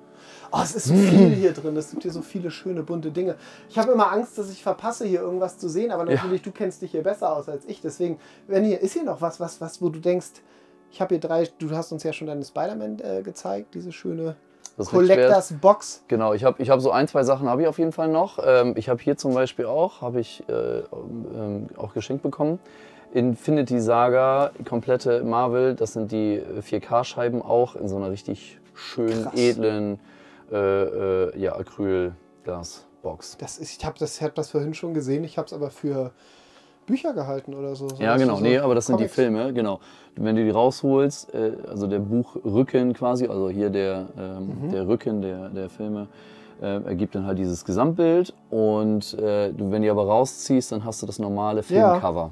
Oh, es ist so viel hier drin. Es gibt hier so viele schöne, bunte Dinge. Ich habe immer Angst, dass ich verpasse, hier irgendwas zu sehen. Aber natürlich, du kennst dich hier besser aus als ich. Deswegen, wenn hier, ist hier noch was, was, was, wo du denkst, ich habe hier drei, du hast uns ja schon deine Spider-Man äh, gezeigt, diese schöne Das. Collectors Box. Genau, ich habe ich hab so ein, zwei Sachen habe ich auf jeden Fall noch. Ähm, ich habe hier zum Beispiel auch, habe ich äh, ähm, auch geschenkt bekommen. Infinity Saga, komplette Marvel, das sind die 4K-Scheiben auch in so einer richtig schönen, Krass. edlen äh, äh, ja, Acrylglasbox. Das ist, ich habe das, hab das vorhin schon gesehen. Ich habe es aber für Bücher gehalten oder so. so Ja, du, genau, so nee, aber das sind die Comics. Filme, genau. Wenn du die rausholst, äh, also der Buchrücken quasi, also hier der, ähm, der Rücken der, der Filme, äh, ergibt dann halt dieses Gesamtbild. Und äh, du, wenn die aber rausziehst, dann hast du das normale Ja. Filmcover,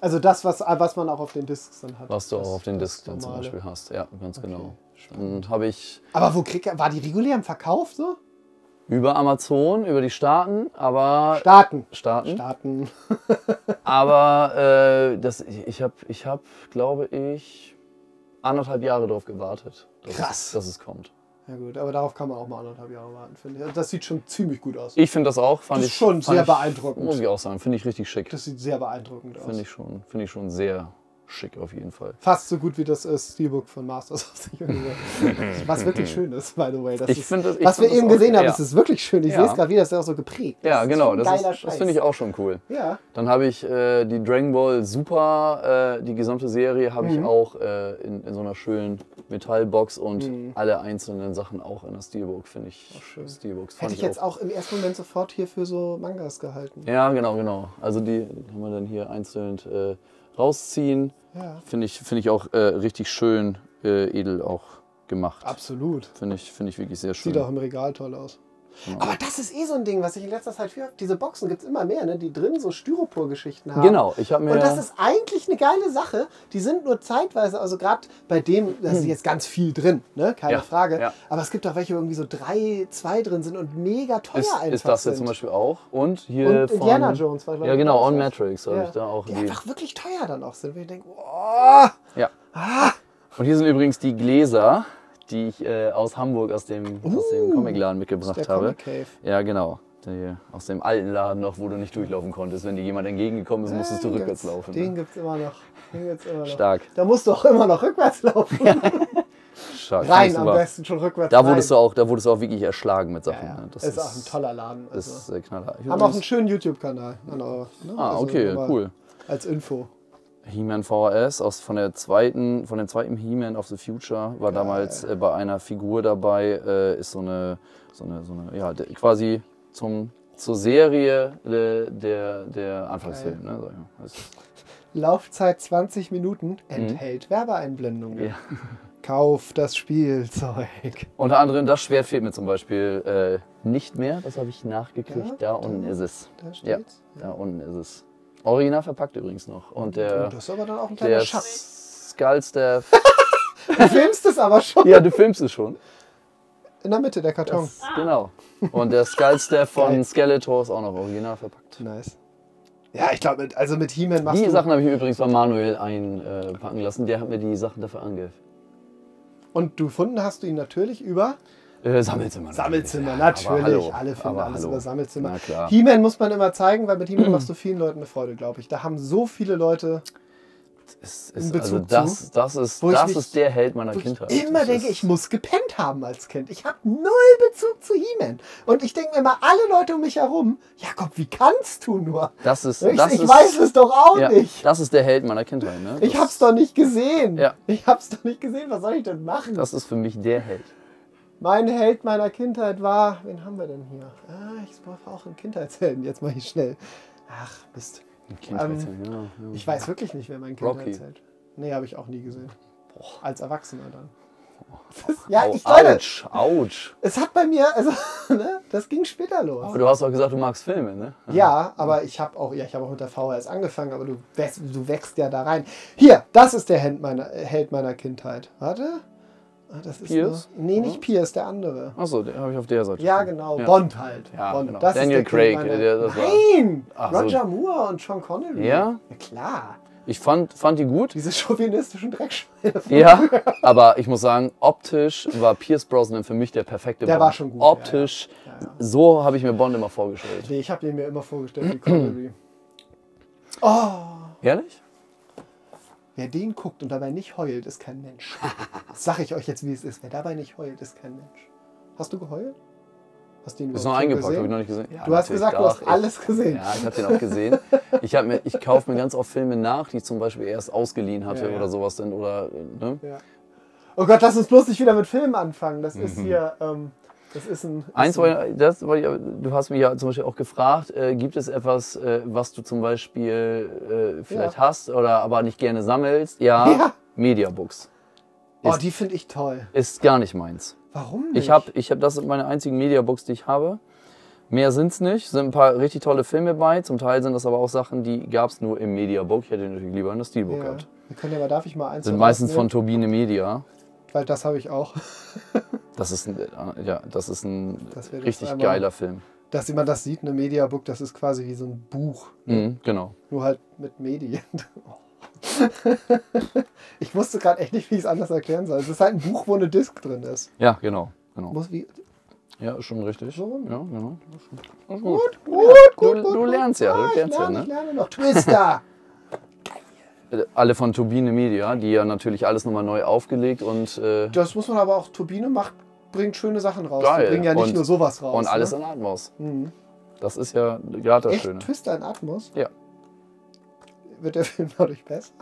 Also das, was, was man auch auf den Discs dann hat. was du Das- auch auf den das Disc dann zum. Beispiel hast. Ja, ganz genau. spannend. Dann habe ich Aber wo krieg, war die regulär im Verkauf so? Über Amazon, über die Staaten, aber Staaten. Staaten, Staaten. aber äh, das, ich, habe, ich hab, glaube ich, anderthalb Jahre darauf gewartet, dass, Krass. Es, dass es kommt. Ja gut, aber darauf kann man auch mal anderthalb Jahre warten, finde ich. Also Das sieht schon ziemlich gut aus. Ich finde das auch, fand Das ist ich schon sehr ich, beeindruckend. Muss ich auch sagen, finde ich richtig schick. Das sieht sehr beeindruckend aus. Finde ich schon, finde ich schon sehr schick auf jeden Fall. Fast so gut wie das äh, Steelbook von Masters of the Universe. Was wirklich schön ist, by the way. Das Ich ist, das- ich was wir das eben auch- gesehen haben, ja. das ist wirklich schön. Ich Ja. sehe es gerade wieder, das ist auch so geprägt. Das Ja, genau, das, ist, das Scheiß. finde ich auch schon cool. Ja. Dann habe ich äh, die Dragon Ball Super, äh, die gesamte Serie habe Mhm. ich auch äh, in, in so einer schönen Metallbox und Mhm. alle einzelnen Sachen auch in der Steelbook, finde ich. schön. Steelbooks Hätte ich jetzt auch im ersten Moment sofort hier für so Mangas gehalten. Ja, genau, genau. Also die kann man dann hier einzeln äh, rausziehen. Ja. Finde ich, finde ich auch äh, richtig schön äh, edel auch gemacht. Absolut. Finde ich, finde ich wirklich sehr schön. Sieht auch im Regal toll aus. Aber das ist eh so ein Ding, was ich in letzter Zeit für Diese Boxen gibt es immer mehr, ne? die drin so Styropor-Geschichten haben. Genau, ich habe mir. Und das ist eigentlich eine geile Sache. Die sind nur zeitweise, also gerade bei dem, da ist jetzt ganz viel drin, ne? keine Hm. Ja, Frage. ja. Aber es gibt auch welche, wo irgendwie so drei, zwei drin sind und mega teuer ist, einfach ist das sind. jetzt zum Beispiel auch? Und hier Und von, Indiana Jones war, glaub Ja, genau, On. Matrix habe ich da auch. Die Die, einfach wirklich teuer dann auch sind. Wo ich denke, oh, ja. Ah. Und hier sind übrigens die Gläser, die ich äh, aus Hamburg aus dem, aus dem Comicladen mitgebracht der habe. Comic Cave. Ja, genau. Die, aus dem alten Laden noch, wo du nicht durchlaufen konntest. Wenn dir jemand entgegengekommen ist, musstest du Den rückwärts laufen. Den ne? gibt es immer noch. Den gibt's immer noch. Stark. Da musst du auch immer noch rückwärts laufen. Stark. Rein am besten schon rückwärts. Da rein. wurdest, du auch, da wurdest du auch wirklich erschlagen mit Ja, Sachen. ja. ne? Das ist, auch ein toller Laden. Also. ist äh, knaller. Haben auch einen schönen YouTube-Kanal. Ne? Ah, Also okay, cool. Als Info. He-Man VHS aus von der zweiten, von dem zweiten He-Man of the Future war damals äh, bei einer Figur dabei, äh, ist so eine, so eine, so eine, ja, der, quasi zum, zur Serie äh, der, der Anfangsfilm. Ne? So, ja. Ist- Laufzeit 20 Minuten, enthält Werbeeinblendungen. Mhm. Ja. Kauf das Spielzeug. Unter anderem das Schwert fehlt mir zum Beispiel äh, nicht mehr, das habe ich nachgekriegt. Ja, Da da. unten ist es. Da Ja, steht's. da unten ist es. Original verpackt übrigens noch. Und der, Oh, das ist aber dann auch ein kleiner der Schatz. Skullstaff. Du filmst es aber schon ja, du filmst es schon. in der Mitte, der Karton. Das, genau. Und der Skullstaff von. Skeletor ist auch noch original verpackt. Nice. Ja, ich glaube, also mit He-Man machst Die. Sachen habe ich übrigens bei Manuel einpacken lassen. Der hat mir die Sachen dafür ange. Und du gefunden hast du ihn natürlich über... Äh, Sammelzimmer. Sammelzimmer, Ja, natürlich. aber hallo, Alle finden alles hallo. über Sammelzimmer. He-Man muss man immer zeigen, weil mit He-Man machst du vielen Leuten eine Freude, glaube ich. Da haben so viele Leute, Es in ist, Bezug also das, das ist, ich das ist der Held meiner wo ich Kindheit. immer Das denke, ist, ich muss gepennt haben als Kind. Ich habe null Bezug zu He-Man. Und ich denke mir immer, alle Leute um mich herum, Jakob, wie kannst du nur? Das ist, Ich, das ich ist, weiß es doch auch ja, nicht. Das ist der Held meiner Kindheit. Ne? Ich Das- hab's doch nicht gesehen. Ja. Ich hab's doch nicht gesehen. Was soll ich denn machen? Das ist für mich der Held. Mein Held meiner Kindheit war. Wen haben wir denn hier? Ah, ich brauche auch einen Kindheitshelden. Jetzt mal hier schnell. Ach, Mist. Kindheits- Ähm, ja, ja. Ich weiß wirklich nicht, wer mein. Kindheitsheld. Nee, habe ich auch nie gesehen. Als Erwachsener dann. Ja, ich Leute, Autsch, Autsch. es hat bei mir, also, ne, das ging später los. Aber du hast doch gesagt, du magst Filme, ne? Ja, aber ich habe auch, ja, ich habe auch mit der VHS angefangen, aber du wächst, du wächst ja da rein. Hier, das ist der Held meiner, Held meiner Kindheit. Warte. Ah, Das ist Pierce? Nur, nee, nicht Pierce, der andere. Achso, den habe ich auf der Seite. Ja, genau. Ja. Bond halt. Ja, Bond. genau. Das Daniel der Craig, meiner- der- das Nein! Ach so. Roger Moore und Sean Connery. Ja? Ja, klar. Ich fand, fand die gut. Diese chauvinistischen Dreckschweine. Ja, aber ich muss sagen, optisch war Pierce Brosnan für mich der perfekte Der Bond. war schon gut, Optisch, ja, ja. so habe ich mir Bond immer vorgestellt. Nee, ich habe den mir immer vorgestellt wie Connery. Oh, Ehrlich? Wer den guckt und dabei nicht heult, ist kein Mensch. Das sag ich euch jetzt, wie es ist. Wer dabei nicht heult, ist kein Mensch. Hast du geheult? Hast du ihn Ist noch eingepackt, habe ich noch nicht gesehen. Ja, Du hast gesagt, du hast doch. alles gesehen. Ja, ich habe den auch gesehen. Ich, mir, ich kaufe mir ganz oft Filme nach, die ich zum Beispiel erst ausgeliehen hatte Ja, ja. oder sowas. Denn, oder, ne? Oh Gott, lass uns bloß nicht wieder mit Filmen anfangen. Das ist hier, ähm, das ist ein. Mhm. Eins, ist ein, das, du hast mich ja zum Beispiel auch gefragt, äh, gibt es etwas, äh, was du zum Beispiel äh, vielleicht Ja. hast oder aber nicht gerne sammelst? Ja, Ja. Mediabooks. oh, ist- die finde ich toll. Ist gar nicht meins. Warum nicht? Ich habe, ich hab, das sind meine einzigen Mediabooks, die ich habe. Mehr sind's nicht. Sind ein paar richtig tolle Filme bei. Zum Teil sind das aber auch Sachen, die gab es nur im Mediabook. Ich hätte natürlich lieber eine Steelbook Ja. gehabt. Wir können ja mal, darf ich mal eins Sind meistens von rausnehmen? Turbine Media. Weil das habe ich auch. Das ist ein, äh, ja, das ist ein Das richtig einmal- geiler Film. Dass jemand das sieht, eine Mediabook, das ist quasi wie so ein Buch. Mhm, genau. Nur halt mit Medien. ich wusste gerade echt nicht, wie ich es anders erklären soll. Es ist halt ein Buch, wo eine Disc drin ist. Ja, genau. genau. Muss wie, Ja, ist schon richtig. So? Ja, genau. Gut, Ja, gut, gut, du, gut. du gut. lernst ja, du lernst ja, lerne, ne? Ich lerne noch. Twister. Alle von Turbine Media, die ja natürlich alles nochmal neu aufgelegt und, äh, Das muss man aber auch, Turbine macht, bringt schöne Sachen raus. Geil. Die bringen ja nicht Und- nur sowas raus. und alles ne? in Atmos. Mhm. Das ist ja gerade das Echt Schöne. Twister in Atmos? Ja. Wird der Film dadurch besser?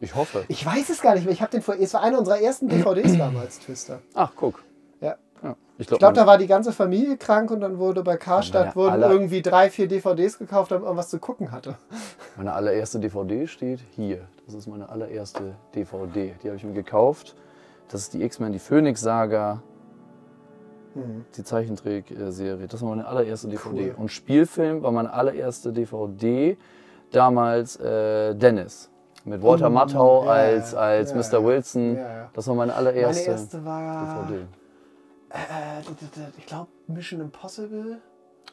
Ich hoffe. Ich weiß es gar nicht mehr. Ich habe den vor. Es war eine unserer ersten DVDs damals, Twister. Ach, guck. Ja. Ja. Ich glaube, glaube, da war die ganze Familie krank und dann wurde bei Karstadt Ja, wurden aller- irgendwie drei, vier DVDs gekauft, damit man was zu gucken hatte. meine allererste DVD steht hier. Das ist meine allererste DVD. Die habe ich mir gekauft. Das ist die X-Men, die Phoenix-Saga. Mhm. Die Zeichentrickserie. Das war meine allererste DVD. Cool. Und Spielfilm war meine allererste DVD. Damals äh, Dennis. Mit Walter Mm, Matthau ja, als, als ja, Mr. Wilson. Ja. Das war meine Meine allererste erste war, DVD. äh, d- ich glaube, Mission Impossible.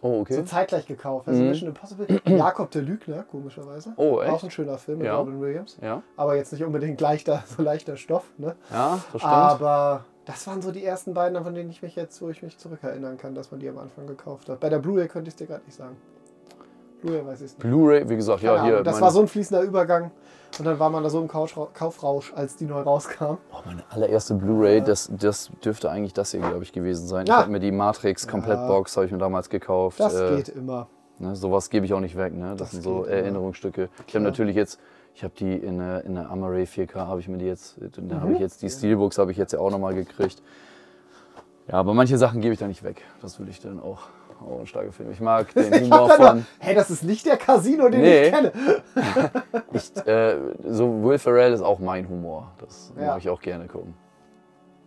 Oh, okay. So zeitgleich gekauft. Also Mhm. Mission Impossible. Jakob der Lügner, komischerweise. Oh, echt? Auch ein schöner Film mit Ja. Robin Williams. Ja, Aber jetzt nicht unbedingt leichter, so leichter Stoff. Ne? ja, das stimmt. Aber das waren so die ersten beiden, von denen ich mich jetzt, wo ich mich zurückerinnern kann, dass man die am Anfang gekauft hat. Bei der Blu-ray könnte ich es dir gerade nicht sagen. Blu-ray weiß ich es nicht. Blu-ray, wie gesagt, ja, Keine hier. Ahnung. das meine- war so ein fließender Übergang. Und dann war man da so im Kaufra- Kaufrausch, als die neu rauskam. Oh, meine allererste Blu-ray, das, das dürfte eigentlich das hier, glaube ich, gewesen sein. Ich Ja. habe mir die Matrix Komplettbox habe ich mir damals gekauft. Das Äh, geht immer. Ne, sowas gebe ich auch nicht weg. Ne? Das, Das sind so geht immer. Erinnerungsstücke. Ich habe natürlich jetzt, ich habe die in der, in der Amaray 4K, habe ich mir die jetzt, da Mhm. habe ich jetzt die Steelbooks habe ich jetzt ja auch nochmal gekriegt. Ja, aber manche Sachen gebe ich da nicht weg. Das will ich dann auch. Oh, ein starker Film. Ich mag den Ich Humor von. hey, das ist nicht der Casino, den Nee. ich kenne. Ich, äh, so Will Ferrell ist auch mein Humor. Das Ja. mag ich auch gerne gucken.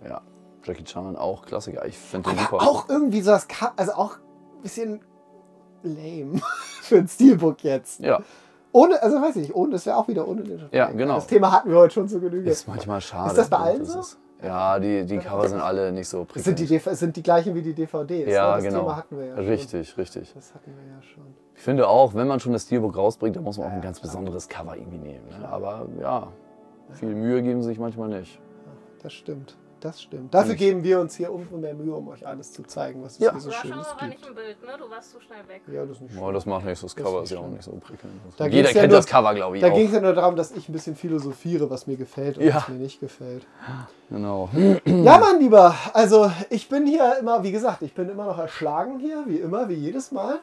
Ja, Jackie Chan auch Klassiker. Ich finde den super. Auch irgendwie so das, also auch ein bisschen lame für ein Steelbook jetzt. Ja, Ohne, also weiß ich nicht, ohne, das wäre auch wieder ohne den Ja, genau. Das Thema hatten wir heute schon zu Genüge. ist manchmal schade. Ist das bei allen so? ist- ja, die, die Cover sind alle nicht so Es sind die, prickelnd. DV sind die gleichen wie die DVDs. Ja, ne? Das genau. Thema hatten wir ja schon. Richtig, richtig. Das hatten wir ja schon. Ich finde auch, wenn man schon das Steelbook rausbringt, dann muss man auch ein ganz besonderes Cover irgendwie nehmen. Ne? Aber ja, viel Mühe geben sie sich manchmal nicht. Das stimmt. Das stimmt. Dafür Nicht. geben wir uns hier umso mehr Mühe, um euch alles zu zeigen, was es Ja. hier so Du warst schon Schönes aber nicht im Bild, ne? Du warst zu schnell weg. Ja, das ist nicht Boah, schlimm. das macht nichts, das Das Cover ist ist ja auch nicht so prickelnd. Da Jeder geht's ja kennt nur- das Cover, glaube ich, Da ging es ja nur darum, dass ich ein bisschen philosophiere, was mir gefällt und Ja. was mir nicht gefällt. Genau. Ja, mein Lieber, also ich bin hier immer, wie gesagt, ich bin immer noch erschlagen hier, wie immer, wie jedes Mal.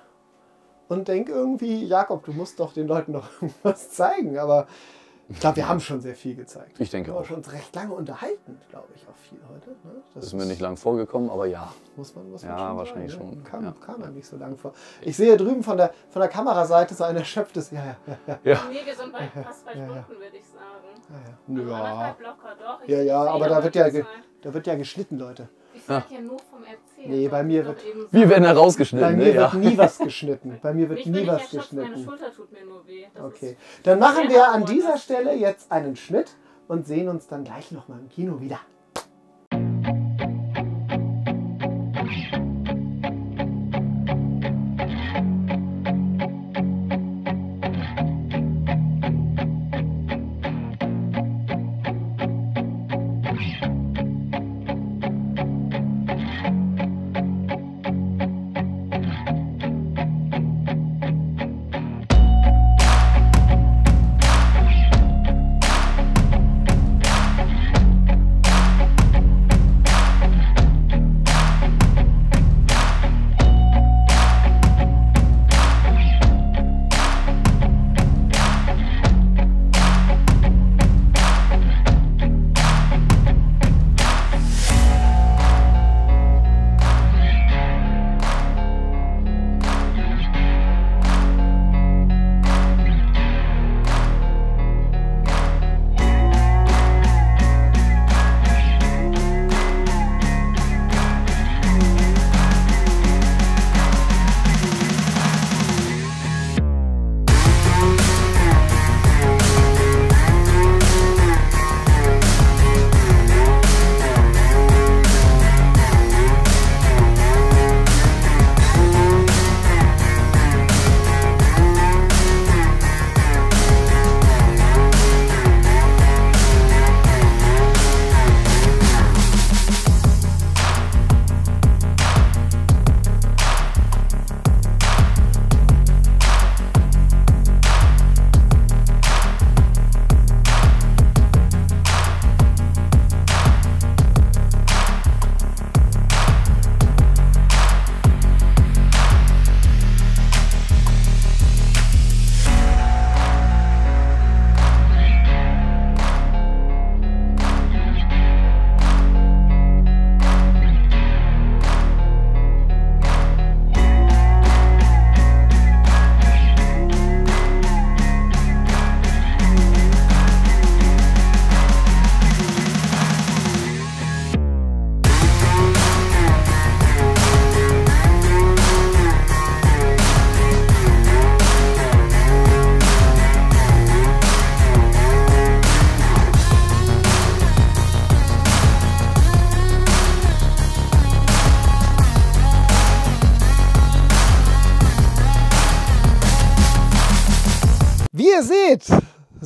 Und denke irgendwie, Jakob, du musst doch den Leuten noch irgendwas zeigen. Aber ich glaube, wir haben schon sehr viel gezeigt. Ich denke wir haben auch. schon uns recht lange unterhalten, glaube ich, auch viel heute. Ne? Das Ist mir nicht lang vorgekommen, aber ja. Muss man, muss man Ja, schon wahrscheinlich sagen, schon, Ne? Kam, ja. kam einem nicht so lang vor. Ich sehe drüben von der, von der Kameraseite so ein erschöpftes, ja, ja, ja, ja. Ja. Nee, wir sind bei fast Ja, ja. Stunden, würde ich sagen. ja, ja. Ja, ja, aber wird ja, da wird ja geschnitten, Leute. Ich sag ja nur vom Erzählen. Nee, bei mir wird- eben Wir so. werden Bei herausgeschnitten, mir ne? Ja. wird nie was geschnitten. Bei mir wird bin nie ich was erschöpft, meine geschnitten. Schulter tut mir nur weh. Das Okay, dann machen wir an dieser Stelle jetzt einen Schnitt und sehen uns dann gleich nochmal im Kino wieder.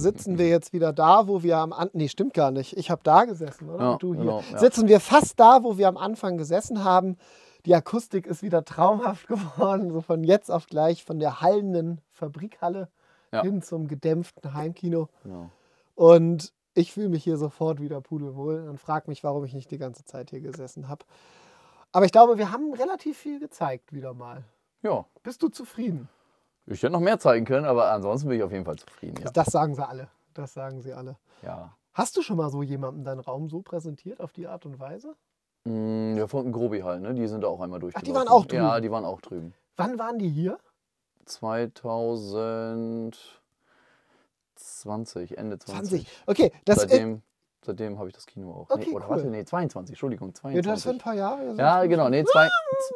Sitzen wir jetzt wieder da, wo wir am Anfang, nee, stimmt gar nicht. Ich habe da gesessen, oder? Ja, Und du hier. genau, ja. Sitzen wir fast da, wo wir am Anfang gesessen haben. Die Akustik ist wieder traumhaft geworden, so von jetzt auf gleich, von der hallenden Fabrikhalle Ja. hin zum gedämpften Heimkino. Genau. Und ich fühle mich hier sofort wieder pudelwohl und frage mich, warum ich nicht die ganze Zeit hier gesessen habe. Aber ich glaube, wir haben relativ viel gezeigt wieder mal. Ja, Bist du zufrieden? Ich hätte noch mehr zeigen können, aber ansonsten bin ich auf jeden Fall zufrieden. Ja. Das sagen sie alle. Das sagen sie alle. ja. Hast du schon mal so jemandem deinen Raum so präsentiert auf die Art und Weise? Mm, Ja, von Grobi halt, ne? Die sind da auch einmal Ach, durchgelaufen. die waren auch drüben? Ja, die waren auch drüben. Wann waren die hier? 2020, Ende 20. 20. Okay, das seitdem seitdem habe ich das Kino auch. Okay, nee, oder cool. warte, nee, 22, Entschuldigung, ja, 22. das für ein paar Jahre. ja, genau, nee, zwei,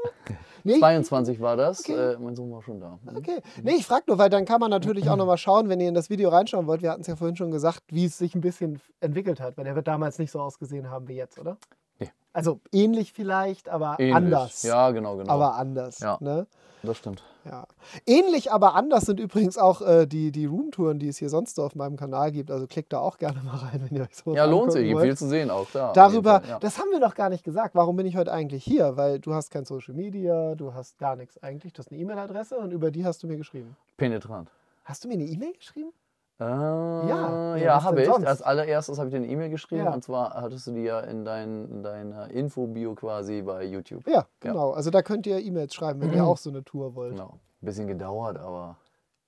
Nee, 22 war das. Okay. Äh, mein Sohn war schon da. Mhm. Okay. Nee, ich frage nur, weil dann kann man natürlich auch nochmal schauen, wenn ihr in das Video reinschauen wollt. Wir hatten es ja vorhin schon gesagt, wie es sich ein bisschen entwickelt hat, weil der wird damals nicht so ausgesehen haben wie jetzt, oder? Nee, Also ähnlich vielleicht, aber Ähnlich. anders. Ja, genau, genau. Aber anders. Ja. Ne? das stimmt. Ja. Ähnlich, aber anders sind übrigens auch äh, die, die Roomtouren, die es hier sonst so auf meinem Kanal gibt. Also klickt da auch gerne mal rein, wenn ihr euch sowas Ja, lohnt sich. Gibt viel zu sehen auch da. Darüber, Fall, ja. das haben wir noch gar nicht gesagt. Warum bin ich heute eigentlich hier? Weil du hast kein Social Media, du hast gar nichts eigentlich. Du hast eine E-Mail-Adresse und über die hast du mir geschrieben. Penetrant. Hast du mir eine E-Mail geschrieben? Äh, Ja, ja, ja, habe ich. sonst? Als allererstes habe ich dir eine E-Mail geschrieben Ja. und zwar hattest du die ja in, dein, in deiner Info-Bio quasi bei YouTube. Ja, genau. Also da könnt ihr E-Mails schreiben, wenn ihr auch so eine Tour wollt. Genau. Ein bisschen gedauert, aber.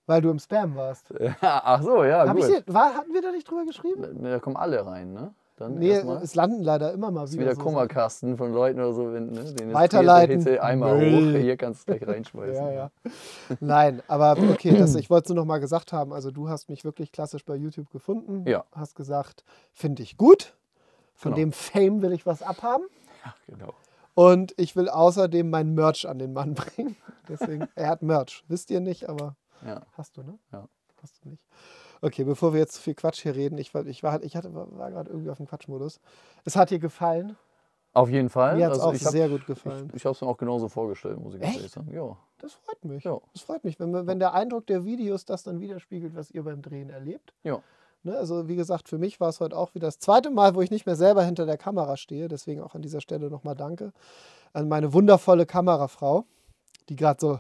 Weil du im Spam warst. Ach so, ja, Hab gut. ich war, hatten wir da nicht drüber geschrieben? Ne, Da kommen alle rein, ne? Dann Nee, erstmal. es landen leider immer mal ist wieder. wieder so Kummerkasten von Leuten oder so, wenn, ne, den Weiterleiten. Hitze einmal hoch, hier kannst du gleich reinschmeißen. Ja, ja. Nein, aber okay, das, ich wollte es nur noch mal gesagt haben. Also du hast mich wirklich klassisch bei YouTube gefunden. Ja. Hast gesagt, finde ich gut. Von Genau. dem Fame will ich was abhaben. Ja, genau. Und ich will außerdem mein Merch an den Mann bringen. Deswegen, er hat Merch. Wisst ihr nicht, aber Ja. hast du, ne? Ja. Hast du nicht. Okay, bevor wir jetzt zu viel Quatsch hier reden, ich war, ich war, ich hatte, war gerade irgendwie auf dem Quatschmodus. Es hat dir gefallen. Auf jeden Fall. Mir hat es Also auch ich hab- sehr gut gefallen. Ich, ich habe es mir auch genauso vorgestellt, muss ich ganz ehrlich sagen. Ja. Das freut mich. Ja. Das freut mich, wenn, wenn der Eindruck der Videos das dann widerspiegelt, was ihr beim Drehen erlebt. Ja. Ne, also wie gesagt, für mich war es heute auch wieder das zweite Mal, wo ich nicht mehr selber hinter der Kamera stehe. Deswegen auch an dieser Stelle nochmal Danke an meine wundervolle Kamerafrau, die gerade so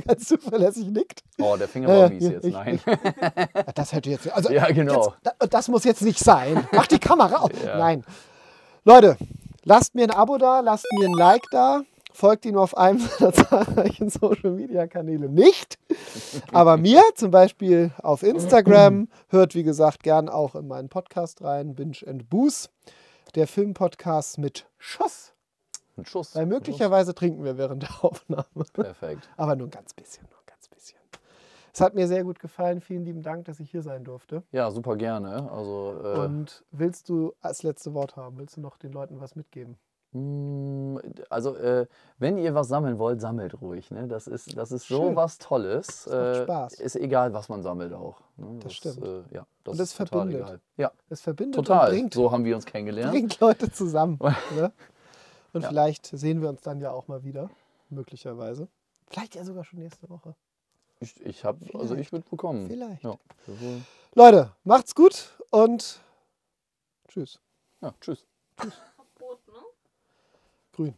ganz zuverlässig nickt. Oh, der Finger war ja, mies jetzt. ich- Nein. Das hätte jetzt. Also, Ja, genau. Jetzt, da- das muss jetzt nicht sein. Mach die Kamera auf. Ja. Nein. Leute, lasst mir ein Abo da, lasst mir ein Like da. Folgt ihm auf einem seiner zahlreichen Social Media Kanäle nicht. Aber mir zum Beispiel auf Instagram. Hört, wie gesagt, gern auch in meinen Podcast rein. Binge and Booze. Der Filmpodcast mit Schuss. Ein Schuss. Weil möglicherweise trinken wir während der Aufnahme. Perfekt. Aber nur ein ganz bisschen, nur ein ganz bisschen. Es hat mir sehr gut gefallen. Vielen lieben Dank, dass ich hier sein durfte. Ja, super gerne. Also, äh, Und willst du als letzte Wort haben? Willst du noch den Leuten was mitgeben? Mm, Also, äh, wenn ihr was sammeln wollt, sammelt ruhig. Ne? Das ist, das ist so Schön. was Tolles. Das macht Äh, Spaß. Ist egal, was man sammelt auch. Ne? Das stimmt. Äh, ja, das Und total verbindet. egal. Ja, Es verbindet total. bringt, So haben wir uns kennengelernt. bringt Leute zusammen. ne? Und Ja. vielleicht sehen wir uns dann ja auch mal wieder. Möglicherweise. Vielleicht ja sogar schon nächste Woche. Ich, ich habe, also ich würde bekommen. Vielleicht. Ja. Leute, macht's gut und tschüss. ja, tschüss. Verbot, ne? Grün.